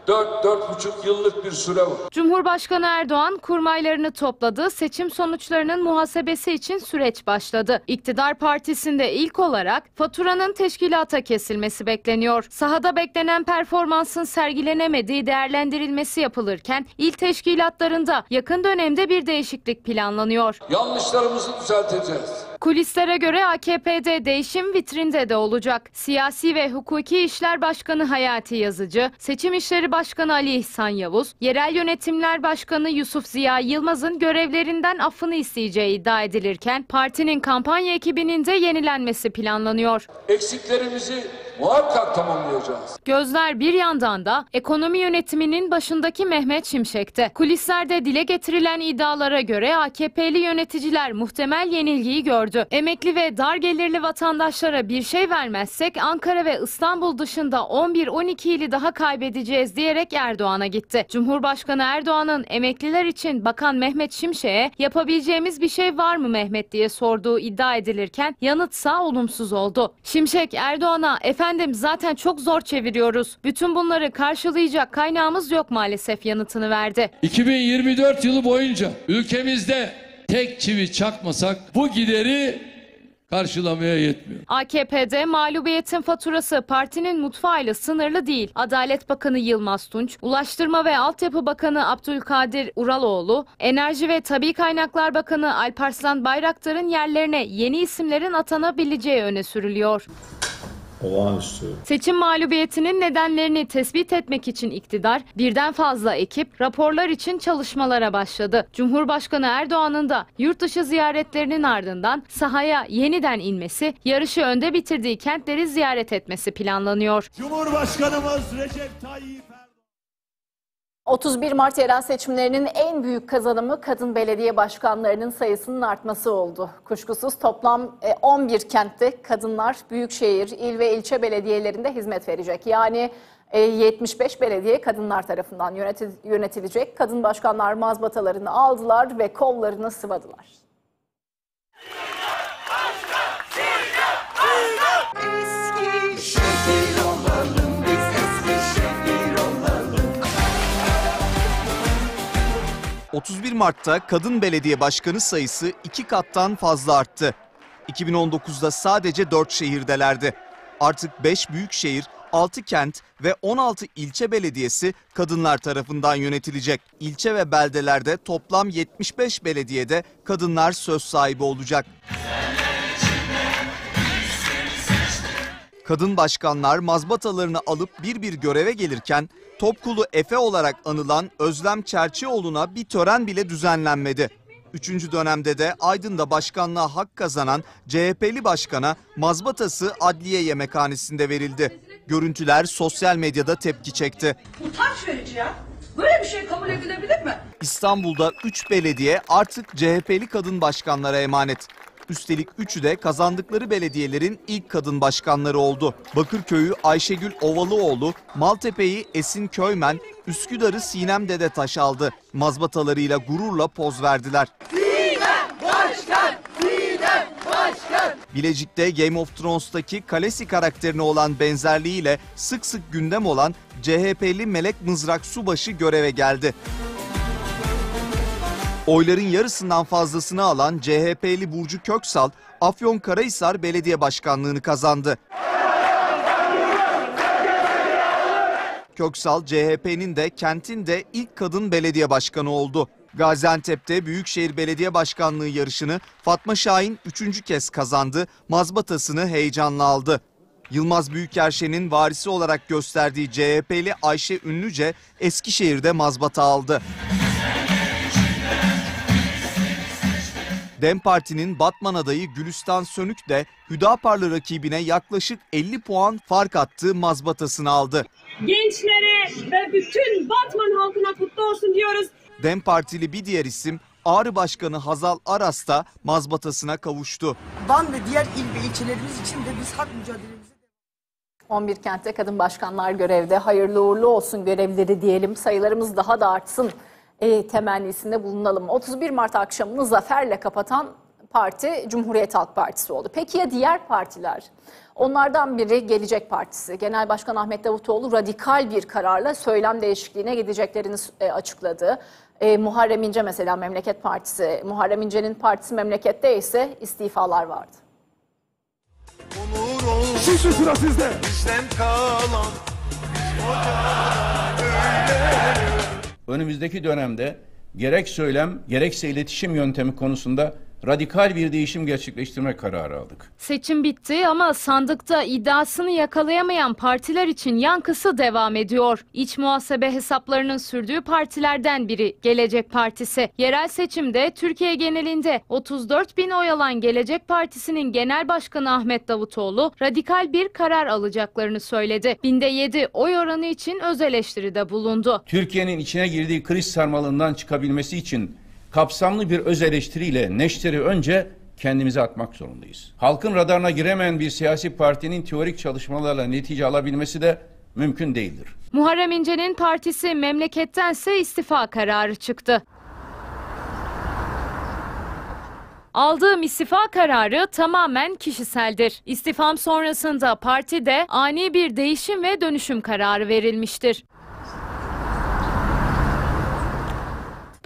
4-4,5 yıllık bir süre var. Cumhurbaşkanı Erdoğan kurmaylarını topladı. Seçim sonuçlarının muhasebesi için süreç başladı. İktidar partisinde ilk olarak faturanın teşkilata kesilmesi bekleniyor. Sahada beklenen performansın sergilenemediği değerlendirilmesi yapılırken il teşkilatlarında yakın dönemde bir değişiklik planlanıyor. Yanlışlarımızı düzelteceğiz. Kulislere göre AKP'de değişim vitrinde de olacak. Siyasi ve Hukuki İşler Başkanı Hayati Yazıcı, Seçim İşleri Başkanı Ali İhsan Yavuz, Yerel Yönetimler Başkanı Yusuf Ziya Yılmaz'ın görevlerinden affını isteyeceği iddia edilirken partinin kampanya ekibinin de yenilenmesi planlanıyor. Eksiklerimizi muhakkak tamamlayacağız. Gözler bir yandan da ekonomi yönetiminin başındaki Mehmet Şimşek'te. Kulislerde dile getirilen iddialara göre AKP'li yöneticiler muhtemel yenilgiyi gördü. Emekli ve dar gelirli vatandaşlara bir şey vermezsek Ankara ve İstanbul dışında 11-12 ili daha kaybedeceğiz diyerek Erdoğan'a gitti. Cumhurbaşkanı Erdoğan'ın emekliler için Bakan Mehmet Şimşek'e yapabileceğimiz bir şey var mı Mehmet diye sorduğu iddia edilirken yanıtsa olumsuz oldu. Şimşek Erdoğan'a efendim zaten çok zor çeviriyoruz. Bütün bunları karşılayacak kaynağımız yok maalesef yanıtını verdi. 2024 yılı boyunca ülkemizde tek çivi çakmasak bu gideri karşılamaya yetmiyor. AKP'de mağlubiyetin faturası partinin mutfağıyla sınırlı değil. Adalet Bakanı Yılmaz Tunç, Ulaştırma ve Altyapı Bakanı Abdülkadir Uraloğlu, Enerji ve Tabi Kaynaklar Bakanı Alparslan Bayraktar'ın yerlerine yeni isimlerin atanabileceği öne sürülüyor. Olağanüstü. Seçim mağlubiyetinin nedenlerini tespit etmek için iktidar birden fazla ekip raporlar için çalışmalara başladı. Cumhurbaşkanı Erdoğan'ın da yurt dışı ziyaretlerinin ardından sahaya yeniden inmesi, yarışı önde bitirdiği kentleri ziyaret etmesi planlanıyor. Cumhurbaşkanımız Recep Tayyip 31 Mart yerel seçimlerinin en büyük kazanımı kadın belediye başkanlarının sayısının artması oldu. Kuşkusuz toplam e, 11 kentte kadınlar büyükşehir, il ve ilçe belediyelerinde hizmet verecek. Yani e, 75 belediye kadınlar tarafından yönetilecek. Kadın başkanlar mazbatalarını aldılar ve kollarını sıvadılar. Başkan, başkan, başkan. 31 Mart'ta kadın belediye başkanı sayısı iki kattan fazla arttı. 2019'da sadece 4 şehirdelerdi. Artık 5 büyük şehir, 6 kent ve 16 ilçe belediyesi kadınlar tarafından yönetilecek. İlçe ve beldelerde toplam 75 belediyede kadınlar söz sahibi olacak. Kadın başkanlar mazbatalarını alıp bir bir göreve gelirken Topkulu Efe olarak anılan Özlem Çerçioğlu'na bir tören bile düzenlenmedi. Üçüncü dönemde de Aydın'da başkanlığa hak kazanan CHP'li başkana mazbatası adliye yemekhanesinde verildi. Görüntüler sosyal medyada tepki çekti. Utanç verici ya. Böyle bir şey kabul edilebilir mi? İstanbul'da 3 belediye artık CHP'li kadın başkanlara emanet. Üstelik üçü de kazandıkları belediyelerin ilk kadın başkanları oldu. Bakırköy'ü Ayşegül Ovalıoğlu, Maltepe'yi Esin Köymen, Üsküdar'ı Sinem Dedetaş aldı. Mazbatalarıyla gururla poz verdiler. Sinem Başkan! Sinem Başkan! Bilecik'te Game of Thrones'taki Kalesi karakterine olan benzerliğiyle sık sık gündem olan CHP'li Melek Mızrak Subaşı göreve geldi. Oyların yarısından fazlasını alan CHP'li Burcu Köksal, Afyonkarahisar Belediye Başkanlığını kazandı. Köksal, CHP'nin de kentin de ilk kadın belediye başkanı oldu. Gaziantep'te Büyükşehir Belediye Başkanlığı yarışını Fatma Şahin üçüncü kez kazandı, mazbatasını heyecanla aldı. Yılmaz Büyükerşen'in varisi olarak gösterdiği CHP'li Ayşe Ünlüce Eskişehir'de mazbata aldı. DEM Parti'nin Batman adayı Gülistan Sönük de Hüdaparlı rakibine yaklaşık 50 puan fark attığı mazbatasını aldı. Gençlere ve bütün Batman halkına kutlu olsun diyoruz. DEM Partili bir diğer isim Ağrı Başkanı Hazal Aras da mazbatasına kavuştu. Van ve diğer il ve ilçelerimiz için de biz hak mücadelemizi 11 kentte kadın başkanlar görevde. Hayırlı uğurlu olsun görevleri diyelim. Sayılarımız daha da artsın e, temennisinde bulunalım. 31 Mart akşamını zaferle kapatan parti Cumhuriyet Halk Partisi oldu. Peki ya diğer partiler? Onlardan biri Gelecek Partisi. Genel Başkan Ahmet Davutoğlu radikal bir kararla söylem değişikliğine gideceklerini e, açıkladı. E, Muharrem İnce mesela Memleket Partisi. Muharrem İnce'nin partisi memlekette ise istifalar vardı. Şimdi sıra sizde. Bizden kalan önümüzdeki dönemde gerek söylem gerekse iletişim yöntemi konusunda radikal bir değişim gerçekleştirme kararı aldık. Seçim bitti ama sandıkta iddiasını yakalayamayan partiler için yankısı devam ediyor. İç muhasebe hesaplarının sürdüğü partilerden biri Gelecek Partisi. Yerel seçimde Türkiye genelinde 34 bin oy alan Gelecek Partisi'nin genel başkanı Ahmet Davutoğlu radikal bir karar alacaklarını söyledi. Binde 7 oy oranı için öz eleştiride bulundu. Türkiye'nin içine girdiği kriz sarmalından çıkabilmesi için kapsamlı bir öz eleştiriyle neşteri önce kendimize atmak zorundayız. Halkın radarına giremeyen bir siyasi partinin teorik çalışmalarla netice alabilmesi de mümkün değildir. Muharrem İnce'nin partisi memlekettense istifa kararı çıktı. Aldığım istifa kararı tamamen kişiseldir. İstifam sonrasında partide ani bir değişim ve dönüşüm kararı verilmiştir.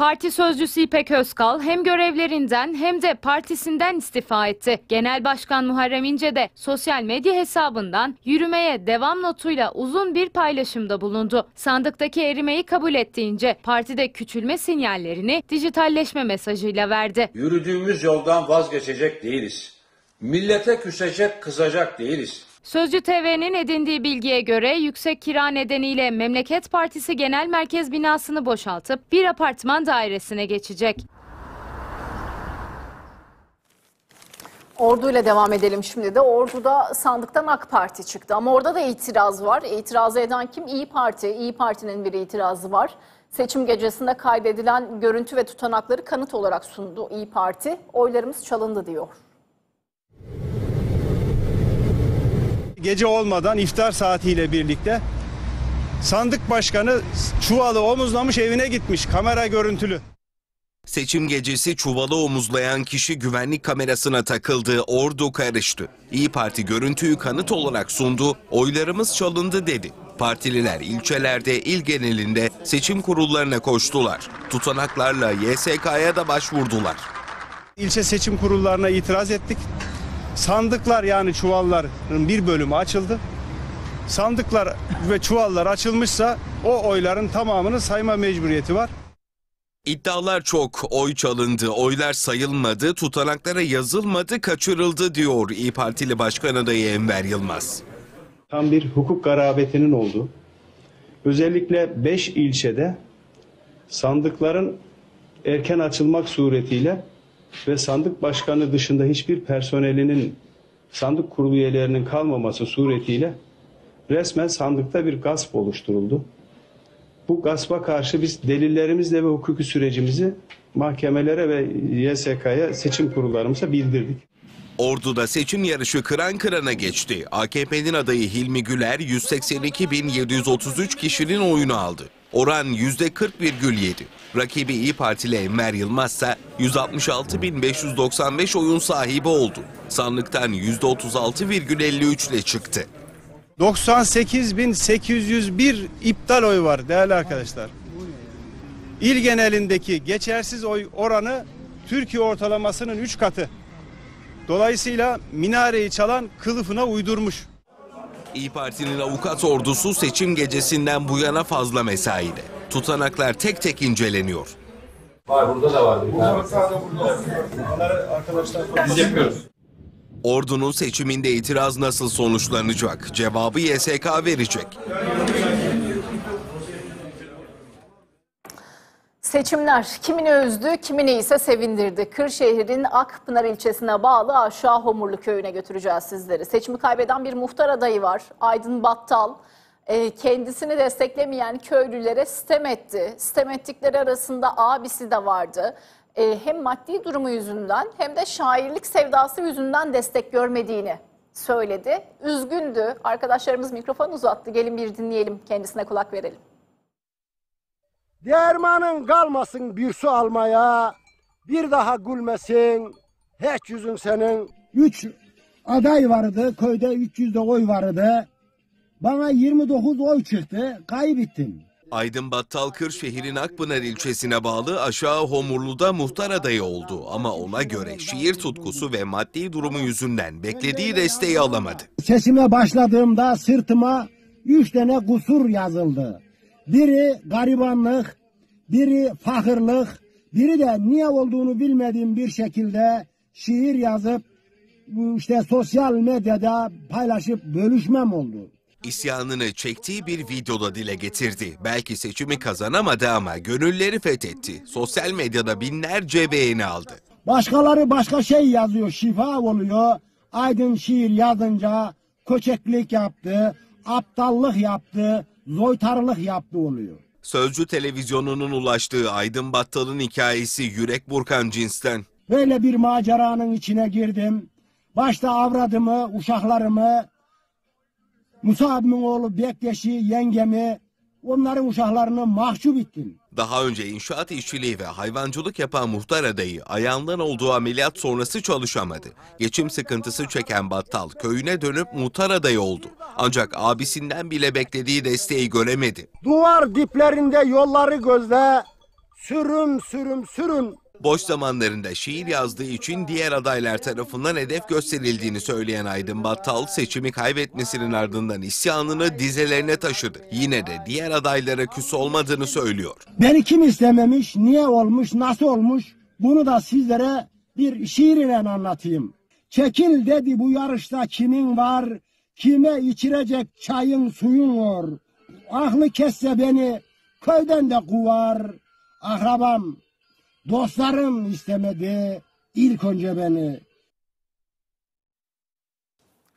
Parti sözcüsü İpek Özkal hem görevlerinden hem de partisinden istifa etti. Genel Başkan Muharrem İnce de sosyal medya hesabından yürümeye devam notuyla uzun bir paylaşımda bulundu. Sandıktaki erimeyi kabul ettiğince partide küçülme sinyallerini dijitalleşme mesajıyla verdi. Yürüdüğümüz yoldan vazgeçecek değiliz. Millete küsecek, kızacak değiliz. Sözcü TV'nin edindiği bilgiye göre yüksek kira nedeniyle Memleket Partisi Genel Merkez binasını boşaltıp bir apartman dairesine geçecek. Ordu ile devam edelim şimdi de. Ordu'da sandıktan AK Parti çıktı ama orada da itiraz var. İtirazı eden kim? İyi Parti. İyi Parti'nin bir itirazı var. Seçim gecesinde kaydedilen görüntü ve tutanakları kanıt olarak sundu İyi Parti. Oylarımız çalındı diyor. Gece olmadan iftar saatiyle birlikte sandık başkanı çuvalı omuzlamış evine gitmiş kamera görüntülü. Seçim gecesi çuvalı omuzlayan kişi güvenlik kamerasına takıldı, ordu karıştı. İyi Parti görüntüyü kanıt olarak sundu, oylarımız çalındı dedi. Partililer ilçelerde, il genelinde seçim kurullarına koştular. Tutanaklarla YSK'ya da başvurdular. İlçe seçim kurullarına itiraz ettik. Sandıklar yani çuvalların bir bölümü açıldı. Sandıklar ve çuvallar açılmışsa o oyların tamamını sayma mecburiyeti var. İddialar çok, oy çalındı, oylar sayılmadı, tutanaklara yazılmadı, kaçırıldı diyor İyi Partili Başkan adayı Enver Yılmaz. Tam bir hukuk garabetinin olduğu, özellikle 5 ilçede sandıkların erken açılmak suretiyle ve sandık başkanı dışında hiçbir personelinin sandık kurulu üyelerinin kalmaması suretiyle resmen sandıkta bir gasp oluşturuldu. Bu gaspa karşı biz delillerimizle ve hukuki sürecimizi mahkemelere ve YSK'ya seçim kurullarımıza bildirdik. Ordu'da seçim yarışı kıran kırana geçti. AKP'nin adayı Hilmi Güler 182.733 kişinin oyunu aldı. Oran %40,7. Rakibi İyi Partili Enver Yılmaz ise 166.595 oyun sahibi oldu. Sandıktan %36,53 ile çıktı. 98.801 iptal oy var değerli arkadaşlar. İl genelindeki geçersiz oy oranı Türkiye ortalamasının 3 katı. Dolayısıyla minareyi çalan kılıfına uydurmuş. İyi Parti'nin avukat ordusu seçim gecesinden bu yana fazla mesaide. Tutanaklar tek tek inceleniyor. Var burada da Biz yapıyoruz. Ordunun seçiminde itiraz nasıl sonuçlanacak? Cevabı YSK verecek. Seçimler kimini üzdü, kimini ise sevindirdi. Kırşehir'in Akpınar ilçesine bağlı Aşağı Homurlu köyüne götüreceğiz sizleri. Seçimi kaybeden bir muhtar adayı var. Aydın Battal. Ee, Kendisini desteklemeyen köylülere sitem etti. Sitem ettikleri arasında abisi de vardı. Ee, Hem maddi durumu yüzünden hem de şairlik sevdası yüzünden destek görmediğini söyledi. Üzgündü. Arkadaşlarımız mikrofon uzattı. Gelin bir dinleyelim. Kendisine kulak verelim. Dermanın kalmasın bir su almaya, bir daha gülmesin hiç yüzün senin. Üç aday vardı, köyde 300 de oy vardı. Bana 29 oy çıktı, kaybettim. Aydın Battal Kırşehir'in Akpınar ilçesine bağlı Aşağı Homurlu'da muhtar adayı oldu. Ama ona göre şiir tutkusu ve maddi durumu yüzünden beklediği desteği alamadı. Sesime başladığımda sırtıma üç tane kusur yazıldı. Biri garibanlık, biri fakirlik, biri de niye olduğunu bilmediğim bir şekilde şiir yazıp işte sosyal medyada paylaşıp bölüşmem oldu. İsyanını çektiği bir videoda dile getirdi. Belki seçimi kazanamadı ama gönülleri fethetti. Sosyal medyada binlerce beğeni aldı. Başkaları başka şey yazıyor, şifa oluyor. Aydın şiir yazınca köçeklik yaptı, aptallık yaptı, zoytarılık yaptı oluyor. Sözcü televizyonunun ulaştığı Aydın Battal'ın hikayesi yürek burkan cinsten. Böyle bir maceranın içine girdim. Başta avradımı, uşaklarımı, Musa abimin oğlu Bektaş'ı, yengemi, onların uşaklarını mahcup ettim. Daha önce inşaat işçiliği ve hayvancılık yapan muhtar adayı ayağından olduğu ameliyat sonrası çalışamadı. Geçim sıkıntısı çeken Battal köyüne dönüp muhtar adayı oldu. Ancak abisinden bile beklediği desteği göremedi. Duvar diplerinde yolları gözle, sürüm sürüm sürün. Boş zamanlarında şiir yazdığı için diğer adaylar tarafından hedef gösterildiğini söyleyen Aydın Battal seçimi kaybetmesinin ardından isyanını dizelerine taşıdı. Yine de diğer adaylara küs olmadığını söylüyor. Beni kim istememiş, niye olmuş, nasıl olmuş bunu da sizlere bir şiir ile anlatayım. Çekil dedi bu yarışta kimin var, kime içirecek çayın suyun var. Aklı kesse beni köyden de kuvar, akrabam, dostlarım istemedi ilk önce beni.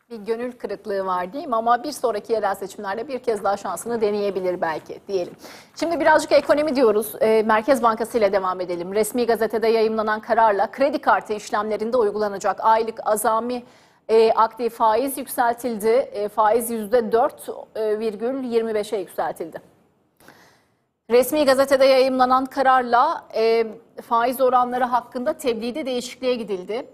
Bir gönül kırıklığı var mi? Ama bir sonraki yerel seçimlerde bir kez daha şansını deneyebilir belki diyelim. Şimdi birazcık ekonomi diyoruz. Ee, Merkez Bankası ile devam edelim. Resmi gazetede yayımlanan kararla kredi kartı işlemlerinde uygulanacak aylık azami e, aktif faiz yükseltildi. E, faiz %4,25'e yükseltildi. Resmi gazetede yayımlanan kararla e, faiz oranları hakkında tebliğde değişikliğe gidildi.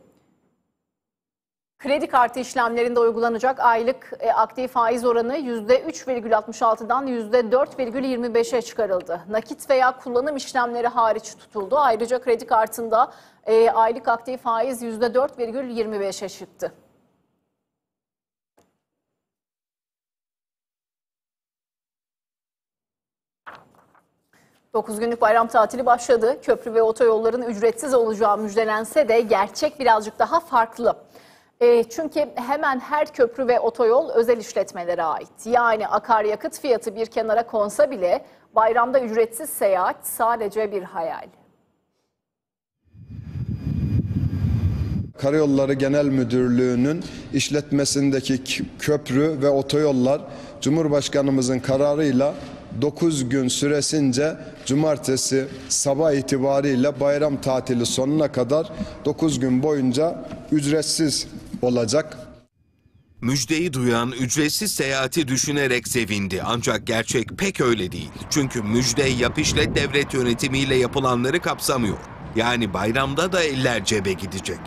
Kredi kartı işlemlerinde uygulanacak aylık e, aktif faiz oranı %3,66'dan %4,25'e çıkarıldı. Nakit veya kullanım işlemleri hariç tutuldu. Ayrıca kredi kartında e, aylık aktif faiz %4,25'e çıktı. Dokuz günlük bayram tatili başladı. Köprü ve otoyolların ücretsiz olacağı müjdelense de gerçek birazcık daha farklı. E, çünkü hemen her köprü ve otoyol özel işletmelere ait. Yani akaryakıt fiyatı bir kenara konsa bile bayramda ücretsiz seyahat sadece bir hayal. Karayolları Genel Müdürlüğü'nün işletmesindeki köprü ve otoyollar Cumhurbaşkanımızın kararıyla 9 gün süresince cumartesi sabah itibariyle bayram tatili sonuna kadar 9 gün boyunca ücretsiz olacak. Müjdeyi duyan ücretsiz seyahati düşünerek sevindi ancak gerçek pek öyle değil. Çünkü müjde yap işlet devlet yönetimiyle yapılanları kapsamıyor. Yani bayramda da eller cebe gidecek.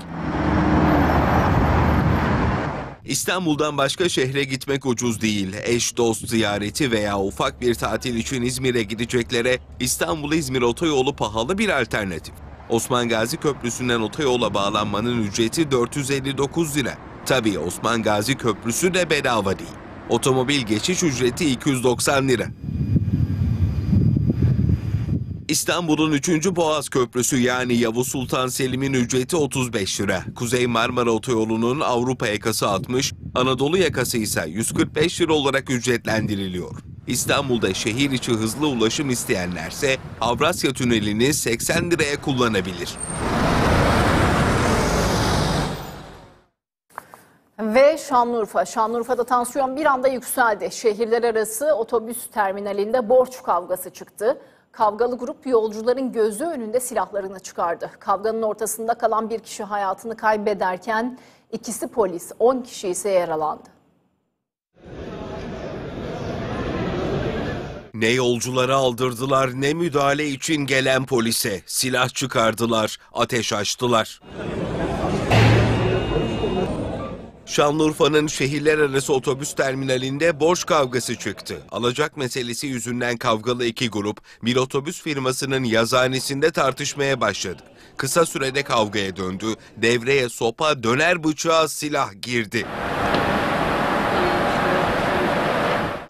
İstanbul'dan başka şehre gitmek ucuz değil. Eş, dost ziyareti veya ufak bir tatil için İzmir'e gideceklere İstanbul-İzmir otoyolu pahalı bir alternatif. Osman Gazi Köprüsü'nden otoyola bağlanmanın ücreti 459 lira. Tabii Osman Gazi Köprüsü de bedava değil. Otomobil geçiş ücreti 290 lira. İstanbul'un 3. Boğaz Köprüsü yani Yavuz Sultan Selim'in ücreti 35 lira. Kuzey Marmara Otoyolu'nun Avrupa yakası 60, Anadolu yakası ise 145 lira olarak ücretlendiriliyor. İstanbul'da şehir içi hızlı ulaşım isteyenlerse Avrasya Tüneli'ni 80 liraya kullanabilir. Ve Şanlıurfa. Şanlıurfa'da tansiyon bir anda yükseldi. Şehirler arası otobüs terminalinde borç kavgası çıktı. Kavgalı grup yolcuların gözü önünde silahlarını çıkardı. Kavganın ortasında kalan bir kişi hayatını kaybederken ikisi polis, 10 kişi ise yaralandı. Ne yolcuları aldırdılar ne müdahale için gelen polise. Silah çıkardılar, ateş açtılar. Şanlıurfa'nın şehirler arası otobüs terminalinde borç kavgası çıktı. Alacak meselesi yüzünden kavgalı iki grup bir otobüs firmasının yazhanesinde tartışmaya başladı. Kısa sürede kavgaya döndü. Devreye sopa, döner bıçağı, silah girdi.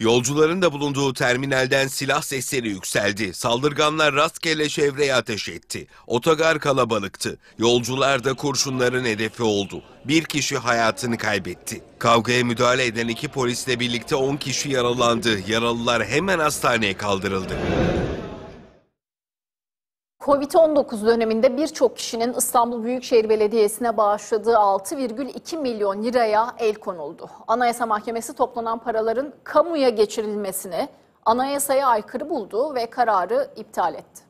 Yolcuların da bulunduğu terminalden silah sesleri yükseldi. Saldırganlar rastgele çevreye ateş etti. Otogar kalabalıktı. Yolcular da kurşunların hedefi oldu. Bir kişi hayatını kaybetti. Kavgaya müdahale eden iki polisle birlikte 10 kişi yaralandı. Yaralılar hemen hastaneye kaldırıldı. Covid-19 döneminde birçok kişinin İstanbul Büyükşehir Belediyesi'ne bağışladığı 6,2 milyon liraya el konuldu. Anayasa Mahkemesi toplanan paraların kamuya geçirilmesini anayasaya aykırı buldu ve kararı iptal etti.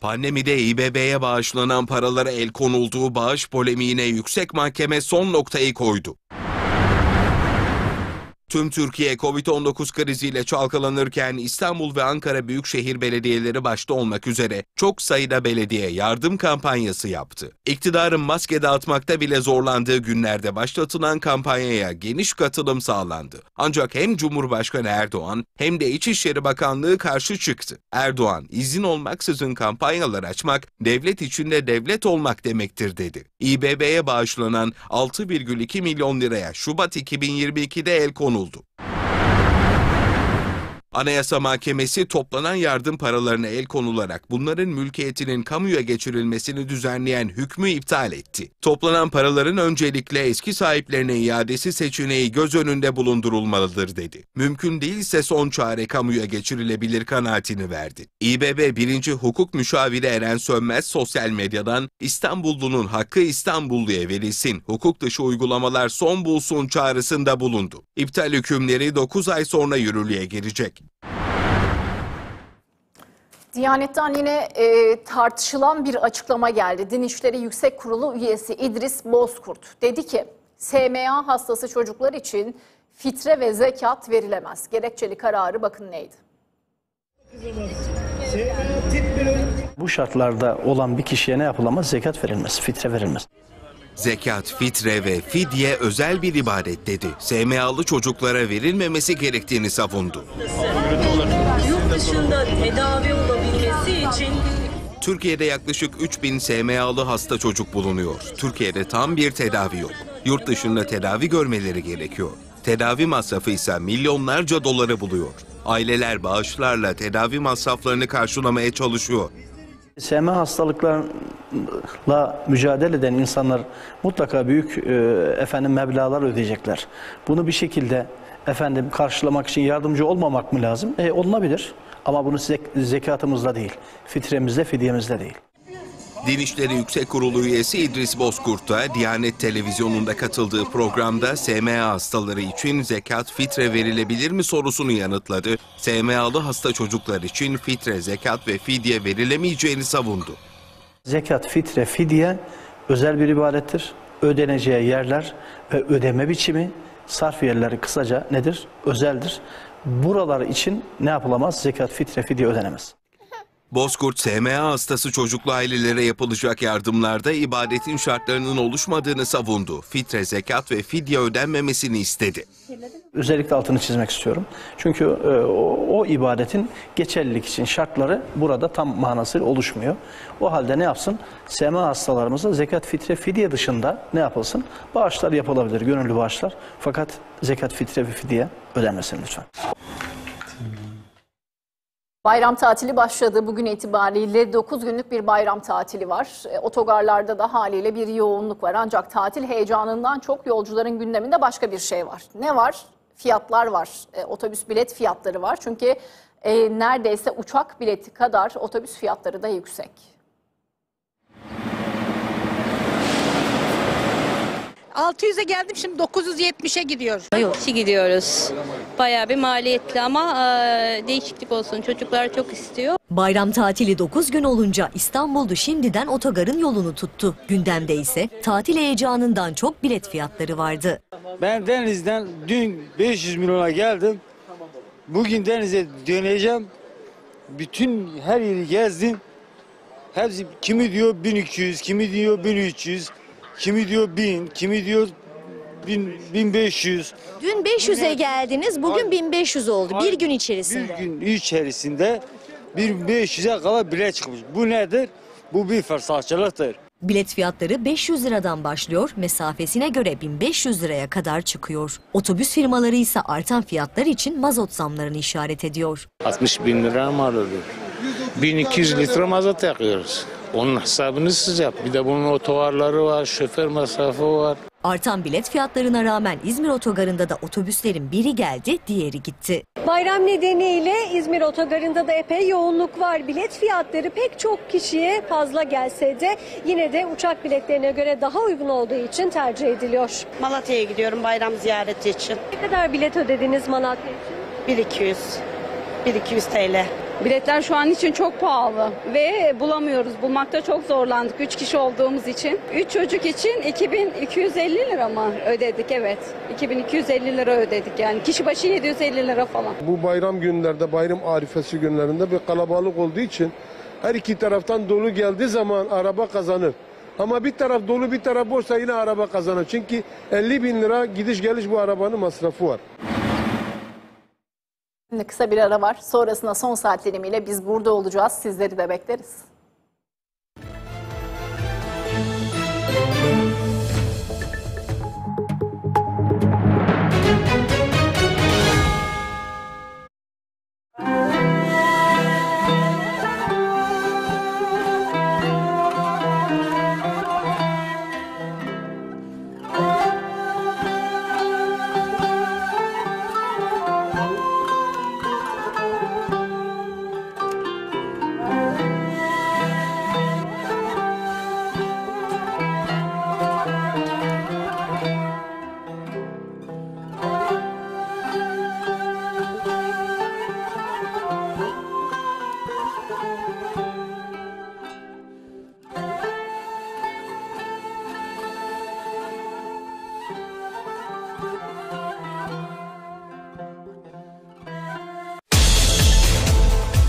Pandemide İBB'ye bağışlanan paralara el konulduğu bağış polemiğine yüksek mahkeme son noktayı koydu. Tüm Türkiye Covid-19 kriziyle çalkalanırken İstanbul ve Ankara Büyükşehir Belediyeleri başta olmak üzere çok sayıda belediye yardım kampanyası yaptı. İktidarın maske dağıtmakta bile zorlandığı günlerde başlatılan kampanyaya geniş katılım sağlandı. Ancak hem Cumhurbaşkanı Erdoğan hem de İçişleri Bakanlığı karşı çıktı. Erdoğan, izin olmaksızın kampanyalar açmak devlet içinde devlet olmak demektir dedi. İBB'ye bağışlanan 6,2 milyon liraya Şubat 2022'de el konuldu. Anayasa Mahkemesi toplanan yardım paralarına el konularak bunların mülkiyetinin kamuya geçirilmesini düzenleyen hükmü iptal etti. Toplanan paraların öncelikle eski sahiplerine iadesi seçeneği göz önünde bulundurulmalıdır dedi. Mümkün değilse son çare kamuya geçirilebilir kanaatini verdi. İBB 1. Hukuk Müşaviri Eren Sönmez sosyal medyadan İstanbullunun hakkı İstanbulluya verilsin, hukuk dışı uygulamalar son bulsun çağrısında bulundu. İptal hükümleri 9 ay sonra yürürlüğe girecek. Diyanet'ten yine e, tartışılan bir açıklama geldi. Din İşleri Yüksek Kurulu üyesi İdris Bozkurt dedi ki SMA hastası çocuklar için fitre ve zekat verilemez. Gerekçeli kararı bakın neydi? Bu şartlarda olan bir kişiye ne yapılamaz? Zekat verilmez, fitre verilmez. Zekat, fitre ve fidye özel bir ibadet dedi. SMA'lı çocuklara verilmemesi gerektiğini savundu. Yurt dışında tedavi olabilmesi için Türkiye'de yaklaşık 3000 SMA'lı hasta çocuk bulunuyor. Türkiye'de tam bir tedavi yok. Yurt dışında tedavi görmeleri gerekiyor. Tedavi masrafı ise milyonlarca doları buluyor. Aileler bağışlarla tedavi masraflarını karşılamaya çalışıyor. SMA hastalıklarla mücadele eden insanlar mutlaka büyük e, efendim meblağlar ödeyecekler. Bunu bir şekilde efendim karşılamak için yardımcı olmamak mı lazım? E, olunabilir. Ama bunu zek- zekatımızla değil, fitremizle, fidyemizle değil. Din İşleri Yüksek Kurulu üyesi İdris Bozkurt Diyanet Televizyonu'nda katıldığı programda SMA hastaları için zekat fitre verilebilir mi sorusunu yanıtladı. SMA'lı hasta çocuklar için fitre, zekat ve fidye verilemeyeceğini savundu. Zekat, fitre, fidye özel bir ibadettir. Ödeneceği yerler ve ödeme biçimi, sarf yerleri kısaca nedir? Özeldir. Buralar için ne yapılamaz? Zekat, fitre, fidye ödenemez. Bozkurt, SMA hastası çocuklu ailelere yapılacak yardımlarda ibadetin şartlarının oluşmadığını savundu. Fitre, zekat ve fidye ödenmemesini istedi. Özellikle altını çizmek istiyorum. Çünkü e, o, o ibadetin geçerlilik için şartları burada tam manasıyla oluşmuyor. O halde ne yapsın? SMA hastalarımıza zekat, fitre, fidye dışında ne yapılsın? Bağışlar yapılabilir, gönüllü bağışlar. Fakat zekat, fitre ve fidye ödenmesin lütfen. Bayram tatili başladı. Bugün itibariyle 9 günlük bir bayram tatili var. E, Otogarlarda da haliyle bir yoğunluk var. Ancak tatil heyecanından çok yolcuların gündeminde başka bir şey var. Ne var? Fiyatlar var. E, otobüs bilet fiyatları var. Çünkü e, neredeyse uçak bileti kadar otobüs fiyatları da yüksek. ...600'e geldim şimdi 970'e gidiyor. Yok ki gidiyoruz. Bayağı bir maliyetli ama e, değişiklik olsun. Çocuklar çok istiyor. Bayram tatili 9 gün olunca İstanbul'du şimdiden otogarın yolunu tuttu. Gündemde ise tatil heyecanından çok bilet fiyatları vardı. Ben Deniz'den dün 500 milyona geldim. Bugün Deniz'e döneceğim. Bütün her yeri gezdim. Hepsi kimi diyor 1200, kimi diyor 1300, kimi diyor 1000, kimi diyor 1000, 1500. Dün 500'e geldiniz, bugün 1500 oldu bir gün içerisinde. Bir gün içerisinde 1500'e kadar bile çıkmış. Bu nedir? Bu bir fırsatçılıktır. Bilet fiyatları 500 liradan başlıyor, mesafesine göre 1500 liraya kadar çıkıyor. Otobüs firmaları ise artan fiyatlar için mazot zamlarını işaret ediyor. 60 bin lira mal olur. 1200 litre mazot yakıyoruz. Onun hesabını siz yap. Bir de bunun otovarları var, şoför masrafı var. Artan bilet fiyatlarına rağmen İzmir otogarında da otobüslerin biri geldi, diğeri gitti. Bayram nedeniyle İzmir otogarında da epey yoğunluk var. Bilet fiyatları pek çok kişiye fazla gelse de yine de uçak biletlerine göre daha uygun olduğu için tercih ediliyor. Malatya'ya gidiyorum bayram ziyareti için. Ne kadar bilet ödediniz Malatya için? 1200. 1200 TL. Biletler şu an için çok pahalı ve bulamıyoruz. Bulmakta çok zorlandık 3 kişi olduğumuz için. 3 çocuk için 2250 lira mı ödedik evet. 2250 lira ödedik yani kişi başı 750 lira falan. Bu bayram günlerde, bayram arifesi günlerinde bir kalabalık olduğu için her iki taraftan dolu geldiği zaman araba kazanır. Ama bir taraf dolu bir taraf boşsa yine araba kazanır. Çünkü 50 bin lira gidiş geliş bu arabanın masrafı var. Şimdi kısa bir ara var. Sonrasında son saat dilimiyle biz burada olacağız. Sizleri de bekleriz.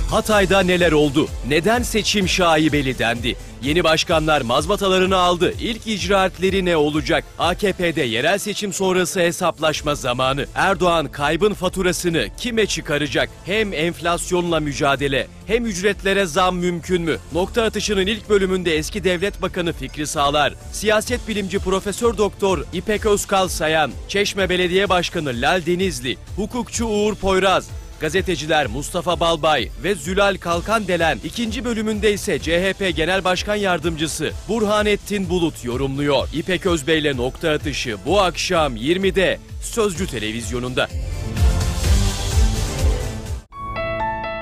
Hatay'da neler oldu? Neden seçim şaibeli dendi? Yeni başkanlar mazbatalarını aldı. İlk icraatleri ne olacak? AKP'de yerel seçim sonrası hesaplaşma zamanı. Erdoğan kaybın faturasını kime çıkaracak? Hem enflasyonla mücadele hem ücretlere zam mümkün mü? Nokta atışının ilk bölümünde eski devlet bakanı Fikri Sağlar, siyaset bilimci Profesör Doktor İpek Özkal Sayan, Çeşme Belediye Başkanı Lal Denizli, hukukçu Uğur Poyraz, Gazeteciler Mustafa Balbay ve Zülal Kalkan Delen ikinci bölümünde ise CHP Genel Başkan Yardımcısı Burhanettin Bulut yorumluyor. İpek Özbey'le nokta atışı bu akşam 20'de Sözcü Televizyonu'nda.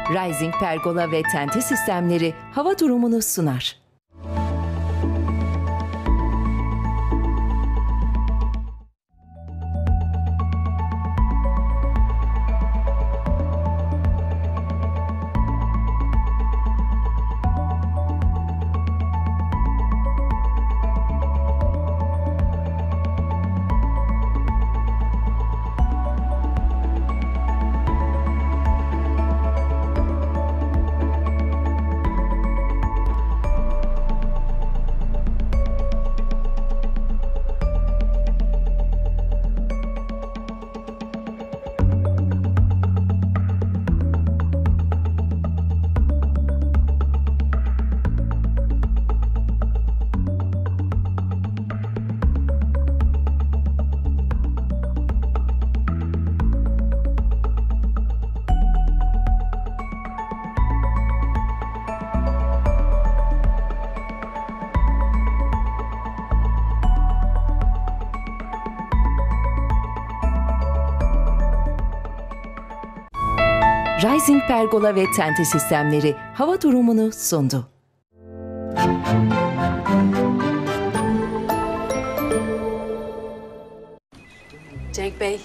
Rising Pergola ve Tente Sistemleri hava durumunu sunar. Rising Pergola ve Tente Sistemleri hava durumunu sundu. Cenk Bey,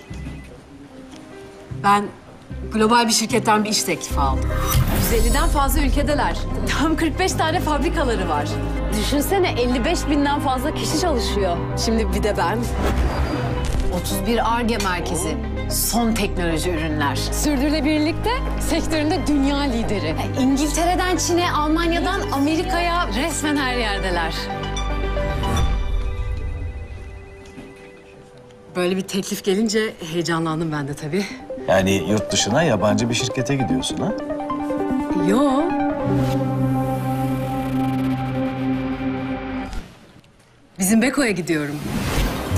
ben global bir şirketten bir iş teklifi aldım. 150'den fazla ülkedeler. Tam 45 tane fabrikaları var. Düşünsene 55 binden fazla kişi çalışıyor. Şimdi bir de ben. 31 ARGE merkezi. Son teknoloji ürünler. Sürdürülebilirlikte sektöründe dünya lideri. İngiltere'den Çin'e, Almanya'dan Amerika'ya resmen her yerdeler. Böyle bir teklif gelince heyecanlandım ben de tabii. Yani yurt dışına yabancı bir şirkete gidiyorsun ha? Yo. Bizim Beko'ya gidiyorum.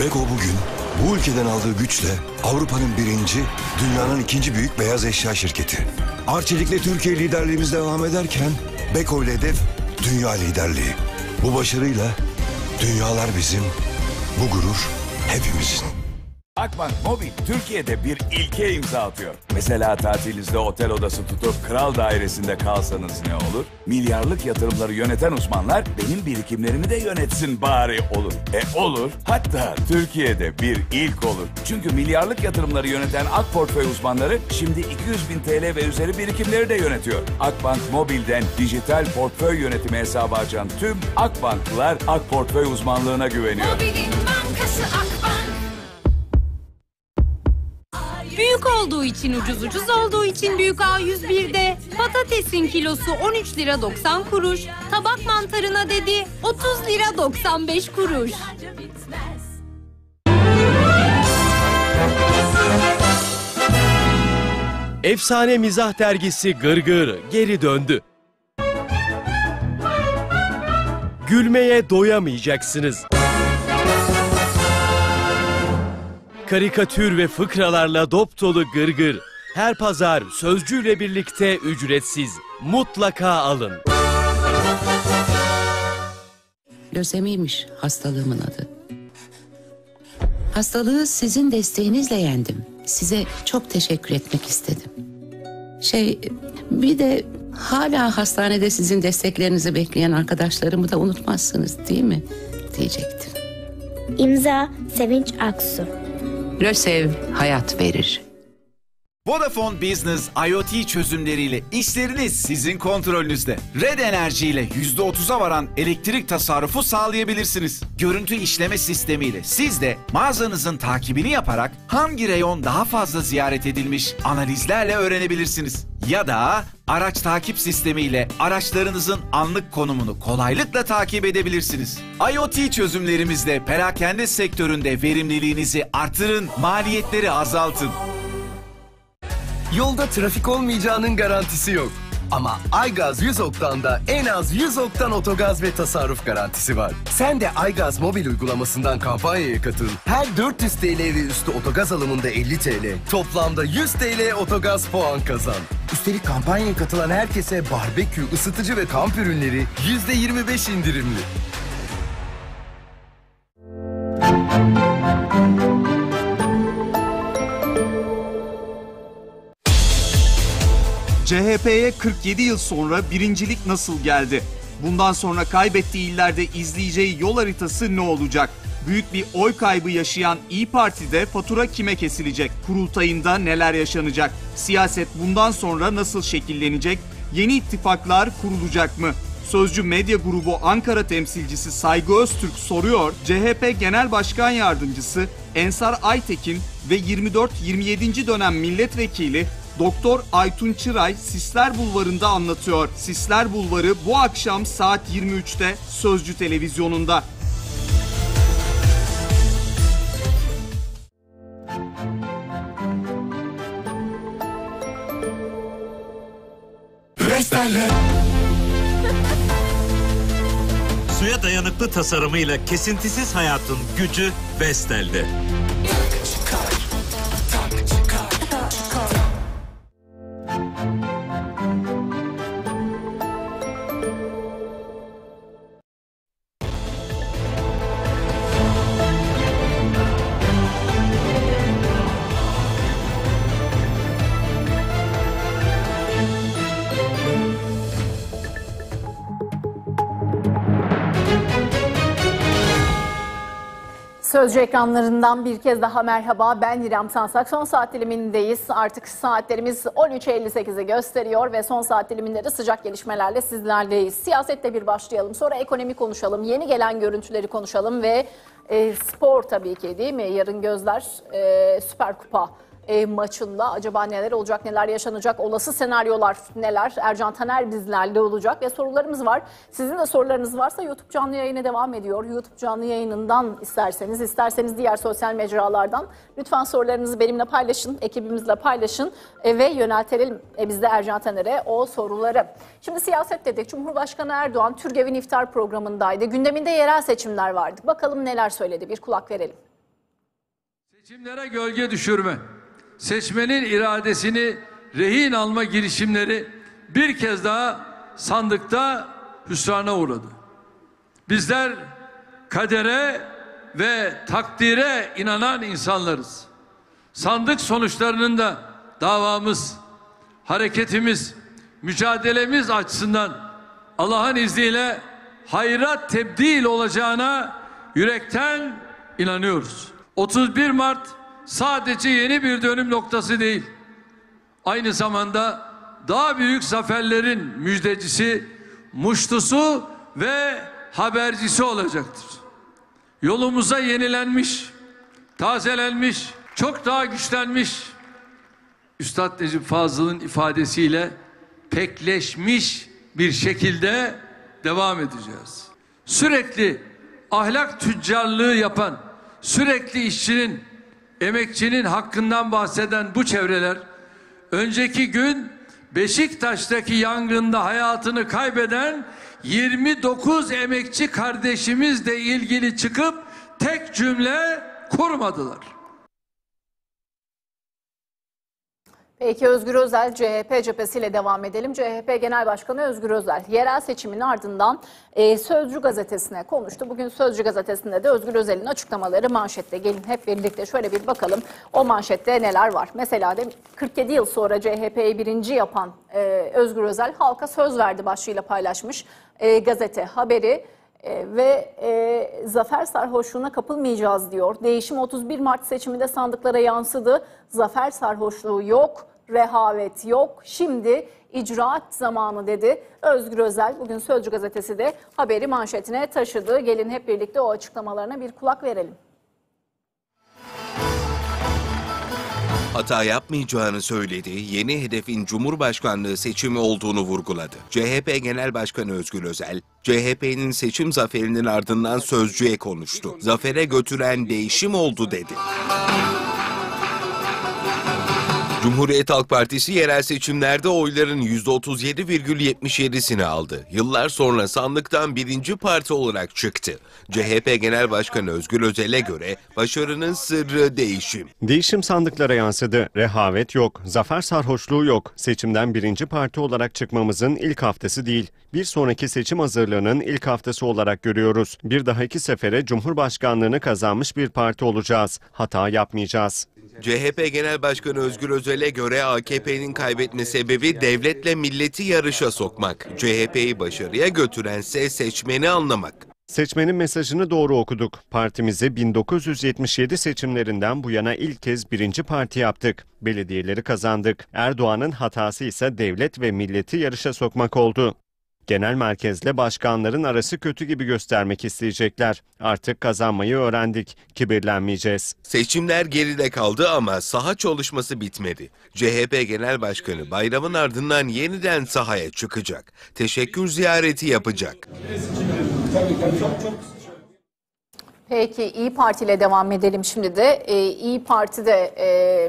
Beko bugün bu ülkeden aldığı güçle Avrupa'nın birinci, dünyanın ikinci büyük beyaz eşya şirketi. Arçelik'le Türkiye liderliğimiz devam ederken Beko ile hedef dünya liderliği. Bu başarıyla dünyalar bizim, bu gurur hepimizin. Akbank Mobil Türkiye'de bir ilke imza atıyor. Mesela tatilinizde otel odası tutup kral dairesinde kalsanız ne olur? Milyarlık yatırımları yöneten uzmanlar benim birikimlerimi de yönetsin bari olur. E olur. Hatta Türkiye'de bir ilk olur. Çünkü milyarlık yatırımları yöneten Ak Portföy uzmanları şimdi 200 bin TL ve üzeri birikimleri de yönetiyor. Akbank Mobil'den dijital portföy yönetimi hesabı açan tüm Akbanklılar Ak Portföy uzmanlığına güveniyor. Büyük olduğu için ucuz ucuz olduğu için Büyük A101'de patatesin kilosu 13 lira 90 kuruş, tabak mantarına dedi 30 lira 95 kuruş. Efsane mizah dergisi Gırgır geri döndü. Gülmeye doyamayacaksınız. Karikatür ve fıkralarla dop dolu Gırgır. Her pazar sözcüyle birlikte ücretsiz. Mutlaka alın. Lösemiymiş hastalığımın adı. Hastalığı sizin desteğinizle yendim. Size çok teşekkür etmek istedim. Şey bir de hala hastanede sizin desteklerinizi bekleyen arkadaşlarımı da unutmazsınız değil mi? Diyecektim. İmza Sevinç Aksu. Lösev hayat verir. Vodafone Business IoT çözümleriyle işleriniz sizin kontrolünüzde. Red Enerji ile %30'a varan elektrik tasarrufu sağlayabilirsiniz. Görüntü işleme sistemiyle siz de mağazanızın takibini yaparak hangi reyon daha fazla ziyaret edilmiş analizlerle öğrenebilirsiniz. Ya da araç takip sistemiyle araçlarınızın anlık konumunu kolaylıkla takip edebilirsiniz. IoT çözümlerimizle perakende sektöründe verimliliğinizi artırın, maliyetleri azaltın. Yolda trafik olmayacağının garantisi yok. Ama Aygaz 100 Oktan'da en az 100 Oktan otogaz ve tasarruf garantisi var. Sen de Aygaz mobil uygulamasından kampanyaya katıl. Her 400 TL ve üstü otogaz alımında 50 TL, toplamda 100 TL otogaz puan kazan. Üstelik kampanyaya katılan herkese barbekü, ısıtıcı ve kamp ürünleri %25 indirimli. CHP'ye 47 yıl sonra birincilik nasıl geldi? Bundan sonra kaybettiği illerde izleyeceği yol haritası ne olacak? Büyük bir oy kaybı yaşayan İyi Parti'de fatura kime kesilecek? Kurultayında neler yaşanacak? Siyaset bundan sonra nasıl şekillenecek? Yeni ittifaklar kurulacak mı? Sözcü Medya Grubu Ankara temsilcisi Saygı Öztürk soruyor. CHP Genel Başkan Yardımcısı Ensar Aytekin ve 24-27. dönem milletvekili Doktor Aytun Çıray Sisler Bulvarı'nda anlatıyor. Sisler Bulvarı bu akşam saat 23'te Sözcü Televizyonu'nda. Suya dayanıklı tasarımıyla kesintisiz hayatın gücü Vestel'de. Sözcü ekranlarından bir kez daha merhaba. Ben İrem Sansak. Son saat dilimindeyiz. Artık saatlerimiz 13.58'i gösteriyor ve son saat diliminde de sıcak gelişmelerle sizlerleyiz. Siyasetle bir başlayalım. Sonra ekonomi konuşalım. Yeni gelen görüntüleri konuşalım ve e, spor tabii ki değil mi? Yarın gözler e, Süper Kupa e, maçında acaba neler olacak, neler yaşanacak, olası senaryolar neler? Ercan Taner bizlerle olacak ve sorularımız var. Sizin de sorularınız varsa YouTube canlı yayına devam ediyor. YouTube canlı yayınından isterseniz, isterseniz diğer sosyal mecralardan lütfen sorularınızı benimle paylaşın, ekibimizle paylaşın e, ve yöneltelim e, biz de Ercan Taner'e o soruları. Şimdi siyaset dedik. Cumhurbaşkanı Erdoğan Türgev'in iftar programındaydı. Gündeminde yerel seçimler vardı. Bakalım neler söyledi bir kulak verelim. Seçimlere gölge düşürme, seçmenin iradesini rehin alma girişimleri bir kez daha sandıkta hüsrana uğradı. Bizler kadere ve takdire inanan insanlarız. Sandık sonuçlarının da davamız, hareketimiz, mücadelemiz açısından Allah'ın izniyle hayra tebdil olacağına yürekten inanıyoruz. 31 Mart sadece yeni bir dönüm noktası değil. Aynı zamanda daha büyük zaferlerin müjdecisi, muştusu ve habercisi olacaktır. Yolumuza yenilenmiş, tazelenmiş, çok daha güçlenmiş Üstad Necip Fazıl'ın ifadesiyle pekleşmiş bir şekilde devam edeceğiz. Sürekli ahlak tüccarlığı yapan, sürekli işçinin, emekçinin hakkından bahseden bu çevreler önceki gün Beşiktaş'taki yangında hayatını kaybeden 29 emekçi kardeşimizle ilgili çıkıp tek cümle kurmadılar. Peki Özgür Özel CHP cephesiyle devam edelim. CHP Genel Başkanı Özgür Özel yerel seçimin ardından e, Sözcü gazetesine konuştu. Bugün Sözcü gazetesinde de Özgür Özel'in açıklamaları manşette. Gelin hep birlikte şöyle bir bakalım o manşette neler var. Mesela de 47 yıl sonra CHP'yi birinci yapan e, Özgür Özel halka söz verdi başlığıyla paylaşmış e, gazete haberi. E, ve e, zafer sarhoşluğuna kapılmayacağız diyor. Değişim 31 Mart seçiminde sandıklara yansıdı. Zafer sarhoşluğu yok. Rehavet yok. Şimdi icraat zamanı dedi. Özgür Özel bugün Sözcü gazetesi de haberi manşetine taşıdı. Gelin hep birlikte o açıklamalarına bir kulak verelim. Hata yapmayacağını söyledi, yeni hedefin Cumhurbaşkanlığı seçimi olduğunu vurguladı. CHP Genel Başkanı Özgür Özel, CHP'nin seçim zaferinin ardından sözcüye konuştu. Zafere götüren değişim oldu dedi. Cumhuriyet Halk Partisi yerel seçimlerde oyların %37,77'sini aldı. Yıllar sonra sandıktan birinci parti olarak çıktı. CHP Genel Başkanı Özgür Özel'e göre başarının sırrı değişim. Değişim sandıklara yansıdı. Rehavet yok, zafer sarhoşluğu yok. Seçimden birinci parti olarak çıkmamızın ilk haftası değil. Bir sonraki seçim hazırlığının ilk haftası olarak görüyoruz. Bir dahaki sefere Cumhurbaşkanlığını kazanmış bir parti olacağız. Hata yapmayacağız. CHP Genel Başkanı Özgür Özel'e göre AKP'nin kaybetme sebebi devletle milleti yarışa sokmak. CHP'yi başarıya götürense seçmeni anlamak. Seçmenin mesajını doğru okuduk. Partimizi 1977 seçimlerinden bu yana ilk kez birinci parti yaptık. Belediyeleri kazandık. Erdoğan'ın hatası ise devlet ve milleti yarışa sokmak oldu. Genel merkezle başkanların arası kötü gibi göstermek isteyecekler. Artık kazanmayı öğrendik. Kibirlenmeyeceğiz. Seçimler geride kaldı ama saha çalışması bitmedi. CHP Genel Başkanı bayramın ardından yeniden sahaya çıkacak. Teşekkür ziyareti yapacak. Peki İyi Parti ile devam edelim şimdi de. Ee, İyi Parti de e,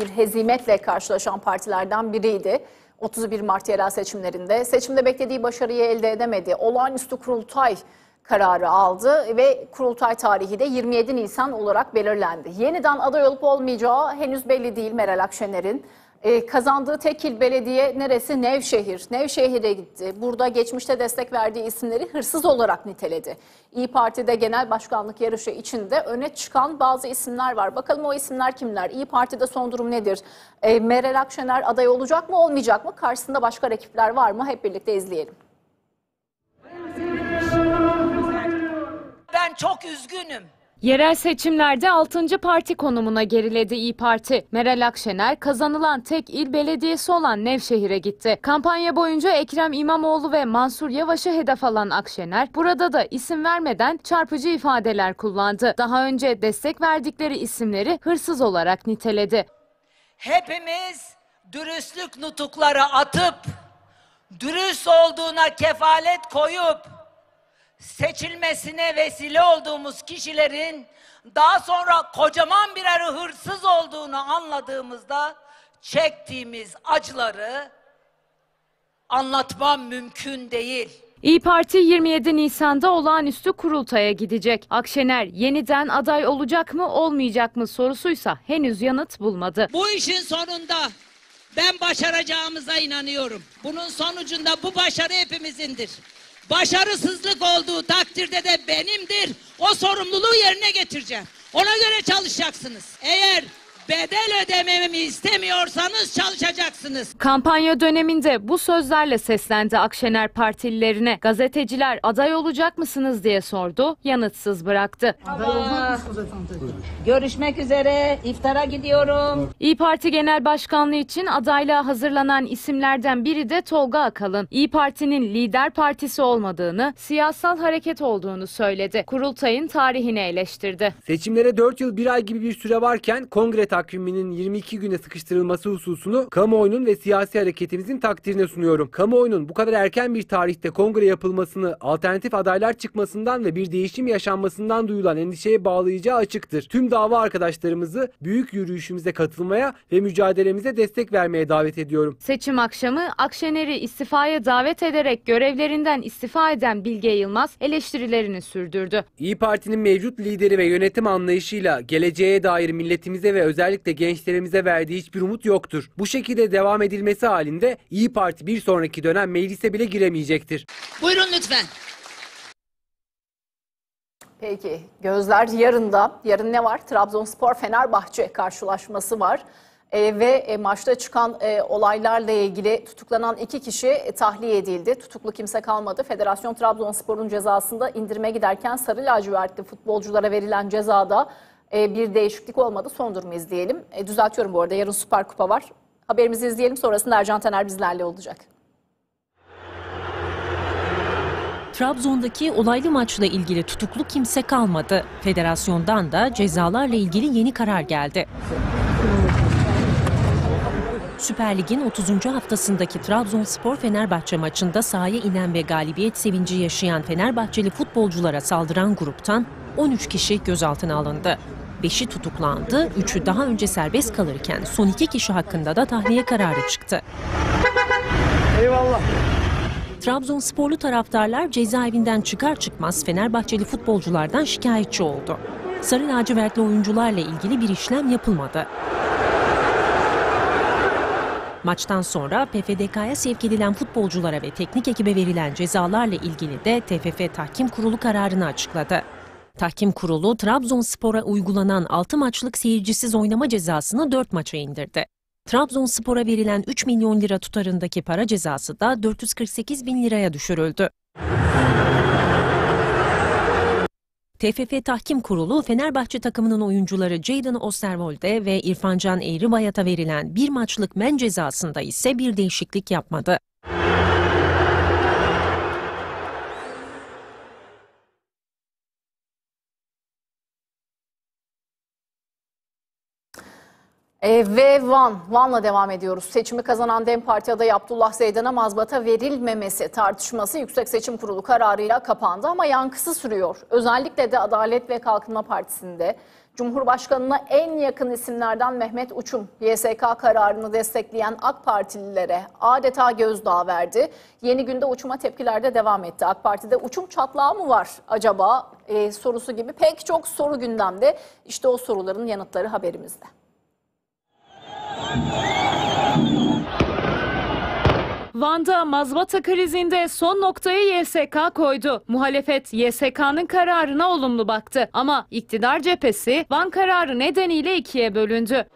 bir hezimetle karşılaşan partilerden biriydi. 31 Mart yerel seçimlerinde seçimde beklediği başarıyı elde edemedi. Olağanüstü kurultay kararı aldı ve kurultay tarihi de 27 Nisan olarak belirlendi. Yeniden aday olup olmayacağı henüz belli değil Meral Akşener'in. Ee, kazandığı tek il belediye neresi? Nevşehir. Nevşehir'e gitti. Burada geçmişte destek verdiği isimleri hırsız olarak niteledi. İyi Parti'de genel başkanlık yarışı içinde öne çıkan bazı isimler var. Bakalım o isimler kimler? İyi Parti'de son durum nedir? Ee, Meral Akşener aday olacak mı olmayacak mı? Karşısında başka rakipler var mı? Hep birlikte izleyelim. Ben çok üzgünüm. Yerel seçimlerde 6. parti konumuna geriledi İyi Parti. Meral Akşener kazanılan tek il belediyesi olan Nevşehir'e gitti. Kampanya boyunca Ekrem İmamoğlu ve Mansur Yavaş'ı hedef alan Akşener burada da isim vermeden çarpıcı ifadeler kullandı. Daha önce destek verdikleri isimleri hırsız olarak niteledi. Hepimiz dürüstlük nutukları atıp, dürüst olduğuna kefalet koyup, seçilmesine vesile olduğumuz kişilerin daha sonra kocaman birer hırsız olduğunu anladığımızda çektiğimiz acıları anlatmam mümkün değil. İyi Parti 27 Nisan'da olağanüstü kurultaya gidecek. Akşener yeniden aday olacak mı olmayacak mı sorusuysa henüz yanıt bulmadı. Bu işin sonunda ben başaracağımıza inanıyorum. Bunun sonucunda bu başarı hepimizindir. Başarısızlık olduğu takdirde de benimdir. O sorumluluğu yerine getireceğim. Ona göre çalışacaksınız. Eğer bedel ödememi istemiyorsanız çalışacaksınız. Kampanya döneminde bu sözlerle seslendi Akşener partililerine. Gazeteciler aday olacak mısınız diye sordu, yanıtsız bıraktı. Görüşmek üzere. İftara gidiyorum. İyi Parti Genel Başkanlığı için adaylığa hazırlanan isimlerden biri de Tolga Akalın. İyi Parti'nin lider partisi olmadığını, siyasal hareket olduğunu söyledi. Kurultayın tarihini eleştirdi. Seçimlere 4 yıl 1 ay gibi bir süre varken kongre takviminin 22 güne sıkıştırılması hususunu kamuoyunun ve siyasi hareketimizin takdirine sunuyorum. Kamuoyunun bu kadar erken bir tarihte kongre yapılmasını, alternatif adaylar çıkmasından ve bir değişim yaşanmasından duyulan endişeye bağlayacağı açıktır. Tüm dava arkadaşlarımızı büyük yürüyüşümüze katılmaya ve mücadelemize destek vermeye davet ediyorum. Seçim akşamı Akşener'i istifaya davet ederek görevlerinden istifa eden Bilge Yılmaz eleştirilerini sürdürdü. İyi Parti'nin mevcut lideri ve yönetim anlayışıyla geleceğe dair milletimize ve özellikle gençlerimize verdiği hiçbir umut yoktur. Bu şekilde devam edilmesi halinde İyi Parti bir sonraki dönem meclise bile giremeyecektir. Buyurun lütfen. Peki gözler yarında. Yarın ne var? Trabzonspor Fenerbahçe karşılaşması var. E, ve e, maçta çıkan e, olaylarla ilgili tutuklanan iki kişi e, tahliye edildi. Tutuklu kimse kalmadı. Federasyon Trabzonspor'un cezasında indirime giderken sarı lacivertli futbolculara verilen cezada bir değişiklik olmadı. Son durumu izleyelim. E, düzeltiyorum bu arada yarın Süper Kupa var. Haberimizi izleyelim sonrasında Ercan Taner bizlerle olacak. Trabzon'daki olaylı maçla ilgili tutuklu kimse kalmadı. Federasyondan da cezalarla ilgili yeni karar geldi. Süper Lig'in 30. haftasındaki Trabzonspor Fenerbahçe maçında sahaya inen ve galibiyet sevinci yaşayan Fenerbahçeli futbolculara saldıran gruptan 13 kişi gözaltına alındı. 5'i tutuklandı, 3'ü daha önce serbest kalırken son 2 kişi hakkında da tahliye kararı çıktı. Eyvallah. Trabzonsporlu taraftarlar cezaevinden çıkar çıkmaz Fenerbahçeli futbolculardan şikayetçi oldu. Sarı lacivertli oyuncularla ilgili bir işlem yapılmadı. Maçtan sonra PFDK'ya sevk edilen futbolculara ve teknik ekibe verilen cezalarla ilgili de TFF Tahkim Kurulu kararını açıkladı. Tahkim Kurulu Trabzonspor'a uygulanan 6 maçlık seyircisiz oynama cezasını 4 maça indirdi. Trabzonspor'a verilen 3 milyon lira tutarındaki para cezası da 448 bin liraya düşürüldü. TFF Tahkim Kurulu Fenerbahçe takımının oyuncuları Jadon Osterwolde ve İrfancan Eğribayat'a verilen bir maçlık men cezasında ise bir değişiklik yapmadı. E, ve Van, Van'la devam ediyoruz. Seçimi kazanan DEM Parti adayı Abdullah Zeydan'a mazbata verilmemesi tartışması Yüksek Seçim Kurulu kararıyla kapandı ama yankısı sürüyor. Özellikle de Adalet ve Kalkınma Partisi'nde Cumhurbaşkanı'na en yakın isimlerden Mehmet Uçum, YSK kararını destekleyen AK Partililere adeta gözdağı verdi. Yeni günde Uçum'a tepkiler de devam etti. AK Parti'de Uçum çatlağı mı var acaba e, sorusu gibi pek çok soru gündemde. İşte o soruların yanıtları haberimizde. Van'da mazbata krizinde son noktayı YSK koydu. Muhalefet YSK'nın kararına olumlu baktı ama iktidar cephesi Van kararı nedeniyle ikiye bölündü.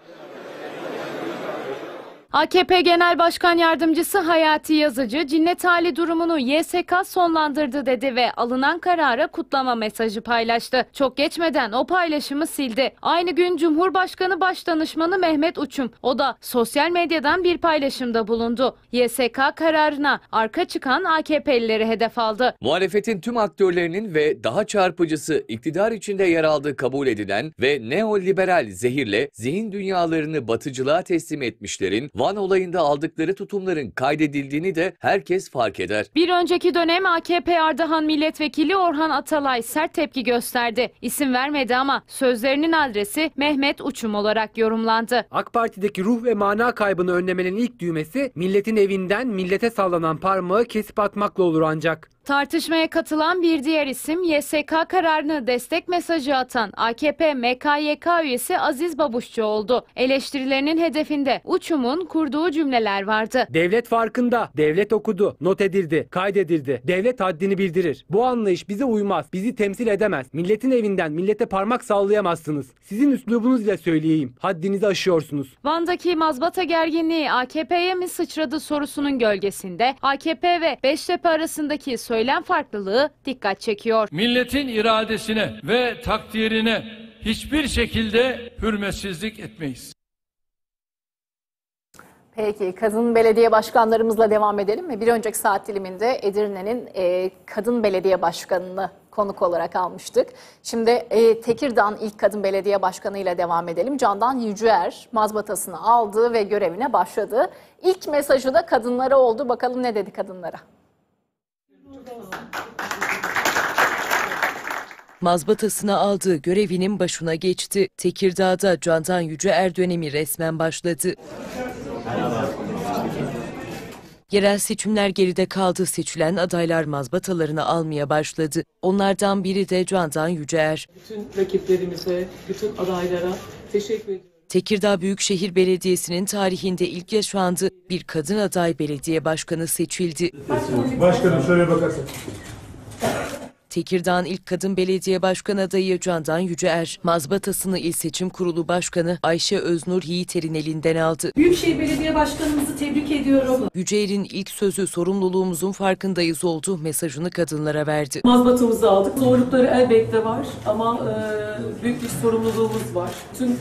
AKP Genel Başkan Yardımcısı Hayati Yazıcı cinnet hali durumunu YSK sonlandırdı dedi ve alınan karara kutlama mesajı paylaştı. Çok geçmeden o paylaşımı sildi. Aynı gün Cumhurbaşkanı Başdanışmanı Mehmet Uçum o da sosyal medyadan bir paylaşımda bulundu. YSK kararına arka çıkan AKP'lileri hedef aldı. Muhalefetin tüm aktörlerinin ve daha çarpıcısı iktidar içinde yer aldığı kabul edilen ve neoliberal zehirle zihin dünyalarını batıcılığa teslim etmişlerin Van olayında aldıkları tutumların kaydedildiğini de herkes fark eder. Bir önceki dönem AKP Ardahan Milletvekili Orhan Atalay sert tepki gösterdi. İsim vermedi ama sözlerinin adresi Mehmet Uçum olarak yorumlandı. AK Parti'deki ruh ve mana kaybını önlemenin ilk düğmesi milletin evinden millete sallanan parmağı kesip atmakla olur ancak. Tartışmaya katılan bir diğer isim YSK kararını destek mesajı atan AKP MKYK üyesi Aziz Babuşçu oldu. Eleştirilerinin hedefinde Uçum'un kurduğu cümleler vardı. Devlet farkında, devlet okudu, not edildi, kaydedildi. Devlet haddini bildirir. Bu anlayış bize uymaz, bizi temsil edemez. Milletin evinden millete parmak sallayamazsınız. Sizin üslubunuz ile söyleyeyim. Haddinizi aşıyorsunuz. Van'daki mazbata gerginliği AKP'ye mi sıçradı sorusunun gölgesinde AKP ve Beştepe arasındaki söylem farklılığı dikkat çekiyor. Milletin iradesine ve takdirine hiçbir şekilde hürmetsizlik etmeyiz. Peki kadın belediye başkanlarımızla devam edelim mi? Bir önceki saat diliminde Edirne'nin e, kadın belediye başkanını konuk olarak almıştık. Şimdi e, Tekirdağ'ın ilk kadın belediye başkanıyla devam edelim. Candan Yücüer mazbatasını aldı ve görevine başladı. İlk mesajı da kadınlara oldu. Bakalım ne dedi kadınlara? Mazbatasını aldığı görevinin başına geçti. Tekirdağ'da Candan Yüce Er dönemi resmen başladı. Yerel seçimler geride kaldı. Seçilen adaylar mazbatalarını almaya başladı. Onlardan biri de Candan Yüceer. Bütün rakiplerimize, bütün adaylara teşekkür ediyorum. Tekirdağ Büyükşehir Belediyesi'nin tarihinde ilk yaşandı. Bir kadın aday belediye başkanı seçildi. Başkanım şöyle bakarsak. Tekirdağ'ın ilk kadın belediye başkan adayı Candan Yüceer, mazbatasını İl Seçim Kurulu Başkanı Ayşe Öznur Yiğiter'in elinden aldı. Büyükşehir Belediye Başkanımızı tebrik ediyorum. Yüceer'in ilk sözü sorumluluğumuzun farkındayız oldu mesajını kadınlara verdi. Mazbatamızı aldık. Zorlukları elbette var ama e, büyük bir sorumluluğumuz var. Tüm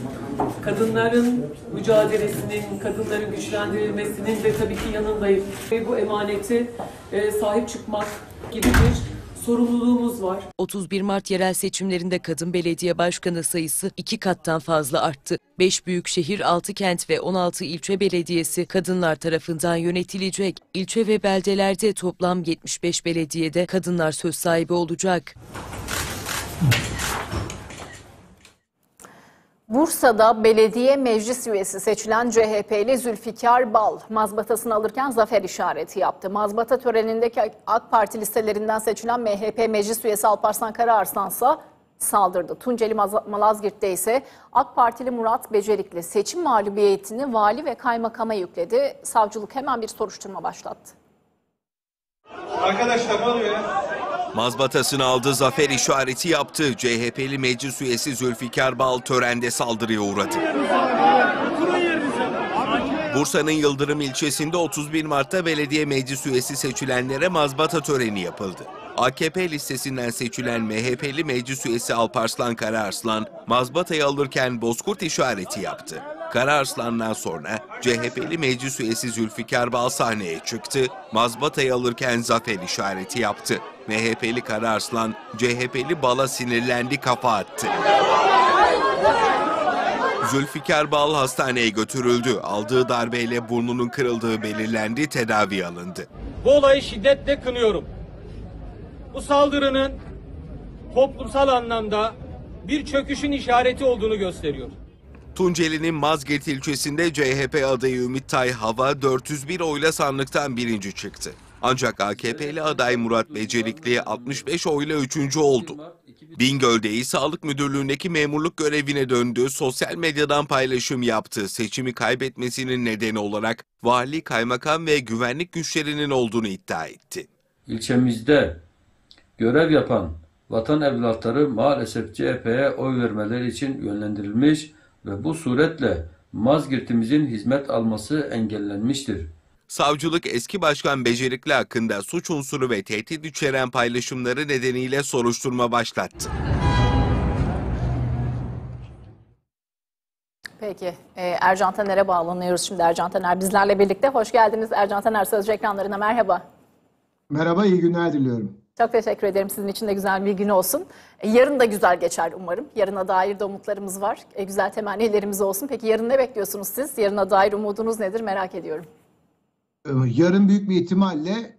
kadınların mücadelesinin, kadınların güçlendirilmesinin de tabii ki yanındayım. Ve bu emaneti e, sahip çıkmak gibi bir sorumluluğumuz var. 31 Mart yerel seçimlerinde kadın belediye başkanı sayısı iki kattan fazla arttı. 5 büyük şehir, 6 kent ve 16 ilçe belediyesi kadınlar tarafından yönetilecek. İlçe ve beldelerde toplam 75 belediyede kadınlar söz sahibi olacak. Bursa'da belediye meclis üyesi seçilen CHP'li Zülfikar Bal mazbatasını alırken zafer işareti yaptı. Mazbata törenindeki AK Parti listelerinden seçilen MHP meclis üyesi Alparslan Karaarslan ise saldırdı. Tunceli Malazgirt'te ise AK Partili Murat Becerikli seçim mağlubiyetini vali ve kaymakama yükledi. Savcılık hemen bir soruşturma başlattı. Arkadaşlar ne oluyor ya? Mazbatasını aldı, zafer işareti yaptı. CHP'li meclis üyesi Zülfikar Bal törende saldırıya uğradı. Bursa'nın Yıldırım ilçesinde 31 Mart'ta belediye meclis üyesi seçilenlere mazbata töreni yapıldı. AKP listesinden seçilen MHP'li meclis üyesi Alparslan Kararslan, mazbatayı alırken bozkurt işareti yaptı. Kararslan'dan sonra CHP'li meclis üyesi Zülfikar Bal sahneye çıktı, mazbatayı alırken zafer işareti yaptı. MHP'li Kararslan, CHP'li Bal'a sinirlendi kafa attı. Zülfikar Bal hastaneye götürüldü. Aldığı darbeyle burnunun kırıldığı belirlendi, tedavi alındı. Bu olayı şiddetle kınıyorum. Bu saldırının toplumsal anlamda bir çöküşün işareti olduğunu gösteriyor. Tunceli'nin Mazgirt ilçesinde CHP adayı Ümit Tay Hava 401 oyla sandıktan birinci çıktı. Ancak AKP'li aday Murat Becerikli 65 oyla üçüncü oldu. Bingöl'de İl Sağlık Müdürlüğü'ndeki memurluk görevine döndü, sosyal medyadan paylaşım yaptı. Seçimi kaybetmesinin nedeni olarak vali, kaymakam ve güvenlik güçlerinin olduğunu iddia etti. İlçemizde görev yapan vatan evlatları maalesef CHP'ye oy vermeleri için yönlendirilmiş ve bu suretle Mazgirt'imizin hizmet alması engellenmiştir. Savcılık eski başkan Becerikli hakkında suç unsuru ve tehdit içeren paylaşımları nedeniyle soruşturma başlattı. Peki e, Ercan Taner'e bağlanıyoruz şimdi Ercan Taner bizlerle birlikte. Hoş geldiniz Ercan Taner Sözcü ekranlarına merhaba. Merhaba iyi günler diliyorum. Çok teşekkür ederim. Sizin için de güzel bir gün olsun. E, yarın da güzel geçer umarım. Yarına dair de umutlarımız var. E, güzel temennilerimiz olsun. Peki yarın ne bekliyorsunuz siz? Yarına dair umudunuz nedir merak ediyorum. Ee, yarın büyük bir ihtimalle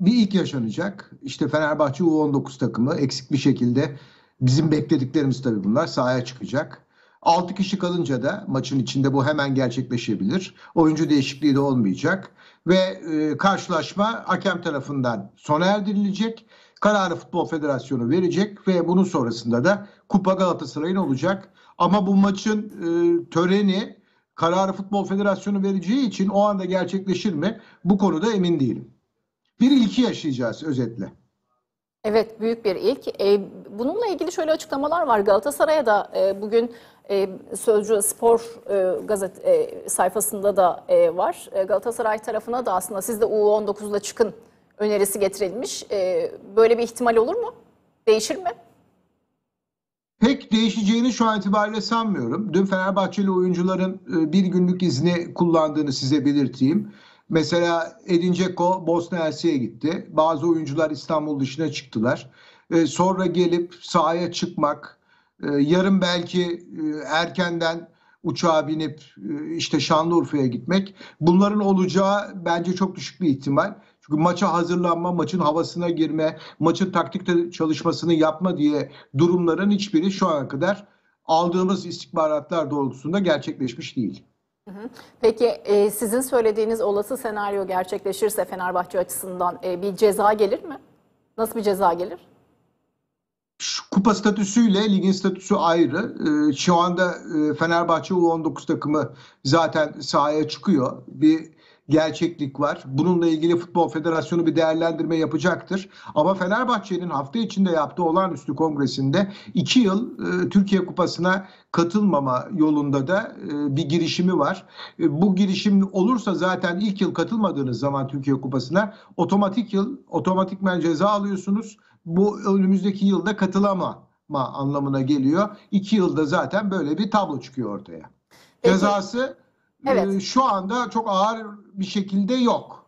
bir ilk yaşanacak. İşte Fenerbahçe U19 takımı eksik bir şekilde bizim beklediklerimiz tabii bunlar sahaya çıkacak. 6 kişi kalınca da maçın içinde bu hemen gerçekleşebilir. Oyuncu değişikliği de olmayacak ve e, karşılaşma hakem tarafından sona erdirilecek. Kararı Futbol Federasyonu verecek ve bunun sonrasında da Kupa Galatasaray'ın olacak. Ama bu maçın e, töreni kararı Futbol Federasyonu vereceği için o anda gerçekleşir mi? Bu konuda emin değilim. Bir ilki yaşayacağız özetle. Evet büyük bir ilk. E, bununla ilgili şöyle açıklamalar var. Galatasaray'a da e, bugün e, Sözcü Spor e, gazet e, sayfasında da e, var. E, Galatasaray tarafına da aslında siz de U19'da çıkın önerisi getirilmiş. E, böyle bir ihtimal olur mu? Değişir mi? Pek değişeceğini şu an itibariyle sanmıyorum. Dün Fenerbahçeli oyuncuların e, bir günlük izni kullandığını size belirteyim. Mesela Edin Dzeko Bosna Hersek'e gitti. Bazı oyuncular İstanbul dışına çıktılar. E, sonra gelip sahaya çıkmak, yarın belki erkenden uçağa binip işte Şanlıurfa'ya gitmek bunların olacağı bence çok düşük bir ihtimal. Çünkü maça hazırlanma, maçın havasına girme, maçın taktikte çalışmasını yapma diye durumların hiçbiri şu ana kadar aldığımız istihbaratlar doğrultusunda gerçekleşmiş değil. Peki e, sizin söylediğiniz olası senaryo gerçekleşirse Fenerbahçe açısından e, bir ceza gelir mi? Nasıl bir ceza gelir? Kupa statüsüyle ligin statüsü ayrı. E, şu anda e, Fenerbahçe U19 takımı zaten sahaya çıkıyor. Bir gerçeklik var. Bununla ilgili Futbol Federasyonu bir değerlendirme yapacaktır. Ama Fenerbahçe'nin hafta içinde yaptığı olağanüstü kongresinde iki yıl e, Türkiye Kupası'na katılmama yolunda da e, bir girişimi var. Bu girişim olursa zaten ilk yıl katılmadığınız zaman Türkiye Kupası'na otomatik yıl otomatikmen ceza alıyorsunuz. Bu önümüzdeki yılda katılama anlamına geliyor. İki yılda zaten böyle bir tablo çıkıyor ortaya. Peki. Cezası evet. e, şu anda çok ağır bir şekilde yok.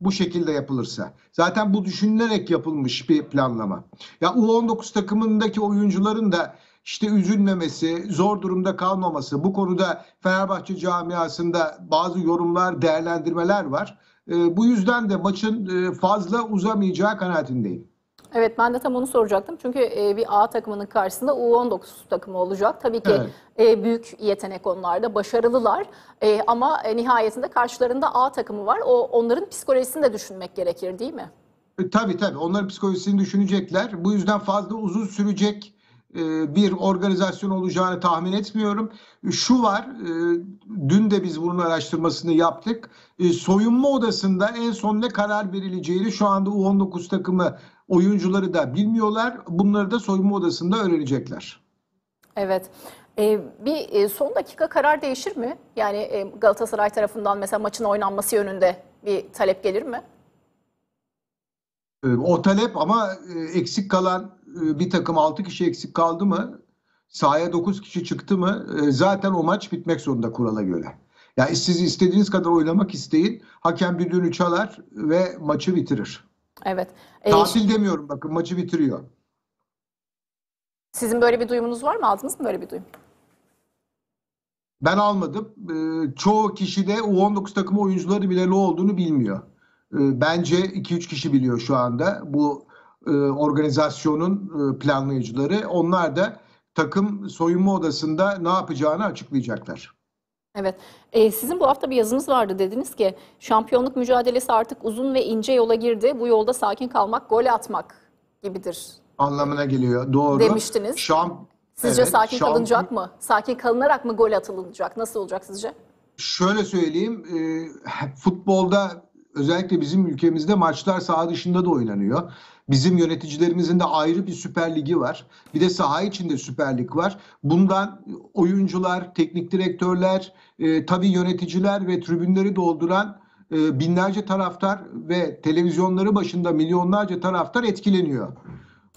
Bu şekilde yapılırsa. Zaten bu düşünülerek yapılmış bir planlama. Ya U19 takımındaki oyuncuların da işte üzülmemesi, zor durumda kalmaması, bu konuda Fenerbahçe camiasında bazı yorumlar, değerlendirmeler var. E, bu yüzden de maçın e, fazla uzamayacağı kanaatindeyim. Evet ben de tam onu soracaktım. Çünkü e, bir A takımının karşısında U19 takımı olacak. Tabii ki evet. e, büyük yetenek onlarda, başarılılar. E, ama e, nihayetinde karşılarında A takımı var. O onların psikolojisini de düşünmek gerekir değil mi? E, tabii tabii. Onların psikolojisini düşünecekler. Bu yüzden fazla uzun sürecek bir organizasyon olacağını tahmin etmiyorum. Şu var, dün de biz bunun araştırmasını yaptık. Soyunma odasında en son ne karar verileceğini şu anda U19 takımı oyuncuları da bilmiyorlar. Bunları da soyunma odasında öğrenecekler. Evet. Ee, bir son dakika karar değişir mi? Yani Galatasaray tarafından mesela maçın oynanması yönünde bir talep gelir mi? O talep ama eksik kalan e, bir takım 6 kişi eksik kaldı mı sahaya 9 kişi çıktı mı e, zaten o maç bitmek zorunda kurala göre. Yani siz istediğiniz kadar oynamak isteyin. Hakem bir düdüğünü çalar ve maçı bitirir. Evet. Ee, Tatil demiyorum bakın maçı bitiriyor. Sizin böyle bir duyumunuz var mı? Aldınız mı böyle bir duyum? Ben almadım. Ee, çoğu kişi de U19 takımı oyuncuları bile ne olduğunu bilmiyor. Ee, bence 2-3 kişi biliyor şu anda. Bu e, organizasyonun e, planlayıcıları. Onlar da takım soyunma odasında ne yapacağını açıklayacaklar. Evet. Ee, sizin bu hafta bir yazınız vardı. Dediniz ki şampiyonluk mücadelesi artık uzun ve ince yola girdi. Bu yolda sakin kalmak, gol atmak gibidir. Anlamına geliyor. Doğru. Demiştiniz. Şamp sizce evet, sakin şamp kalınacak mı? Sakin kalınarak mı gol atılacak? Nasıl olacak sizce? Şöyle söyleyeyim. E, futbolda özellikle bizim ülkemizde maçlar saha dışında da oynanıyor. Bizim yöneticilerimizin de ayrı bir Süper Ligi var. Bir de saha içinde Süper Lig var. Bundan oyuncular, teknik direktörler, e, tabii yöneticiler ve tribünleri dolduran e, binlerce taraftar ve televizyonları başında milyonlarca taraftar etkileniyor.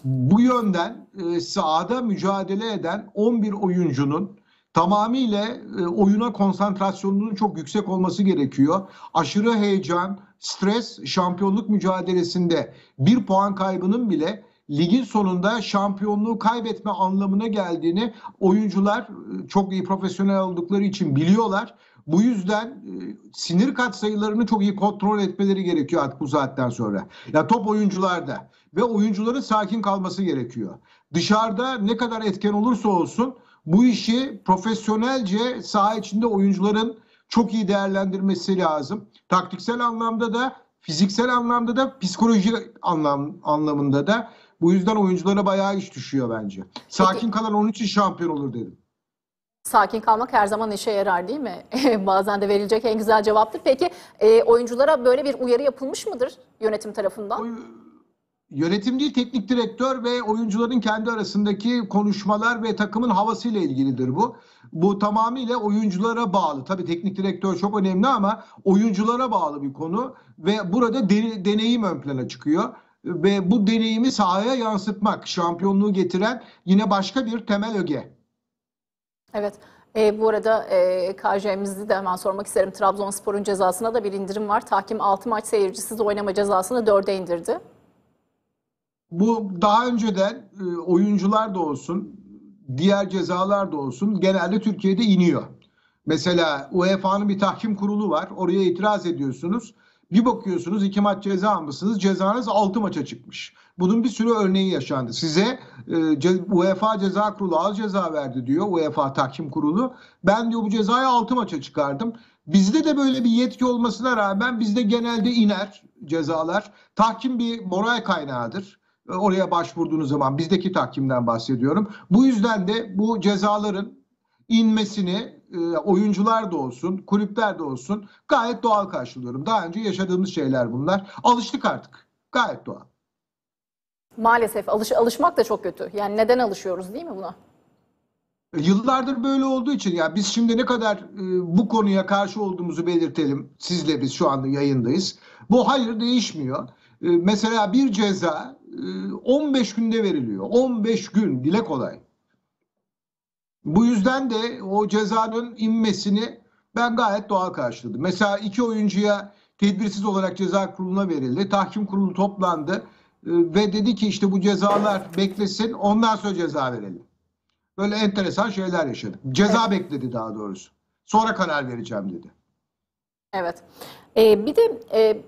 Bu yönden e, sahada mücadele eden 11 oyuncunun tamamıyla e, oyuna konsantrasyonunun çok yüksek olması gerekiyor. Aşırı heyecan, stres şampiyonluk mücadelesinde bir puan kaybının bile ligin sonunda şampiyonluğu kaybetme anlamına geldiğini oyuncular e, çok iyi profesyonel oldukları için biliyorlar. Bu yüzden e, sinir kat sayılarını çok iyi kontrol etmeleri gerekiyor artık bu saatten sonra. Ya top oyuncularda ve oyuncuların sakin kalması gerekiyor. Dışarıda ne kadar etken olursa olsun bu işi profesyonelce saha içinde oyuncuların çok iyi değerlendirmesi lazım. Taktiksel anlamda da, fiziksel anlamda da, psikolojik anlam anlamında da. Bu yüzden oyunculara bayağı iş düşüyor bence. Sakin Peki. kalan onun için şampiyon olur dedim. Sakin kalmak her zaman işe yarar değil mi? (laughs) Bazen de verilecek en güzel cevaptır. Peki e, oyunculara böyle bir uyarı yapılmış mıdır yönetim tarafından? Oy Yönetim değil teknik direktör ve oyuncuların kendi arasındaki konuşmalar ve takımın havasıyla ilgilidir bu. Bu tamamıyla oyunculara bağlı. Tabii teknik direktör çok önemli ama oyunculara bağlı bir konu ve burada de, deneyim ön plana çıkıyor ve bu deneyimi sahaya yansıtmak şampiyonluğu getiren yine başka bir temel öge. Evet. E, bu arada e, KJ'mizi de hemen sormak isterim. Trabzonspor'un cezasına da bir indirim var. Tahkim 6 maç seyircisiz oynama cezasını 4'e indirdi. Bu daha önceden e, oyuncular da olsun, diğer cezalar da olsun genelde Türkiye'de iniyor. Mesela UEFA'nın bir tahkim kurulu var. Oraya itiraz ediyorsunuz. Bir bakıyorsunuz iki maç ceza almışsınız. Cezanız altı maça çıkmış. Bunun bir sürü örneği yaşandı. Size e, UEFA ceza kurulu az ceza verdi diyor. UEFA tahkim kurulu. Ben diyor bu cezayı altı maça çıkardım. Bizde de böyle bir yetki olmasına rağmen bizde genelde iner cezalar. Tahkim bir moral kaynağıdır oraya başvurduğunuz zaman bizdeki tahkimden bahsediyorum. Bu yüzden de bu cezaların inmesini e, oyuncular da olsun, kulüpler de olsun gayet doğal karşılıyorum. Daha önce yaşadığımız şeyler bunlar. Alıştık artık. Gayet doğal. Maalesef alış, alışmak da çok kötü. Yani neden alışıyoruz değil mi buna? E, Yıllardır böyle olduğu için ya biz şimdi ne kadar e, bu konuya karşı olduğumuzu belirtelim. Sizle biz şu anda yayındayız. Bu hayır değişmiyor. E, mesela bir ceza e, 15 günde veriliyor. 15 gün dile kolay. Bu yüzden de o cezanın inmesini ben gayet doğal karşıladım. Mesela iki oyuncuya tedbirsiz olarak ceza kuruluna verildi. Tahkim kurulu toplandı e, ve dedi ki işte bu cezalar beklesin ondan sonra ceza verelim. Böyle enteresan şeyler yaşadık. Ceza bekledi daha doğrusu. Sonra karar vereceğim dedi. Evet. Ee, bir de e,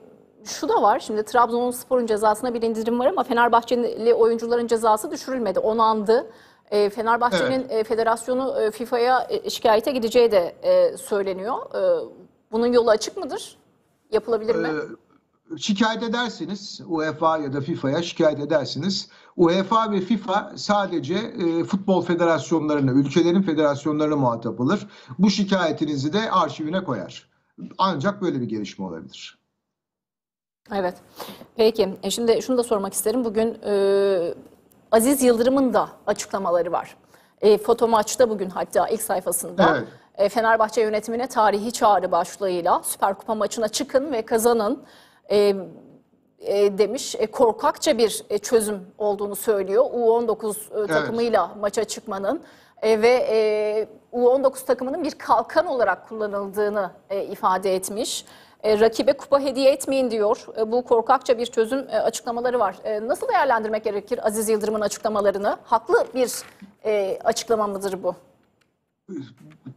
şu da var. Şimdi Trabzonspor'un cezasına bir indirim var ama Fenerbahçeli oyuncuların cezası düşürülmedi. Onandı. E, Fenerbahçe'nin e, federasyonu e, FIFA'ya e, şikayete gideceği de e, söyleniyor. E, bunun yolu açık mıdır? Yapılabilir mi? Ee, şikayet edersiniz UEFA ya da FIFA'ya şikayet edersiniz. UEFA ve FIFA sadece e, futbol federasyonlarına, ülkelerin federasyonlarına muhatap alır. Bu şikayetinizi de arşivine koyar. Ancak böyle bir gelişme olabilir. Evet. Peki. E şimdi şunu da sormak isterim. Bugün e, Aziz Yıldırım'ın da açıklamaları var. E, foto maçta bugün hatta ilk sayfasında Evet. e, Fenerbahçe yönetimine tarihi çağrı başlığıyla Süper Kupa maçına çıkın ve kazanın e, e, demiş. E, korkakça bir e, çözüm olduğunu söylüyor. U19 e, takımıyla maça çıkmanın e, ve e, U19 takımının bir kalkan olarak kullanıldığını e, ifade etmiş. E, rakibe kupa hediye etmeyin diyor. E, bu korkakça bir çözüm e, açıklamaları var. E, nasıl değerlendirmek gerekir Aziz Yıldırım'ın açıklamalarını? Haklı bir e, açıklama mıdır bu?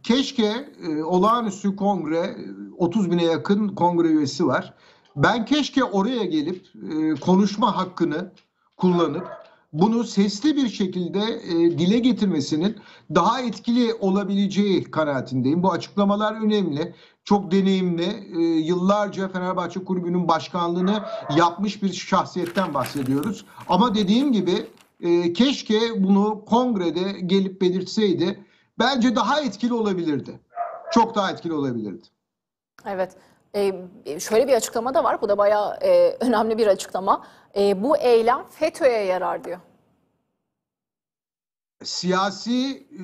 Keşke e, olağanüstü kongre, e, 30 bine yakın kongre üyesi var. Ben keşke oraya gelip e, konuşma hakkını kullanıp bunu sesli bir şekilde e, dile getirmesinin daha etkili olabileceği kanaatindeyim. Bu açıklamalar önemli. Çok deneyimli, e, yıllarca Fenerbahçe Kulübü'nün başkanlığını yapmış bir şahsiyetten bahsediyoruz. Ama dediğim gibi e, keşke bunu kongrede gelip belirtseydi. Bence daha etkili olabilirdi. Çok daha etkili olabilirdi. Evet. E, şöyle bir açıklama da var. Bu da bayağı e, önemli bir açıklama. E, bu eylem FETÖ'ye yarar diyor. Siyasi e,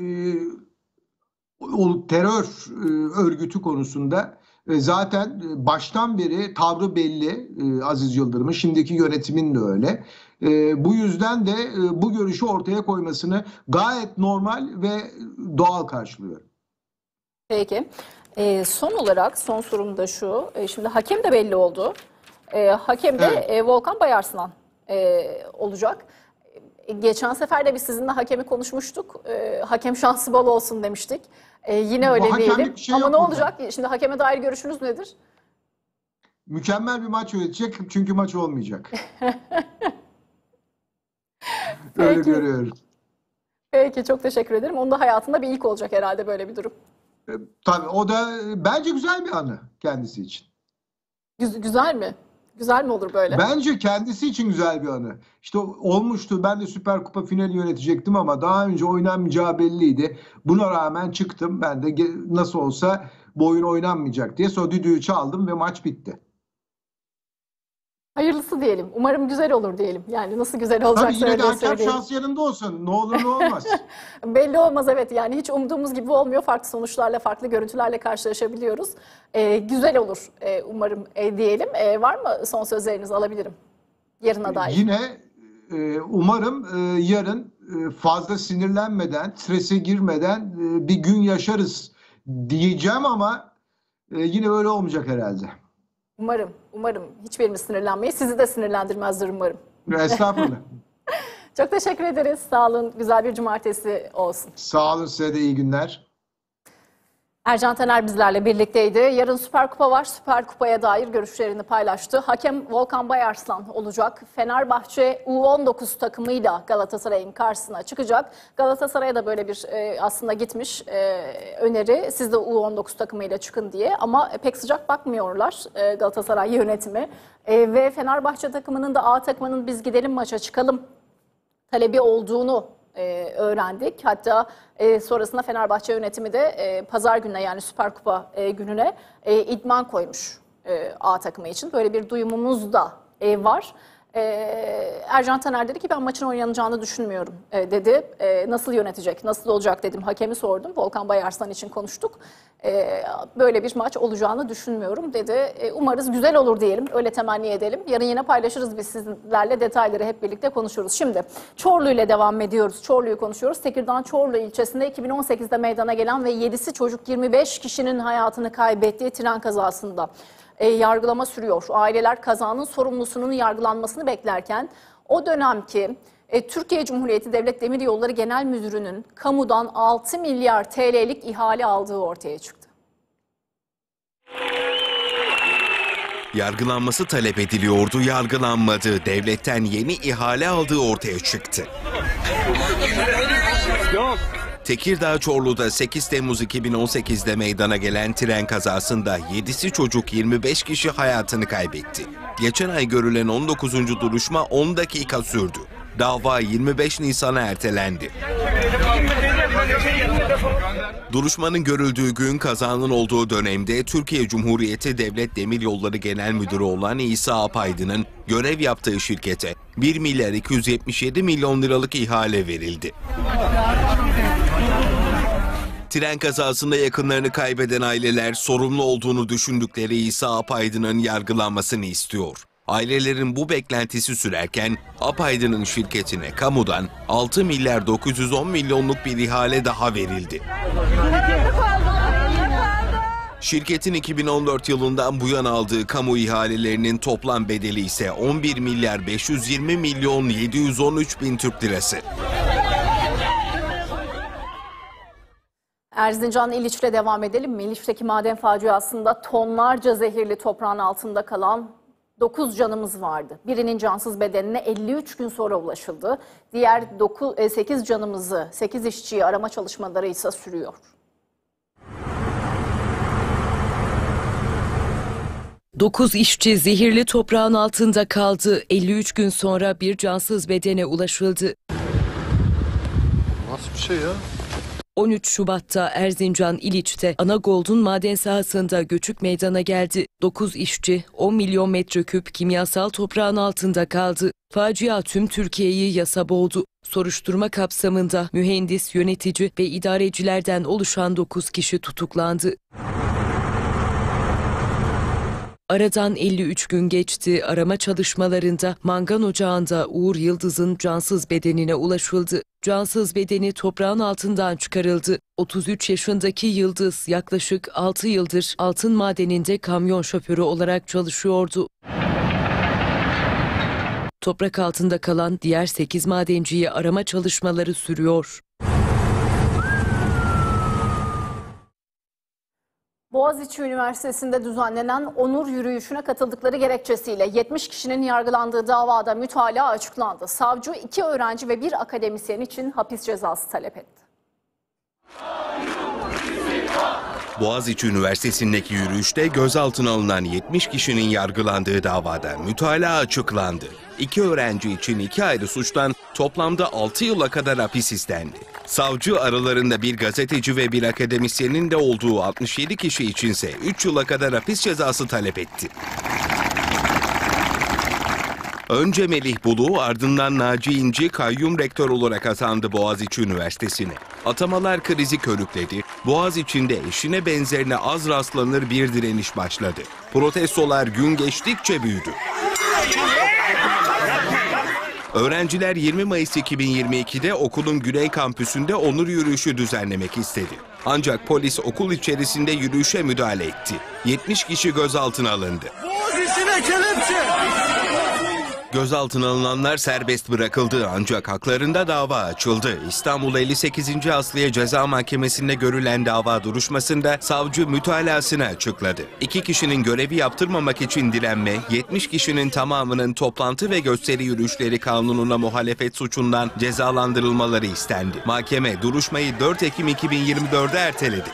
o terör e, örgütü konusunda e, zaten e, baştan beri tavrı belli Aziz Yıldırım'ın. Şimdiki yönetimin de öyle. Bu yüzden de bu görüşü ortaya koymasını gayet normal ve doğal karşılıyorum. Peki. E, son olarak son sorum da şu. E, şimdi hakem de belli oldu. E, hakem de Evet. e, Volkan Bayarslan e, olacak. E, geçen sefer de biz sizinle hakemi konuşmuştuk. E, hakem şansı bol olsun demiştik. E, yine Bu öyle hakemlik diyelim. bir şey Ama yok ne burada. olacak? Şimdi hakeme dair görüşünüz nedir? Mükemmel bir maç yönetecek çünkü maç olmayacak. (laughs) Öyle Peki. görüyorum. Peki çok teşekkür ederim. Onun da hayatında bir ilk olacak herhalde böyle bir durum. Tabii o da e, bence güzel bir anı kendisi için. Güz- güzel mi? Güzel mi olur böyle? Bence kendisi için güzel bir anı. İşte olmuştu. Ben de Süper Kupa finali yönetecektim ama daha önce oynanmayacağı belliydi. Buna rağmen çıktım. Ben de nasıl olsa bu oyun oynanmayacak diye. Sonra düdüğü çaldım ve maç bitti. Hayırlısı diyelim. Umarım güzel olur diyelim. Yani nasıl güzel olacak Tabii yine de hakem şans yanında olsun. Ne olur ne olmaz. (laughs) Belli olmaz evet yani hiç umduğumuz gibi olmuyor. Farklı sonuçlarla, farklı görüntülerle karşılaşabiliyoruz. Ee, güzel olur e, umarım e, diyelim. E, var mı son sözlerinizi alabilirim? Yarına dair. Yine e, umarım e, yarın e, fazla sinirlenmeden, strese girmeden e, bir gün yaşarız diyeceğim ama e, yine öyle olmayacak herhalde. Umarım, umarım hiçbirimiz sinirlenmeyiz. Sizi de sinirlendirmezdir umarım. Estağfurullah. (laughs) Çok teşekkür ederiz. Sağ olun. Güzel bir cumartesi olsun. Sağ olun size de iyi günler. Ercan Taner bizlerle birlikteydi. Yarın Süper Kupa var. Süper Kupa'ya dair görüşlerini paylaştı. Hakem Volkan Bayarslan olacak. Fenerbahçe U19 takımıyla Galatasaray'ın karşısına çıkacak. Galatasaray'a da böyle bir e, aslında gitmiş e, öneri. Siz de U19 takımıyla çıkın diye. Ama pek sıcak bakmıyorlar e, Galatasaray yönetimi. E, ve Fenerbahçe takımının da A takımının biz gidelim maça çıkalım talebi olduğunu e, öğrendik. Hatta e, sonrasında Fenerbahçe yönetimi de e, pazar gününe yani Süper Kupa e, gününe e, idman koymuş e, A takımı için. Böyle bir duyumumuz da e, var. E, Ercan Taner dedi ki ben maçın oynanacağını düşünmüyorum e, dedi. E, nasıl yönetecek, nasıl olacak dedim. Hakemi sordum. Volkan Bayarslan için konuştuk. E, böyle bir maç olacağını düşünmüyorum dedi. E, umarız güzel olur diyelim. Öyle temenni edelim. Yarın yine paylaşırız biz sizlerle detayları hep birlikte konuşuruz. Şimdi Çorlu ile devam ediyoruz. Çorlu'yu konuşuyoruz. Tekirdağ Çorlu ilçesinde 2018'de meydana gelen ve 7'si çocuk 25 kişinin hayatını kaybettiği tren kazasında e, yargılama sürüyor. Aileler kazanın sorumlusunun yargılanmasını beklerken o dönemki e, Türkiye Cumhuriyeti Devlet Demiryolları Genel Müdürü'nün kamudan 6 milyar TL'lik ihale aldığı ortaya çıktı. Yargılanması talep ediliyordu, yargılanmadı. Devletten yeni ihale aldığı ortaya çıktı. Tekirdağ Çorlu'da 8 Temmuz 2018'de meydana gelen tren kazasında 7'si çocuk 25 kişi hayatını kaybetti. Geçen ay görülen 19. duruşma 10 dakika sürdü. Dava 25 Nisan'a ertelendi. Duruşmanın görüldüğü gün kazanın olduğu dönemde Türkiye Cumhuriyeti Devlet Demiryolları Genel Müdürü olan İsa Apaydın'ın görev yaptığı şirkete 1 milyar 277 milyon liralık ihale verildi. Tren kazasında yakınlarını kaybeden aileler sorumlu olduğunu düşündükleri İsa Apaydın'ın yargılanmasını istiyor. Ailelerin bu beklentisi sürerken Apaydın'ın şirketine kamudan 6 milyar 910 milyonluk bir ihale daha verildi. Şirketin 2014 yılından bu yana aldığı kamu ihalelerinin toplam bedeli ise 11 milyar 520 milyon 713 bin Türk lirası. Erzincan İliç'le devam edelim mi? İliç'teki maden faciasında tonlarca zehirli toprağın altında kalan 9 canımız vardı. Birinin cansız bedenine 53 gün sonra ulaşıldı. Diğer 9, 8 canımızı, 8 işçiyi arama çalışmaları ise sürüyor. Dokuz işçi zehirli toprağın altında kaldı. 53 gün sonra bir cansız bedene ulaşıldı. Nasıl bir şey ya? 13 Şubat'ta Erzincan İliç'te Anagold'un maden sahasında göçük meydana geldi. 9 işçi 10 milyon metreküp kimyasal toprağın altında kaldı. Facia tüm Türkiye'yi yasa boğdu. Soruşturma kapsamında mühendis, yönetici ve idarecilerden oluşan 9 kişi tutuklandı. Aradan 53 gün geçti. Arama çalışmalarında mangan ocağında Uğur Yıldız'ın cansız bedenine ulaşıldı. Cansız bedeni toprağın altından çıkarıldı. 33 yaşındaki Yıldız yaklaşık 6 yıldır altın madeninde kamyon şoförü olarak çalışıyordu. Toprak altında kalan diğer 8 madenciyi arama çalışmaları sürüyor. Boğaziçi Üniversitesi'nde düzenlenen onur yürüyüşüne katıldıkları gerekçesiyle 70 kişinin yargılandığı davada mütalaa açıklandı. Savcı iki öğrenci ve bir akademisyen için hapis cezası talep etti. Boğaziçi Üniversitesi'ndeki yürüyüşte gözaltına alınan 70 kişinin yargılandığı davada mütalaa açıklandı. İki öğrenci için iki ayrı suçtan toplamda 6 yıla kadar hapis istendi. Savcı aralarında bir gazeteci ve bir akademisyenin de olduğu 67 kişi içinse 3 yıla kadar hapis cezası talep etti. Önce Melih Bulu ardından Naci İnci kayyum rektör olarak atandı Boğaziçi Üniversitesi'ne. Atamalar krizi körükledi. Boğaziçi'nde eşine benzerine az rastlanır bir direniş başladı. Protestolar gün geçtikçe büyüdü. Öğrenciler 20 Mayıs 2022'de okulun Güney Kampüsü'nde onur yürüyüşü düzenlemek istedi. Ancak polis okul içerisinde yürüyüşe müdahale etti. 70 kişi gözaltına alındı. Boğaziçi'ne kelepçe! Gözaltına alınanlar serbest bırakıldı ancak haklarında dava açıldı. İstanbul 58. Asliye Ceza Mahkemesi'nde görülen dava duruşmasında savcı mütalasını açıkladı. İki kişinin görevi yaptırmamak için direnme, 70 kişinin tamamının toplantı ve gösteri yürüyüşleri kanununa muhalefet suçundan cezalandırılmaları istendi. Mahkeme duruşmayı 4 Ekim 2024'de erteledi.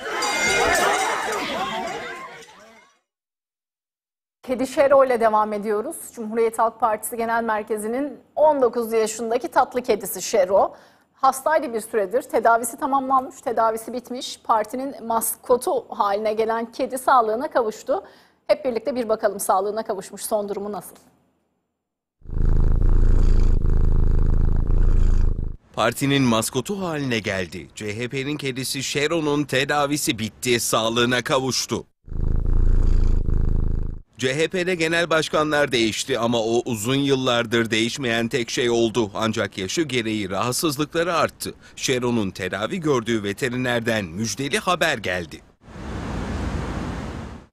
Kedi Şero ile devam ediyoruz. Cumhuriyet Halk Partisi Genel Merkezi'nin 19 yaşındaki tatlı kedisi Şero hastaydı bir süredir. Tedavisi tamamlanmış, tedavisi bitmiş. Partinin maskotu haline gelen kedi sağlığına kavuştu. Hep birlikte bir bakalım sağlığına kavuşmuş son durumu nasıl? Partinin maskotu haline geldi. CHP'nin kedisi Şero'nun tedavisi bitti, sağlığına kavuştu. CHP'de genel başkanlar değişti ama o uzun yıllardır değişmeyen tek şey oldu. Ancak yaşı gereği rahatsızlıkları arttı. Şero'nun tedavi gördüğü veterinerden müjdeli haber geldi.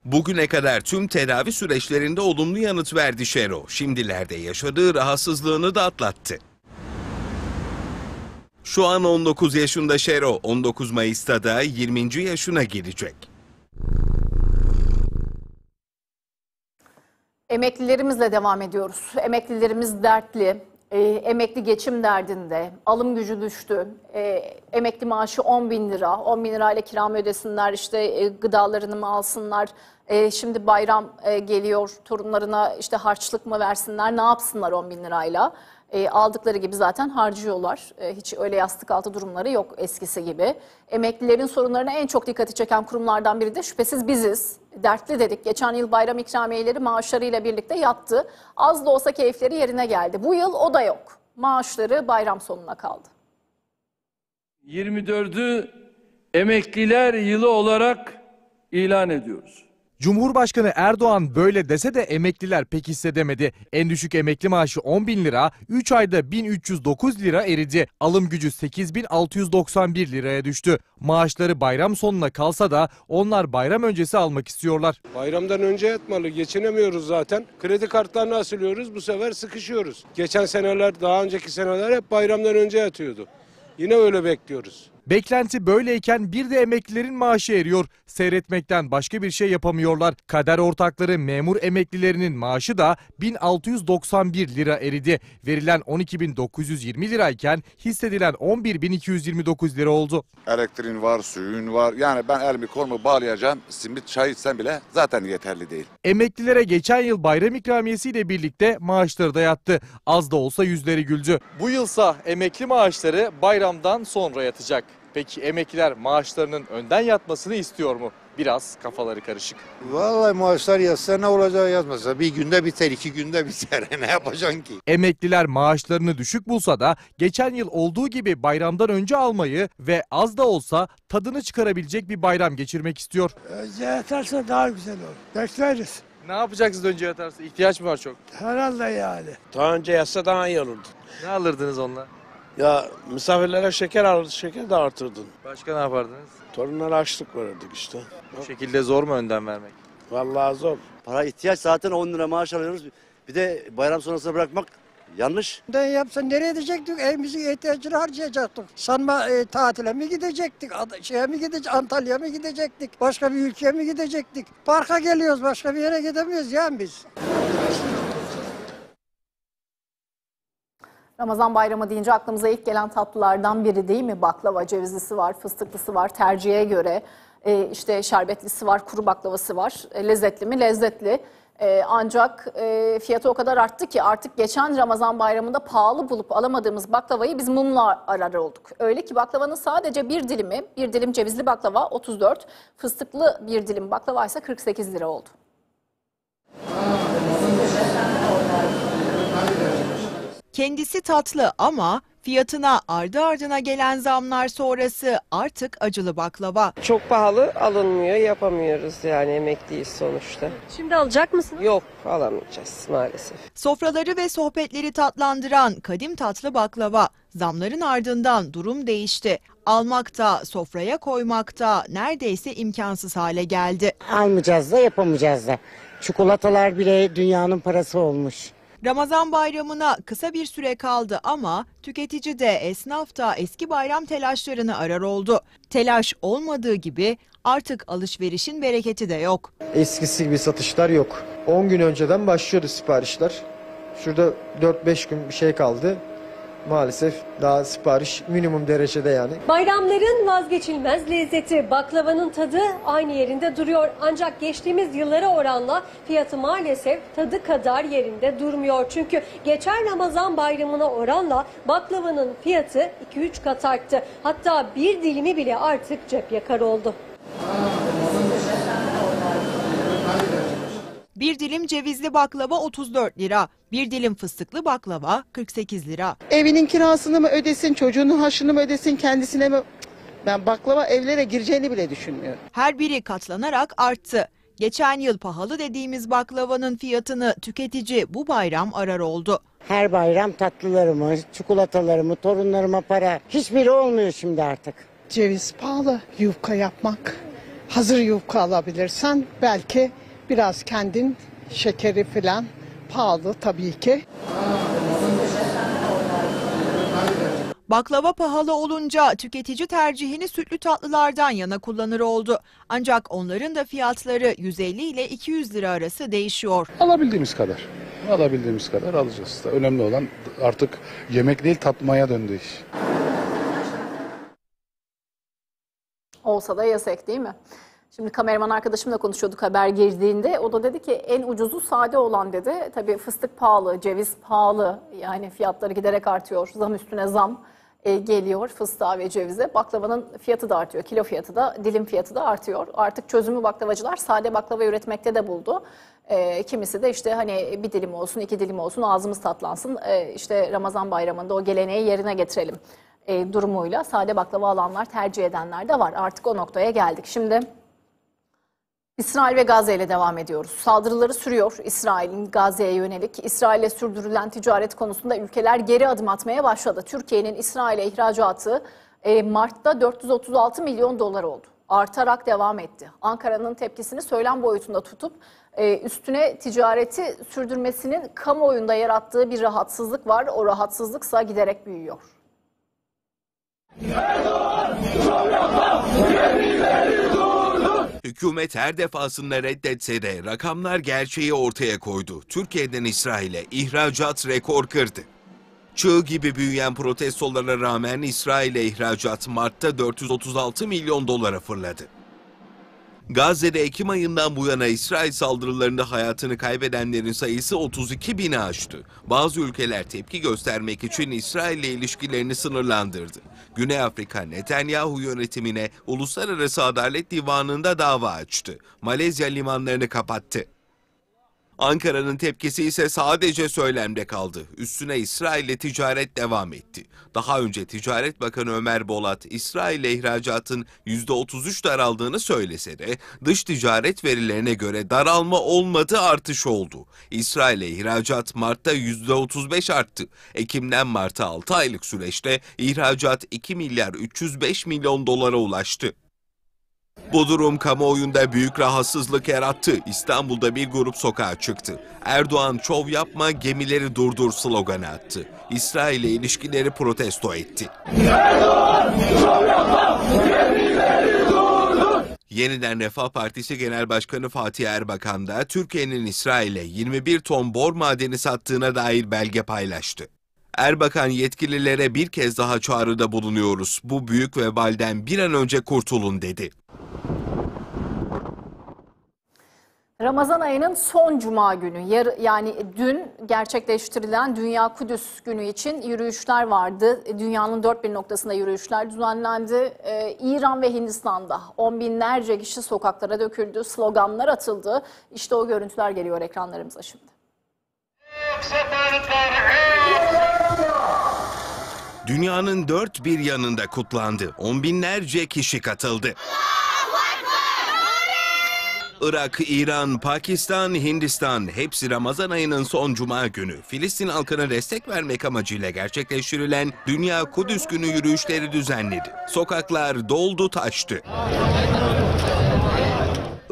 Bugüne kadar tüm tedavi süreçlerinde olumlu yanıt verdi Şero. Şimdilerde yaşadığı rahatsızlığını da atlattı. Şu an 19 yaşında Şero, 19 Mayıs'ta da 20. yaşına girecek. Emeklilerimizle devam ediyoruz. Emeklilerimiz dertli, e, emekli geçim derdinde, alım gücü düştü, e, emekli maaşı 10 bin lira, 10 bin lirayla kira mı ödesinler, işte e, gıdalarını mı alsınlar, e, şimdi bayram e, geliyor, torunlarına işte harçlık mı versinler, ne yapsınlar 10 bin lirayla? E, aldıkları gibi zaten harcıyorlar. E, hiç öyle yastık altı durumları yok eskisi gibi. Emeklilerin sorunlarına en çok dikkati çeken kurumlardan biri de şüphesiz biziz. Dertli dedik. Geçen yıl bayram ikramiyeleri maaşlarıyla birlikte yattı. Az da olsa keyifleri yerine geldi. Bu yıl o da yok. Maaşları bayram sonuna kaldı. 24'ü emekliler yılı olarak ilan ediyoruz. Cumhurbaşkanı Erdoğan böyle dese de emekliler pek hissedemedi. En düşük emekli maaşı 10 bin lira, 3 ayda 1309 lira eridi. Alım gücü 8691 liraya düştü. Maaşları bayram sonuna kalsa da onlar bayram öncesi almak istiyorlar. Bayramdan önce yatmalı. Geçinemiyoruz zaten. Kredi kartlarını asılıyoruz. Bu sefer sıkışıyoruz. Geçen seneler, daha önceki seneler hep bayramdan önce yatıyordu. Yine öyle bekliyoruz. Beklenti böyleyken bir de emeklilerin maaşı eriyor. Seyretmekten başka bir şey yapamıyorlar. Kader ortakları memur emeklilerinin maaşı da 1691 lira eridi. Verilen 12.920 lirayken hissedilen 11.229 lira oldu. Elektriğin var, suyun var. Yani ben elimi kolumu bağlayacağım. Simit çay içsem bile zaten yeterli değil. Emeklilere geçen yıl bayram ikramiyesiyle birlikte maaşları da yattı. Az da olsa yüzleri güldü. Bu yılsa emekli maaşları bayramdan sonra yatacak. Peki emekliler maaşlarının önden yatmasını istiyor mu? Biraz kafaları karışık. Vallahi maaşlar yazsa ne olacağı yazmasa. Bir günde biter, iki günde (laughs) biter. ne yapacaksın ki? Emekliler maaşlarını düşük bulsa da geçen yıl olduğu gibi bayramdan önce almayı ve az da olsa tadını çıkarabilecek bir bayram geçirmek istiyor. Önce yatarsa daha güzel olur. Bekleriz. Ne yapacaksınız önce yatarsa? İhtiyaç mı var çok? Herhalde yani. Daha önce yatsa daha iyi olurdu. Ne alırdınız onunla? Ya misafirlere şeker al, şeker de artırdın. Başka ne yapardınız? Torunlara açlık verirdik işte. Bu şekilde zor mu önden vermek? Vallahi zor. Para ihtiyaç zaten 10 lira maaş alıyoruz. Bir de bayram sonrasına bırakmak yanlış. Ne yapsan nereye gidecektik? Evimizin ihtiyacını harcayacaktık. Sanma e, tatile mi gidecektik? Ad- Şeye mi gidecektik? Antalya'ya mı gidecektik? Başka bir ülkeye mi gidecektik? Parka geliyoruz. Başka bir yere gidemiyoruz yani biz. Ramazan bayramı deyince aklımıza ilk gelen tatlılardan biri değil mi? Baklava, cevizlisi var, fıstıklısı var tercihe göre. E, işte şerbetlisi var, kuru baklavası var. E, lezzetli mi? Lezzetli. E, ancak e, fiyatı o kadar arttı ki artık geçen Ramazan bayramında pahalı bulup alamadığımız baklavayı biz mumla arar olduk. Öyle ki baklavanın sadece bir dilimi, bir dilim cevizli baklava 34, fıstıklı bir dilim baklava ise 48 lira oldu. Kendisi tatlı ama fiyatına ardı ardına gelen zamlar sonrası artık acılı baklava. Çok pahalı alınmıyor, yapamıyoruz yani emekliyiz sonuçta. Şimdi alacak mısınız? Yok, alamayacağız maalesef. Sofraları ve sohbetleri tatlandıran kadim tatlı baklava. Zamların ardından durum değişti. Almakta, sofraya koymakta neredeyse imkansız hale geldi. Almayacağız da yapamayacağız da. Çikolatalar bile dünyanın parası olmuş. Ramazan bayramına kısa bir süre kaldı ama tüketici de esnaf da eski bayram telaşlarını arar oldu. Telaş olmadığı gibi artık alışverişin bereketi de yok. Eskisi gibi satışlar yok. 10 gün önceden başlıyordu siparişler. Şurada 4-5 gün bir şey kaldı. Maalesef daha sipariş minimum derecede yani. Bayramların vazgeçilmez lezzeti baklavanın tadı aynı yerinde duruyor. Ancak geçtiğimiz yıllara oranla fiyatı maalesef tadı kadar yerinde durmuyor. Çünkü geçen Ramazan bayramına oranla baklavanın fiyatı 2-3 kat arttı. Hatta bir dilimi bile artık cep yakar oldu. Bir dilim cevizli baklava 34 lira, bir dilim fıstıklı baklava 48 lira. Evinin kirasını mı ödesin, çocuğunun haşını mı ödesin, kendisine mi? Ben baklava evlere gireceğini bile düşünmüyorum. Her biri katlanarak arttı. Geçen yıl pahalı dediğimiz baklavanın fiyatını tüketici bu bayram arar oldu. Her bayram tatlılarımı, çikolatalarımı, torunlarıma para. Hiçbiri olmuyor şimdi artık. Ceviz pahalı, yufka yapmak. Hazır yufka alabilirsen belki biraz kendin şekeri falan pahalı tabii ki. Baklava pahalı olunca tüketici tercihini sütlü tatlılardan yana kullanır oldu. Ancak onların da fiyatları 150 ile 200 lira arası değişiyor. Alabildiğimiz kadar. Alabildiğimiz kadar alacağız. Önemli olan artık yemek değil tatmaya döndü iş. Olsa da yesek değil mi? Şimdi kameraman arkadaşımla konuşuyorduk haber girdiğinde. O da dedi ki en ucuzu sade olan dedi. Tabii fıstık pahalı, ceviz pahalı. Yani fiyatları giderek artıyor. Zam üstüne zam e, geliyor fıstığa ve cevize. Baklavanın fiyatı da artıyor. Kilo fiyatı da, dilim fiyatı da artıyor. Artık çözümü baklavacılar sade baklava üretmekte de buldu. E, kimisi de işte hani bir dilim olsun, iki dilim olsun, ağzımız tatlansın. E, işte Ramazan bayramında o geleneği yerine getirelim e, durumuyla sade baklava alanlar tercih edenler de var. Artık o noktaya geldik. Şimdi İsrail ve Gazze ile devam ediyoruz. Saldırıları sürüyor İsrail'in Gazze'ye yönelik. İsrail'e sürdürülen ticaret konusunda ülkeler geri adım atmaya başladı. Türkiye'nin İsrail'e ihracatı e, Mart'ta 436 milyon dolar oldu. Artarak devam etti. Ankara'nın tepkisini söylem boyutunda tutup e, üstüne ticareti sürdürmesinin kamuoyunda yarattığı bir rahatsızlık var. O rahatsızlıksa giderek büyüyor. Hükümet her defasında reddetse de rakamlar gerçeği ortaya koydu. Türkiye'den İsrail'e ihracat rekor kırdı. Çığ gibi büyüyen protestolara rağmen İsrail'e ihracat Mart'ta 436 milyon dolara fırladı. Gazze'de Ekim ayından bu yana İsrail saldırılarında hayatını kaybedenlerin sayısı 32 bini aştı. Bazı ülkeler tepki göstermek için İsrail ile ilişkilerini sınırlandırdı. Güney Afrika Netanyahu yönetimine Uluslararası Adalet Divanı'nda dava açtı. Malezya limanlarını kapattı. Ankara'nın tepkisi ise sadece söylemde kaldı. Üstüne İsrail ile ticaret devam etti. Daha önce Ticaret Bakanı Ömer Bolat, İsrail ile ihracatın %33 daraldığını söylese de dış ticaret verilerine göre daralma olmadı artış oldu. İsrail'e ihracat Mart'ta %35 arttı. Ekim'den Mart'a 6 aylık süreçte ihracat 2 milyar 305 milyon dolara ulaştı. Bu durum kamuoyunda büyük rahatsızlık yarattı. İstanbul'da bir grup sokağa çıktı. Erdoğan çov yapma gemileri durdur sloganı attı. İsrail ile ilişkileri protesto etti. Yeniden Refah Partisi Genel Başkanı Fatih Erbakan da Türkiye'nin İsrail'e 21 ton bor madeni sattığına dair belge paylaştı. Erbakan yetkililere bir kez daha çağrıda bulunuyoruz. Bu büyük vebalden bir an önce kurtulun dedi. Ramazan ayının son cuma günü yar, yani dün gerçekleştirilen Dünya Kudüs günü için yürüyüşler vardı. Dünyanın dört bir noktasında yürüyüşler düzenlendi. Ee, İran ve Hindistan'da on binlerce kişi sokaklara döküldü, sloganlar atıldı. İşte o görüntüler geliyor ekranlarımıza şimdi. Dünyanın dört bir yanında kutlandı. On binlerce kişi katıldı. Irak, İran, Pakistan, Hindistan hepsi Ramazan ayının son cuma günü Filistin halkına destek vermek amacıyla gerçekleştirilen Dünya Kudüs Günü yürüyüşleri düzenledi. Sokaklar doldu taştı.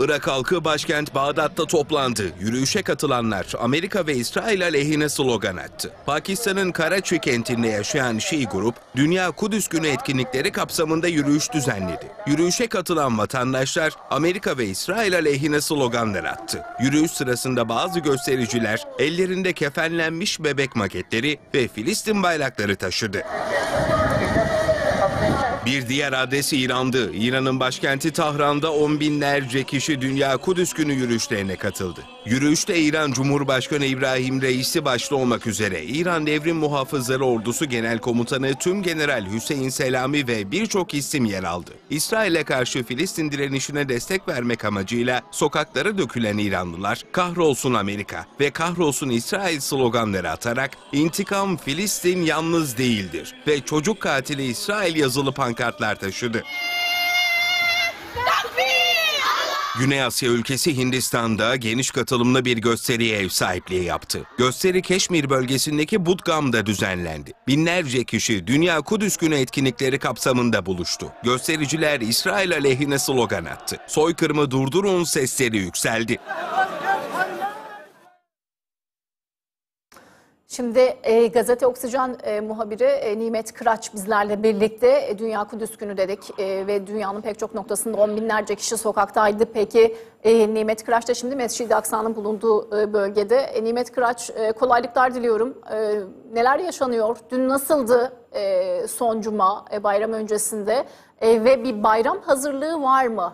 Irak halkı başkent Bağdat'ta toplandı. Yürüyüşe katılanlar Amerika ve İsrail aleyhine slogan attı. Pakistan'ın Karachi kentinde yaşayan Şii grup, Dünya Kudüs Günü etkinlikleri kapsamında yürüyüş düzenledi. Yürüyüşe katılan vatandaşlar Amerika ve İsrail aleyhine sloganlar attı. Yürüyüş sırasında bazı göstericiler ellerinde kefenlenmiş bebek maketleri ve Filistin bayrakları taşıdı. Bir diğer adres İran'dı. İran'ın başkenti Tahran'da on binlerce kişi Dünya Kudüs Günü yürüyüşlerine katıldı. Yürüyüşte İran Cumhurbaşkanı İbrahim Reisi başta olmak üzere İran Devrim Muhafızları Ordusu Genel Komutanı Tüm General Hüseyin Selami ve birçok isim yer aldı. İsrail'e karşı Filistin direnişine destek vermek amacıyla sokaklara dökülen İranlılar kahrolsun Amerika ve kahrolsun İsrail sloganları atarak intikam Filistin yalnız değildir ve çocuk katili İsrail yazılı pankartlar taşıdı. Güney Asya ülkesi Hindistan'da geniş katılımlı bir gösteriye ev sahipliği yaptı. Gösteri Keşmir bölgesindeki Budgam'da düzenlendi. Binlerce kişi Dünya Kudüs Günü etkinlikleri kapsamında buluştu. Göstericiler İsrail aleyhine slogan attı. Soykırımı durdurun sesleri yükseldi. Şimdi e, gazete Oksijen e, muhabiri e, Nimet Kıraç bizlerle birlikte e, Dünya Kudüs Günü dedik e, ve dünyanın pek çok noktasında on binlerce kişi sokaktaydı. Peki e, Nimet Kıraç da şimdi Mescid-i Aksa'nın bulunduğu e, bölgede. E, Nimet Kıraç e, kolaylıklar diliyorum. E, neler yaşanıyor? Dün nasıldı e, son cuma e, bayram öncesinde E, ve bir bayram hazırlığı var mı?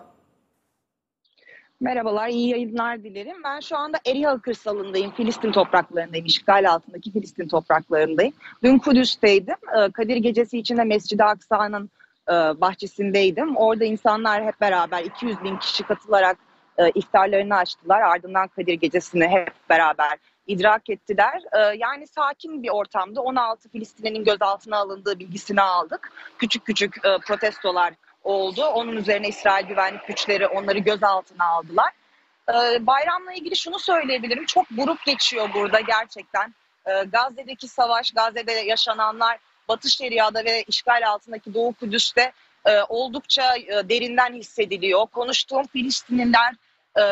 Merhabalar, iyi yayınlar dilerim. Ben şu anda Eriha kırsalındayım, Filistin topraklarındayım, işgal altındaki Filistin topraklarındayım. Dün Kudüs'teydim, Ee, Kadir Gecesi içinde Mescid-i Aksa'nın e, bahçesindeydim. Orada insanlar hep beraber 200 bin kişi katılarak e, iftarlarını açtılar. Ardından Kadir Gecesi'ni hep beraber idrak ettiler. Yani sakin bir ortamda 16 Filistinli'nin gözaltına alındığı bilgisini aldık. Küçük küçük e, protestolar oldu. Onun üzerine İsrail güvenlik güçleri onları gözaltına aldılar. Ee, bayramla ilgili şunu söyleyebilirim. Çok buruk geçiyor burada gerçekten. Ee, Gazze'deki savaş, Gazze'de yaşananlar Batı Şeria'da ve işgal altındaki Doğu Kudüs'te e, oldukça e, derinden hissediliyor. Konuştuğum Filistinliler e,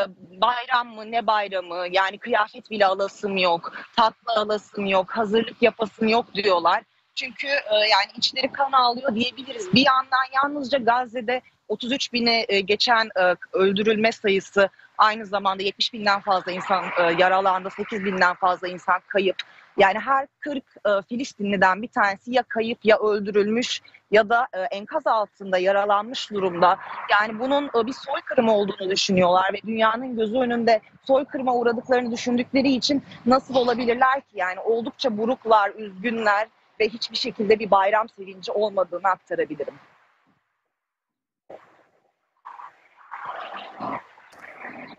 bayram mı ne bayramı yani kıyafet bile alasım yok, tatlı alasım yok, hazırlık yapasım yok diyorlar. Çünkü e, yani içleri kan ağlıyor diyebiliriz. Bir yandan yalnızca Gazze'de 33 bine e, geçen e, öldürülme sayısı aynı zamanda 70 binden fazla insan e, yaralandı, 8 binden fazla insan kayıp. Yani her 40 e, Filistinliden bir tanesi ya kayıp ya öldürülmüş ya da e, enkaz altında yaralanmış durumda. Yani bunun e, bir soykırım olduğunu düşünüyorlar ve dünyanın gözü önünde soykırıma uğradıklarını düşündükleri için nasıl olabilirler ki? Yani oldukça buruklar, üzgünler ve hiçbir şekilde bir bayram sevinci olmadığını aktarabilirim.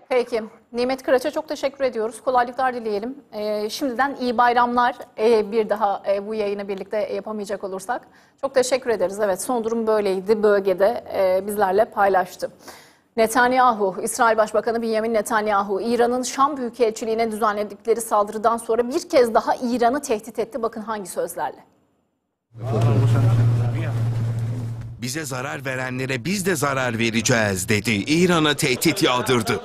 Peki. Nimet Kıraç'a çok teşekkür ediyoruz. Kolaylıklar dileyelim. Ee, şimdiden iyi bayramlar. Ee, bir daha e, bu yayını birlikte yapamayacak olursak. Çok teşekkür ederiz. Evet son durum böyleydi. Bölgede e, bizlerle paylaştı. Netanyahu, İsrail Başbakanı Benjamin Netanyahu, İran'ın Şam Büyükelçiliğine düzenledikleri saldırıdan sonra bir kez daha İran'ı tehdit etti. Bakın hangi sözlerle. Bize zarar verenlere biz de zarar vereceğiz dedi. İran'a tehdit yağdırdı.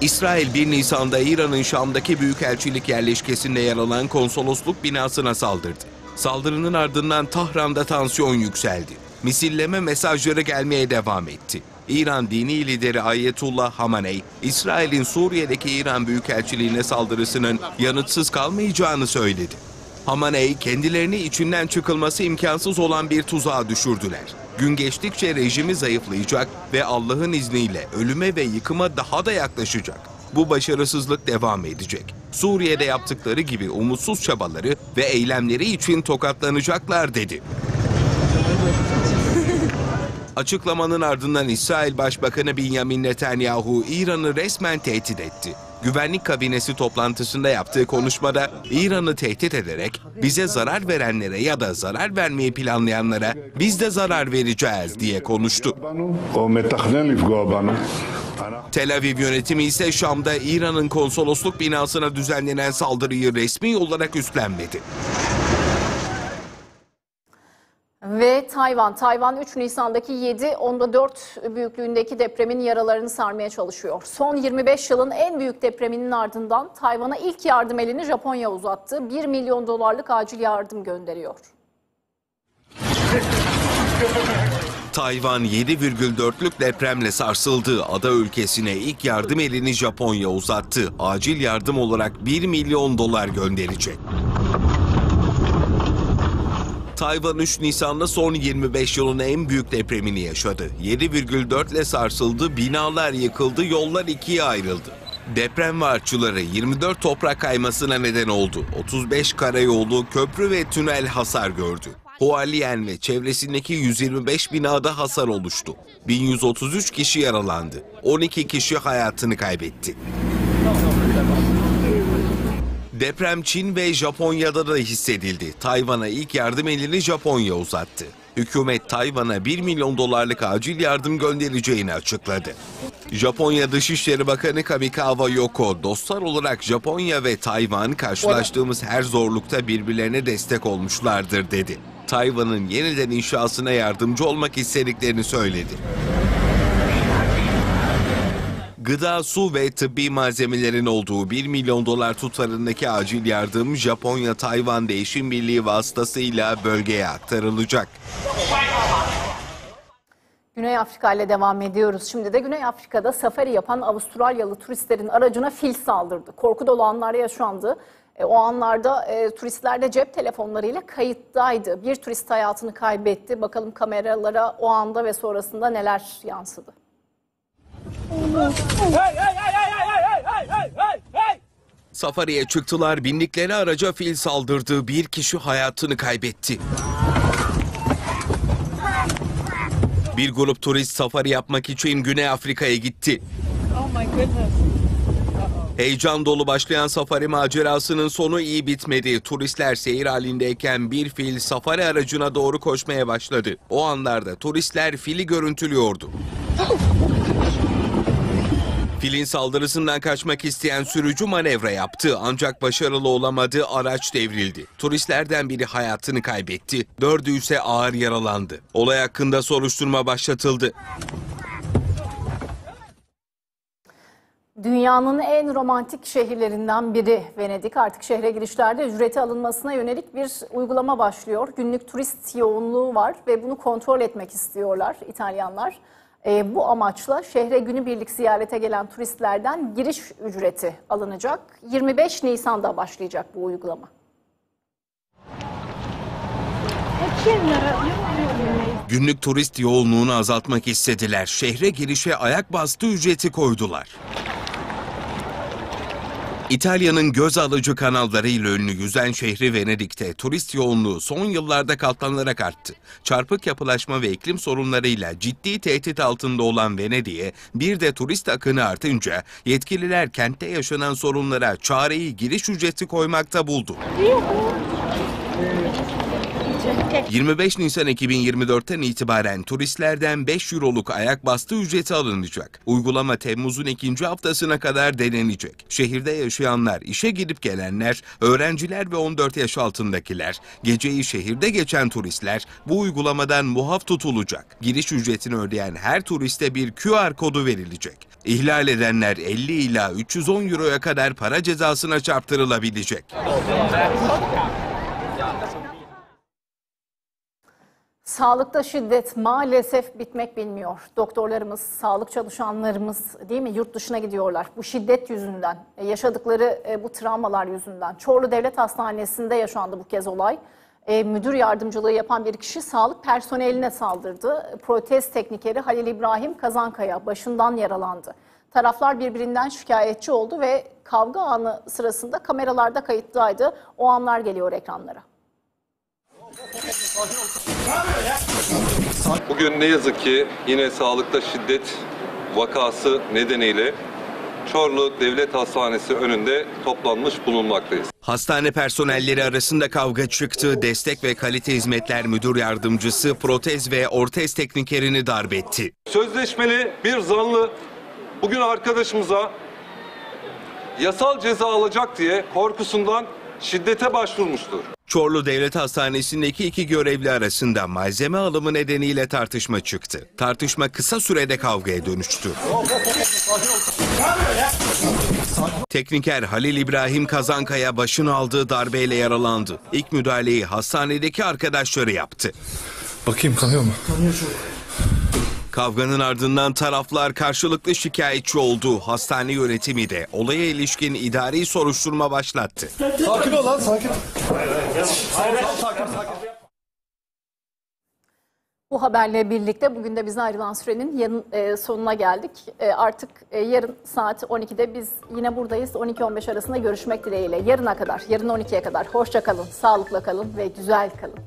İsrail 1 Nisan'da İran'ın Şam'daki büyükelçilik yerleşkesinde yer alan konsolosluk binasına saldırdı. Saldırının ardından Tahran'da tansiyon yükseldi. Misilleme mesajları gelmeye devam etti. İran dini lideri Ayetullah Hamaney, İsrail'in Suriye'deki İran Büyükelçiliğine saldırısının yanıtsız kalmayacağını söyledi. Hamaney kendilerini içinden çıkılması imkansız olan bir tuzağa düşürdüler. Gün geçtikçe rejimi zayıflayacak ve Allah'ın izniyle ölüme ve yıkıma daha da yaklaşacak. Bu başarısızlık devam edecek. Suriye'de yaptıkları gibi umutsuz çabaları ve eylemleri için tokatlanacaklar dedi. Açıklamanın ardından İsrail Başbakanı Benjamin Netanyahu İran'ı resmen tehdit etti. Güvenlik kabinesi toplantısında yaptığı konuşmada İran'ı tehdit ederek bize zarar verenlere ya da zarar vermeyi planlayanlara biz de zarar vereceğiz diye konuştu. Tel Aviv yönetimi ise Şam'da İran'ın konsolosluk binasına düzenlenen saldırıyı resmi olarak üstlenmedi. Ve Tayvan. Tayvan 3 Nisan'daki 7, onda 4 büyüklüğündeki depremin yaralarını sarmaya çalışıyor. Son 25 yılın en büyük depreminin ardından Tayvan'a ilk yardım elini Japonya uzattı. 1 milyon dolarlık acil yardım gönderiyor. Tayvan 7,4'lük depremle sarsıldığı ada ülkesine ilk yardım elini Japonya uzattı. Acil yardım olarak 1 milyon dolar gönderecek. Tayvan 3 Nisan'da son 25 yılın en büyük depremini yaşadı. 7,4 ile sarsıldı, binalar yıkıldı, yollar ikiye ayrıldı. Deprem varçıları 24 toprak kaymasına neden oldu. 35 karayolu, köprü ve tünel hasar gördü. Hualien ve çevresindeki 125 binada hasar oluştu. 1133 kişi yaralandı. 12 kişi hayatını kaybetti. Deprem Çin ve Japonya'da da hissedildi. Tayvan'a ilk yardım elini Japonya uzattı. Hükümet Tayvan'a 1 milyon dolarlık acil yardım göndereceğini açıkladı. Japonya Dışişleri Bakanı Kamikawa Yoko, dostlar olarak Japonya ve Tayvan karşılaştığımız her zorlukta birbirlerine destek olmuşlardır dedi. Tayvan'ın yeniden inşasına yardımcı olmak istediklerini söyledi. Gıda, su ve tıbbi malzemelerin olduğu 1 milyon dolar tutarındaki acil yardım Japonya-Tayvan Değişim Birliği vasıtasıyla bölgeye aktarılacak. Güney Afrika ile devam ediyoruz. Şimdi de Güney Afrika'da safari yapan Avustralyalı turistlerin aracına fil saldırdı. Korku dolu anlar yaşandı. E, o anlarda e, turistler de cep telefonlarıyla kayıttaydı. Bir turist hayatını kaybetti. Bakalım kameralara o anda ve sonrasında neler yansıdı. Safariye çıktılar, bindikleri araca fil saldırdı. Bir kişi hayatını kaybetti. Bir grup turist safari yapmak için Güney Afrika'ya gitti. Heyecan dolu başlayan safari macerasının sonu iyi bitmedi. Turistler seyir halindeyken bir fil safari aracına doğru koşmaya başladı. O anlarda turistler fili görüntülüyordu. (laughs) Filin saldırısından kaçmak isteyen sürücü manevra yaptı ancak başarılı olamadı araç devrildi. Turistlerden biri hayatını kaybetti, dördü ise ağır yaralandı. Olay hakkında soruşturma başlatıldı. Dünyanın en romantik şehirlerinden biri Venedik. Artık şehre girişlerde ücreti alınmasına yönelik bir uygulama başlıyor. Günlük turist yoğunluğu var ve bunu kontrol etmek istiyorlar İtalyanlar. E, bu amaçla şehre günübirlik ziyarete gelen turistlerden giriş ücreti alınacak. 25 Nisan'da başlayacak bu uygulama. Günlük turist yoğunluğunu azaltmak istediler. Şehre girişe ayak bastı ücreti koydular. İtalya'nın göz alıcı kanallarıyla ünlü yüzen şehri Venedik'te turist yoğunluğu son yıllarda katlanarak arttı. Çarpık yapılaşma ve iklim sorunlarıyla ciddi tehdit altında olan Venedik'e bir de turist akını artınca yetkililer kentte yaşanan sorunlara çareyi giriş ücreti koymakta buldu. 25 Nisan 2024'ten itibaren turistlerden 5 euroluk ayak bastı ücreti alınacak. Uygulama Temmuz'un ikinci haftasına kadar denenecek. Şehirde yaşayanlar, işe gidip gelenler, öğrenciler ve 14 yaş altındakiler, geceyi şehirde geçen turistler bu uygulamadan muaf tutulacak. Giriş ücretini ödeyen her turiste bir QR kodu verilecek. İhlal edenler 50 ila 310 euroya kadar para cezasına çarptırılabilecek. Sağlıkta şiddet maalesef bitmek bilmiyor. Doktorlarımız, sağlık çalışanlarımız değil mi yurt dışına gidiyorlar. Bu şiddet yüzünden, e, yaşadıkları e, bu travmalar yüzünden. Çorlu Devlet Hastanesi'nde yaşandı bu kez olay. E, müdür yardımcılığı yapan bir kişi sağlık personeline saldırdı. Protez teknikeri Halil İbrahim Kazankaya başından yaralandı. Taraflar birbirinden şikayetçi oldu ve kavga anı sırasında kameralarda kayıttaydı. O anlar geliyor ekranlara. Bugün ne yazık ki yine sağlıkta şiddet vakası nedeniyle Çorlu Devlet Hastanesi önünde toplanmış bulunmaktayız. Hastane personelleri arasında kavga çıktı. Destek ve Kalite Hizmetler Müdür Yardımcısı protez ve ortez teknikerini darp etti. Sözleşmeli bir zanlı bugün arkadaşımıza yasal ceza alacak diye korkusundan şiddete başvurmuştur. Çorlu Devlet Hastanesi'ndeki iki görevli arasında malzeme alımı nedeniyle tartışma çıktı. Tartışma kısa sürede kavgaya dönüştü. Tekniker Halil İbrahim Kazankaya başını aldığı darbeyle yaralandı. İlk müdahaleyi hastanedeki arkadaşları yaptı. Bakayım kanıyor mu? Kavganın ardından taraflar karşılıklı şikayetçi oldu. Hastane yönetimi de olaya ilişkin idari soruşturma başlattı. Sakin ol lan sakin. Bu haberle birlikte bugün de bize ayrılan sürenin yarın, e, sonuna geldik. E, artık e, yarın saat 12'de biz yine buradayız. 12-15 arasında görüşmek dileğiyle. Yarına kadar, yarın 12'ye kadar. Hoşça kalın, sağlıkla kalın ve güzel kalın.